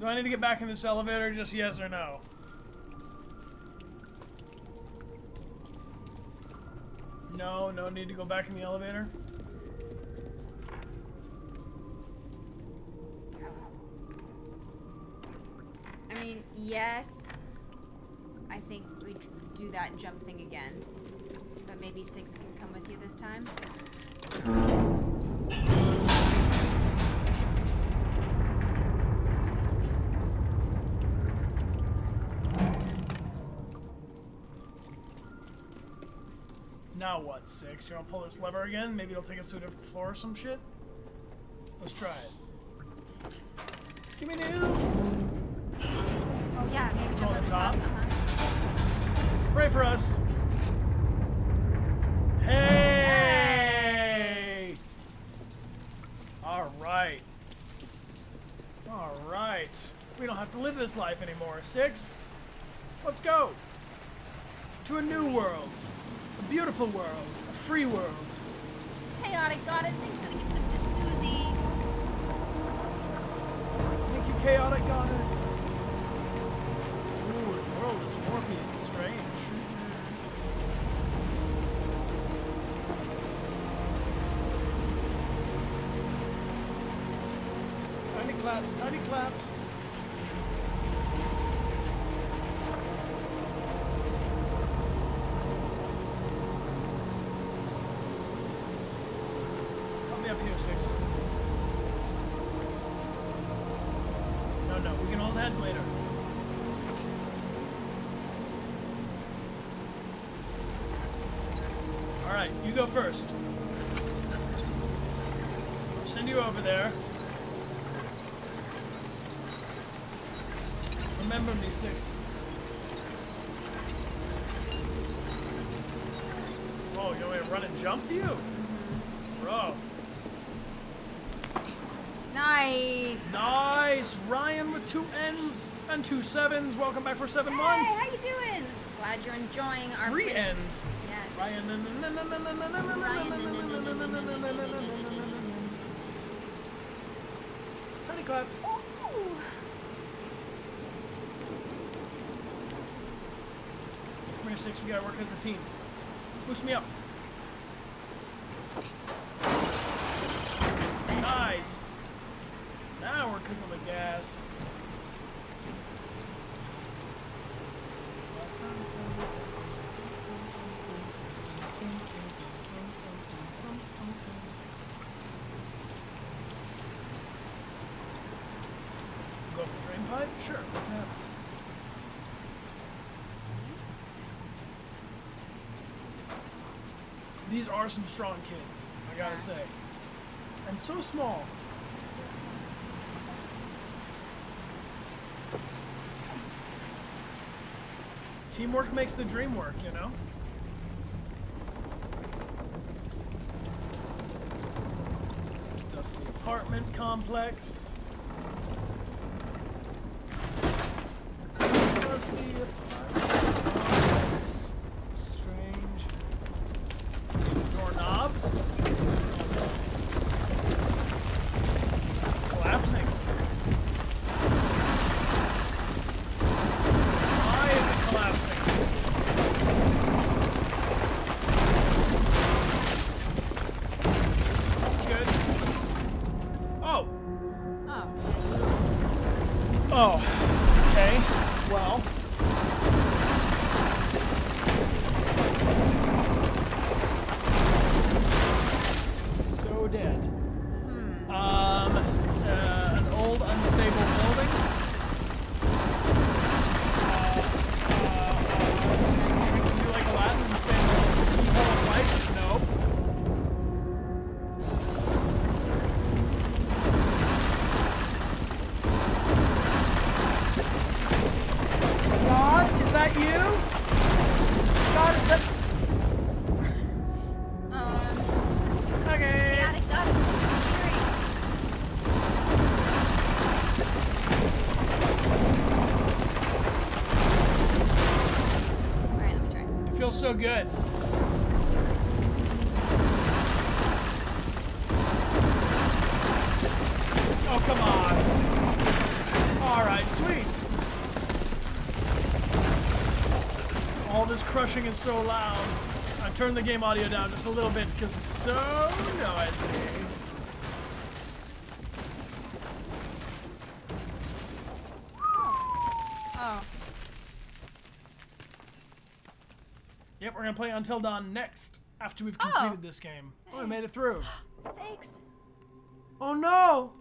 Do I need to get back in this elevator? Just yes or no? No, no need to go back in the elevator. I mean, yes. I think we do that jump thing again. But maybe Six can come with you this time. Now what, Six? You wanna pull this lever again? Maybe it'll take us to a different floor or some shit? Let's try it. Give me new! Oh yeah, maybe jump on the top. top? Uh-huh. Pray for us! Hey! Alright. Alright. We don't have to live this life anymore. Six? Let's go! To a new world. A beautiful world. A free world. Chaotic goddess, thanks for the gifts of Susie. Thank you, chaotic goddess. Ooh, the world is warpy and strange. Tiny claps, tiny claps. Go first. I'll send you over there. Remember me, Six. Whoa, oh, you want me to run and jump to you? Bro. Nice. Nice! Ryan with two N's and two sevens. Welcome back for seven Hey, months. how you doing? Glad you're enjoying our Three N's. Ryan. Tiny claps. Ooh. Six. We gotta work as a team. Boost me up. Nice. Now we're cooking with gas. Go up the drain pipe? Sure. Yeah. These are some strong kids, I gotta Yeah. say. And so small. Teamwork makes the dream work, you know? Dusty apartment complex. So good. Oh, come on. Alright, sweet. All this crushing is so loud. I turn the game audio down just a little bit because it's so noisy. Oh. Yep, we're gonna play Until Dawn next after we've Oh. completed this game. Oh, we made it through. [GASPS] Sakes. Oh no!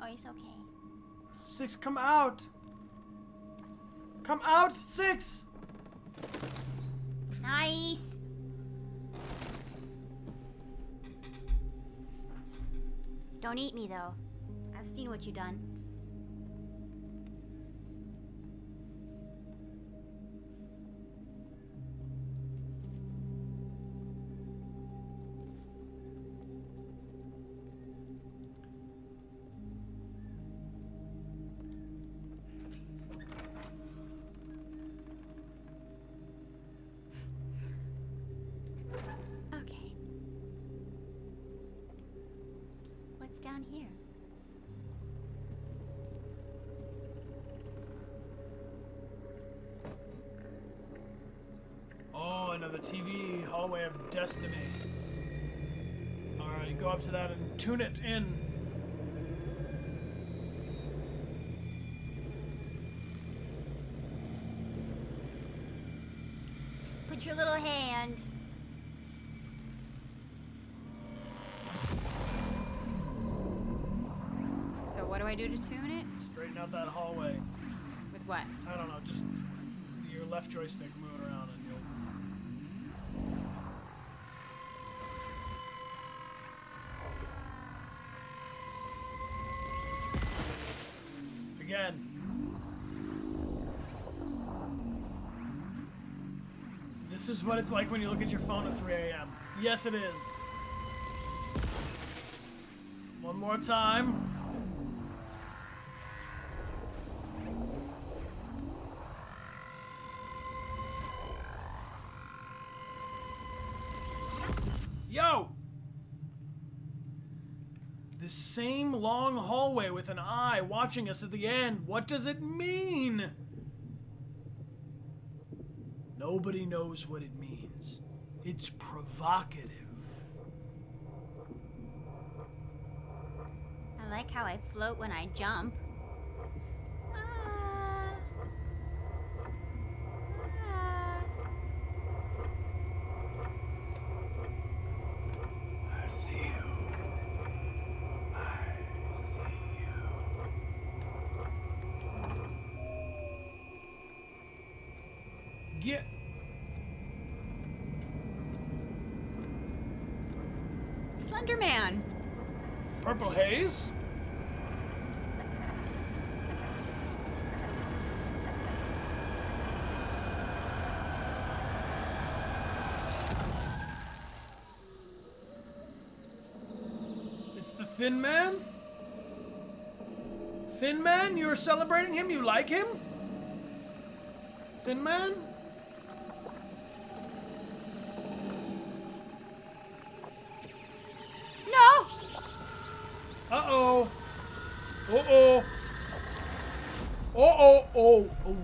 Oh, it's okay. Six, come out! Come out, Six! Nice. Don't eat me though. I've seen what you've done. Down here? Oh, another TV hallway of destiny. Alright, go up to that and tune it in. Put your little hand. So what do I do to tune it? Straighten out that hallway. With what? I don't know, just your left joystick moving around and you'll. Again. This is what it's like when you look at your phone at 3 a.m. Yes, it is. One more time. Yo! This same long hallway with an eye watching us at the end. What does it mean? Nobody knows what it means. It's provocative. I like how I float when I jump. Ah. Ah. I see you. I see you. Get. Slender Man. Purple haze? It's the Thin Man? Thin Man? You're celebrating him? You like him? Thin Man? No! Uh oh. Uh oh. Uh oh. Oh. Oh.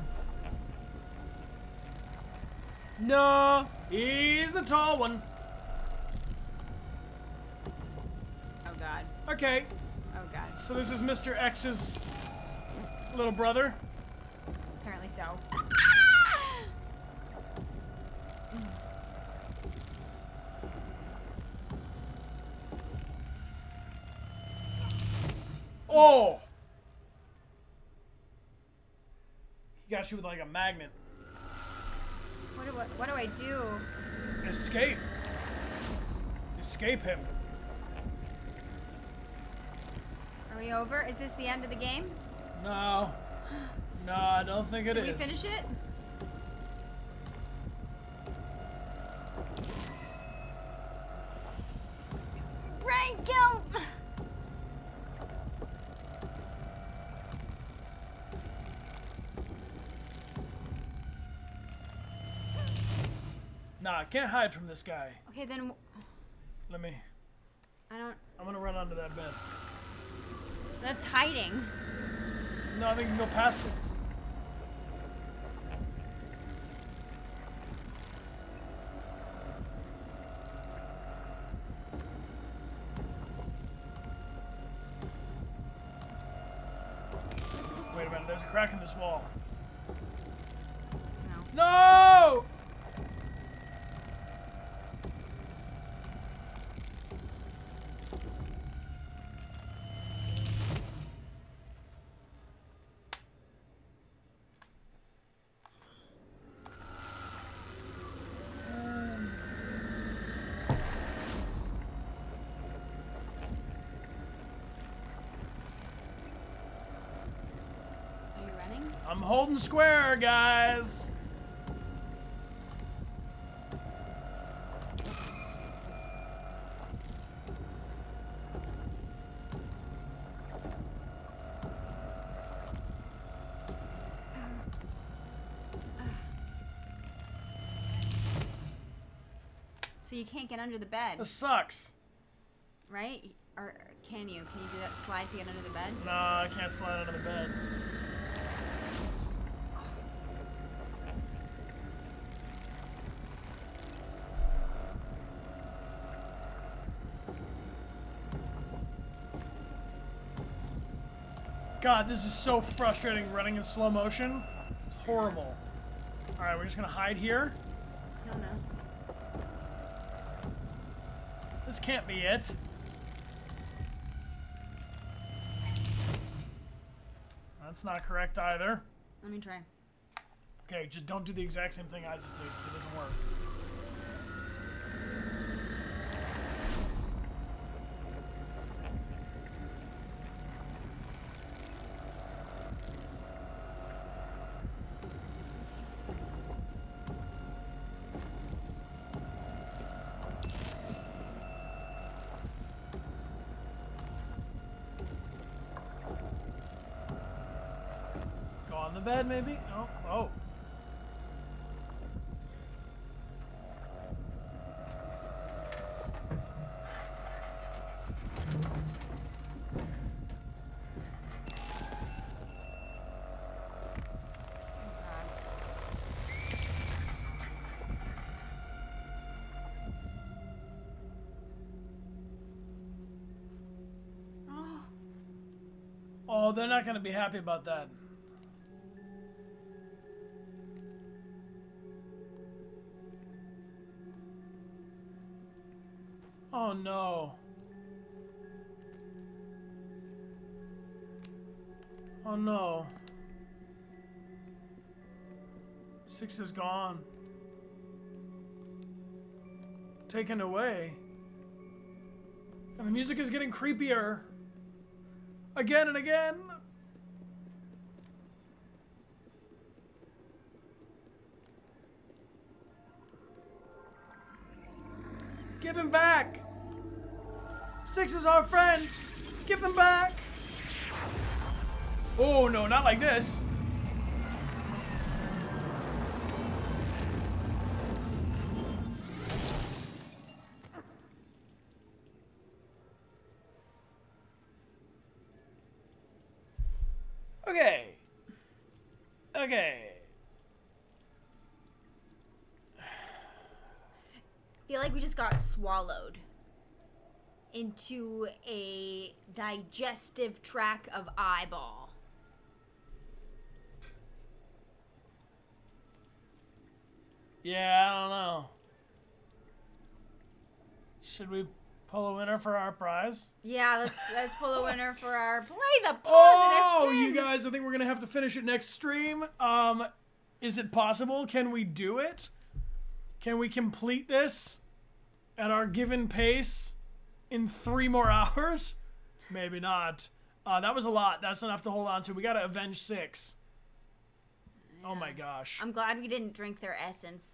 No. He's a tall one. Oh god. Okay. Oh god. So this is Mr. X's little brother. Apparently so. Oh. He got you with like a magnet. What do I, what do I do? Escape. Escape him. Are we over? Is this the end of the game? No. [GASPS] No, I don't think it is. Did we finish it? Nah, I can't hide from this guy. Okay, then w- Let me. I don't. I'm gonna run onto that bed. That's hiding. No, I think you can go past it. Wait a minute, there's a crack in this wall. Holding square, guys. So you can't get under the bed, This sucks. right? Or or can you? Can you do that slide to get under the bed? No, I can't slide under the bed. God, this is so frustrating running in slow motion. It's horrible. Alright, we're just gonna hide here. No, no. This can't be it. That's not correct either. Let me try. Okay, just don't do the exact same thing I just did. It doesn't work. On the bed, maybe? Oh, oh. Oh, Oh, they're not going to be happy about that. No. Oh no. Six is gone. Taken away. And the music is getting creepier. Again and again. Give him back. Six is our friend. Give them back. Oh no, not like this. Okay. Okay. feel like we just got swallowed into a digestive tract of eyeball. Yeah, I don't know. Should we pull a winner for our prize? Yeah, let's let's pull a winner for our play the [LAUGHS] positive. Oh, pin. you guys, I think we're gonna have to finish it next stream. Um, is it possible? Can we do it? Can we complete this at our given pace in three more [LAUGHS] hours? Maybe not. Uh, that was a lot. That's enough to hold on to. We gotta avenge six. Oh my gosh. I'm glad we didn't drink their essence.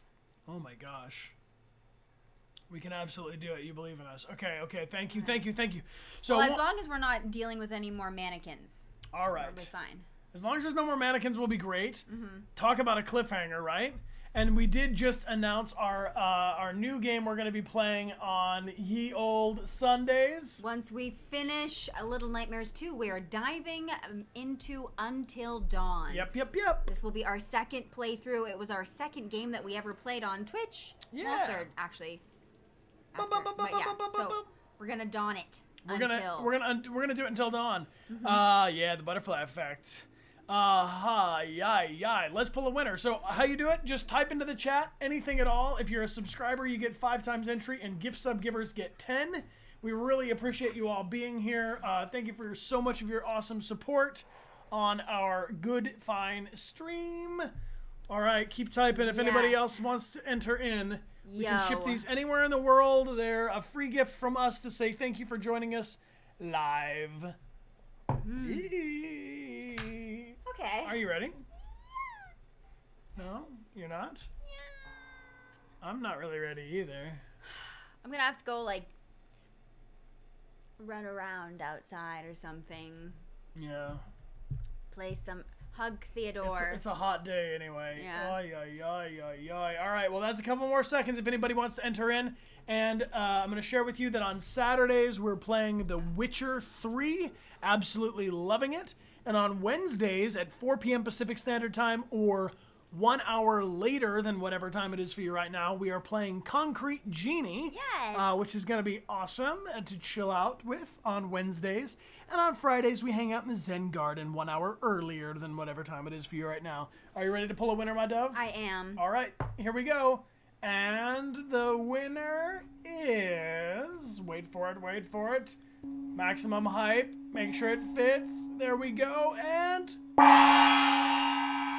Oh my gosh. We can absolutely do it. You believe in us. Okay, okay. Thank you, thank you, thank you. So, Well, as long as we're not dealing with any more mannequins, All right. we'll be fine. As long as there's no more mannequins, we'll be great. Mm-hmm. Talk about a cliffhanger, right? And we did just announce our uh, our new game we're going to be playing on Ye Old Sundays. Once we finish a Little Nightmares 2, we are diving um, into Until Dawn. Yep, yep, yep. This will be our second playthrough. It was our second game that we ever played on Twitch. Well, Yeah. third, actually. After. ba- ba- But yeah, ba- ba- so we're gonna dawn it We're until. gonna we're gonna we're gonna do it until dawn. Uh yeah, the butterfly effect. Aha, yai, yai. Let's pull a winner. So, how you do it? Just type into the chat anything at all. If you're a subscriber, you get five times entry, and gift sub givers get 10. We really appreciate you all being here. Uh, thank you for so much of your awesome support on our good, fine stream. All right, keep typing. If anybody else wants to enter in, we can ship these anywhere in the world. They're a free gift from us to say thank you for joining us live. Hmm. Okay. Are you ready? No, you're not. Yeah. I'm not really ready either. [SIGHS] I'm gonna have to go like run around outside or something. Yeah. Play some hug It's, Theodore. it's a hot day anyway. Yeah. Ay, ay, ay, ay, ay. All right, well, that's a couple more seconds if anybody wants to enter in. And uh, I'm going to share with you that on Saturdays, we're playing The Witcher 3. Absolutely loving it. And on Wednesdays at 4 p.m. Pacific Standard Time or one hour later than whatever time it is for you right now, we are playing Concrete Genie. Yes. Uh, which is going to be awesome uh, to chill out with on Wednesdays. And on Fridays, we hang out in the Zen Garden one hour earlier than whatever time it is for you right now. Are you ready to pull a winner, my dove? I am. All right, here we go. And the winner is. Wait for it, wait for it. Maximum hype. Make sure it fits. There we go. And.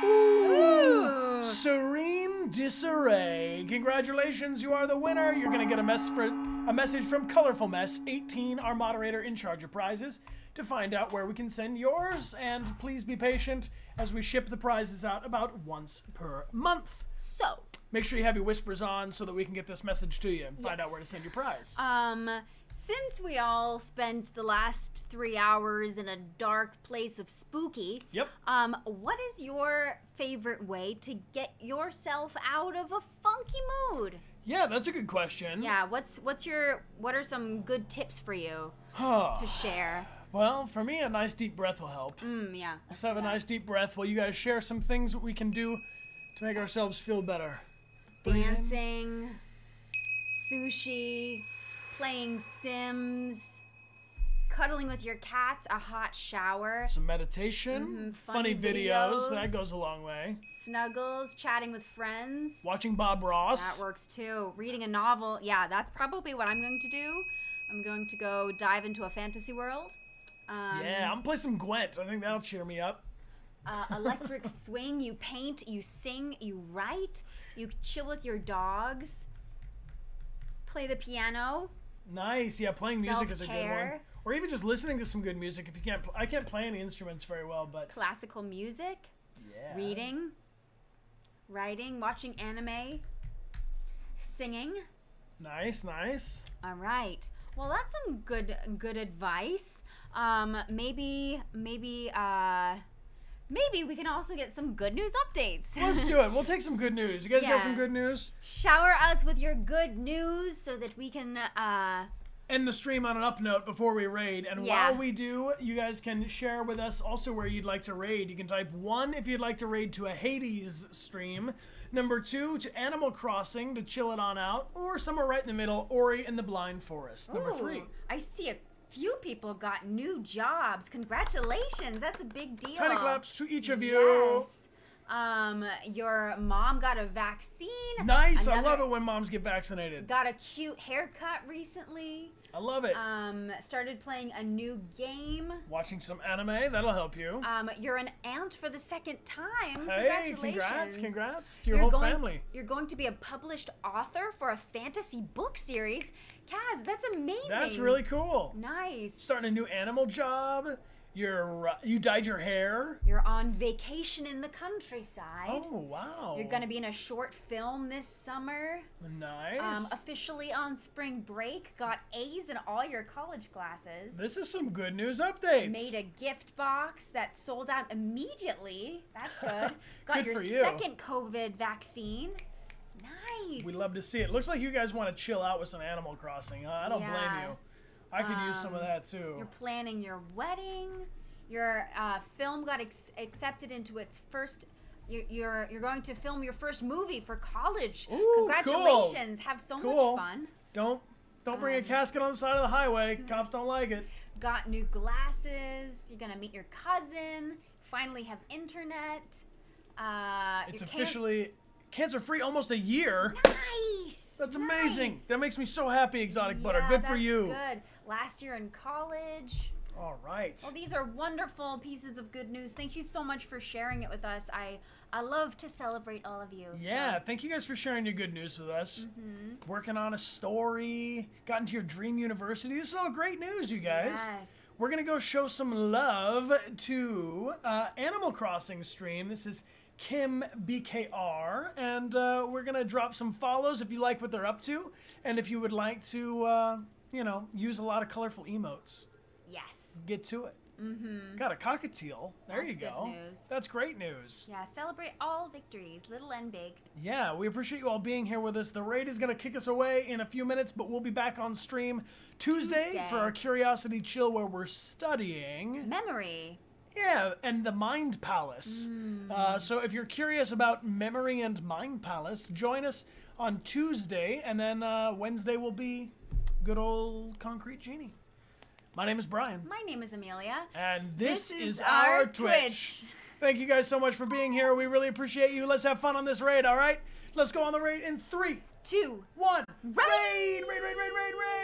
Ooh! Serene Disarray. Congratulations, you are the winner. You're gonna get a mess for a message from Colorful Mess 18, our moderator in charge of prizes, to find out where we can send yours. And please be patient as we ship the prizes out about once per month. So, Make sure you have your whispers on so that we can get this message to you and find out where to send your prize. um, since we all spent the last three hours in a dark place of spooky, yep. um, what is your favorite way to get yourself out of a funky mood? Yeah, that's a good question. Yeah, what's what's your what are some good tips for you to share? well, for me, a nice deep breath will help. Mm, yeah. Let's have a nice deep breath while you guys share some things that we can do to make ourselves feel better. Dancing, sushi, playing Sims, cuddling with your cats, a hot shower, Some meditation, Mhm, funny, funny videos, videos. that goes a long way. snuggles, chatting with friends. Watching Bob Ross. That works too. Reading a novel. Yeah, that's probably what I'm going to do. I'm going to go dive into a fantasy world. Um, yeah, I'm gonna play some Gwent. I think that'll cheer me up. uh, electric [LAUGHS] swing. You paint, you sing, you write, you chill with your dogs, play the piano. Nice. Yeah, playing music is a good one. Or even just listening to some good music if you can't. Pl- I can't play any instruments very well, but classical music, yeah. reading, writing, watching anime, singing. Nice, nice. All right. Well, that's some good good advice. Um, maybe maybe uh, maybe we can also get some good news updates. Let's do it. [LAUGHS] We'll take some good news. You guys got some good news? Shower us with your good news so that we can uh, end the stream on an up note before we raid. And Yeah. while we do, you guys can share with us also where you'd like to raid. You can type one if you'd like to raid to a Hades stream. Number two to Animal Crossing to chill it on out, or somewhere right in the middle, Ori and the Blind Forest. Number ooh, three. I see a few people got new jobs. Congratulations. That's a big deal. Tiny claps to each of you. Yes. Um, your mom got a vaccine. Nice. I love it when moms get vaccinated. Got a cute haircut recently. I love it. Um, started playing a new game. Watching some anime, that'll help you. Um, you're an aunt for the second time. hey, Congratulations. congrats, congrats to your You're whole going, family. You're going to be a published author for a fantasy book series. Kaz, that's amazing. That's really cool. nice. Starting a new animal job. You're uh, you dyed your hair. You're on vacation in the countryside. Oh wow. You're gonna be in a short film this summer. nice. Um, officially on spring break. Got A's in all your college classes. This is some good news updates. Made a gift box that sold out immediately. That's [LAUGHS] good. Got Good your for you. second COVID vaccine. Nice. We'd love to see it. Looks like you guys want to chill out with some Animal Crossing. Huh? I don't blame you. I could use some of Um, that too. You're planning your wedding. Your uh, film got ex- accepted into its first. You're, you're you're going to film your first movie for college. Ooh, cool. Congratulations! Have so Cool. much fun. Don't don't bring a Um, casket on the side of the highway. Cops don't like it. Got new glasses. You're gonna meet your cousin. finally have internet. Uh, It's officially cancer free almost a year. nice. That's amazing. That makes me so happy, Exotic Butter. Yeah, Good for you. Good. Last year in college. All right. Well, these are wonderful pieces of good news. Thank you so much for sharing it with us. I I love to celebrate all of you. so- Yeah, thank you guys for sharing your good news with us. Mm-hmm. Working on a story, got into your dream university. This is all great news, you guys. Yes. We're gonna go show some love to uh, Animal Crossing stream. This is Kim BKR, and uh, we're gonna drop some follows if you like what they're up to, and if you would like to, uh, you know, use a lot of colorful emotes. Yes. Get to it. Mm-hmm. Got a cockatiel. There That's you go. That's great news. Yeah. Celebrate all victories, little and big. Yeah, we appreciate you all being here with us. The raid is going to kick us away in a few minutes, but we'll be back on stream Tuesday, Tuesday. for our Curiosity Chill where we're studying. Memory. Yeah, and the Mind Palace. Hmm. Uh, so if you're curious about Memory and Mind Palace, join us on Tuesday, and then uh, Wednesday will be good old Concrete Genie. My name is Bryan, My name is Amelia. and this, This is our our Twitch. Twitch. Thank you guys so much for being here. We really appreciate you. Let's have fun on this raid, all right? Let's go on the raid in three, two, one. Raid! Raid, raid, raid, raid, raid, raid.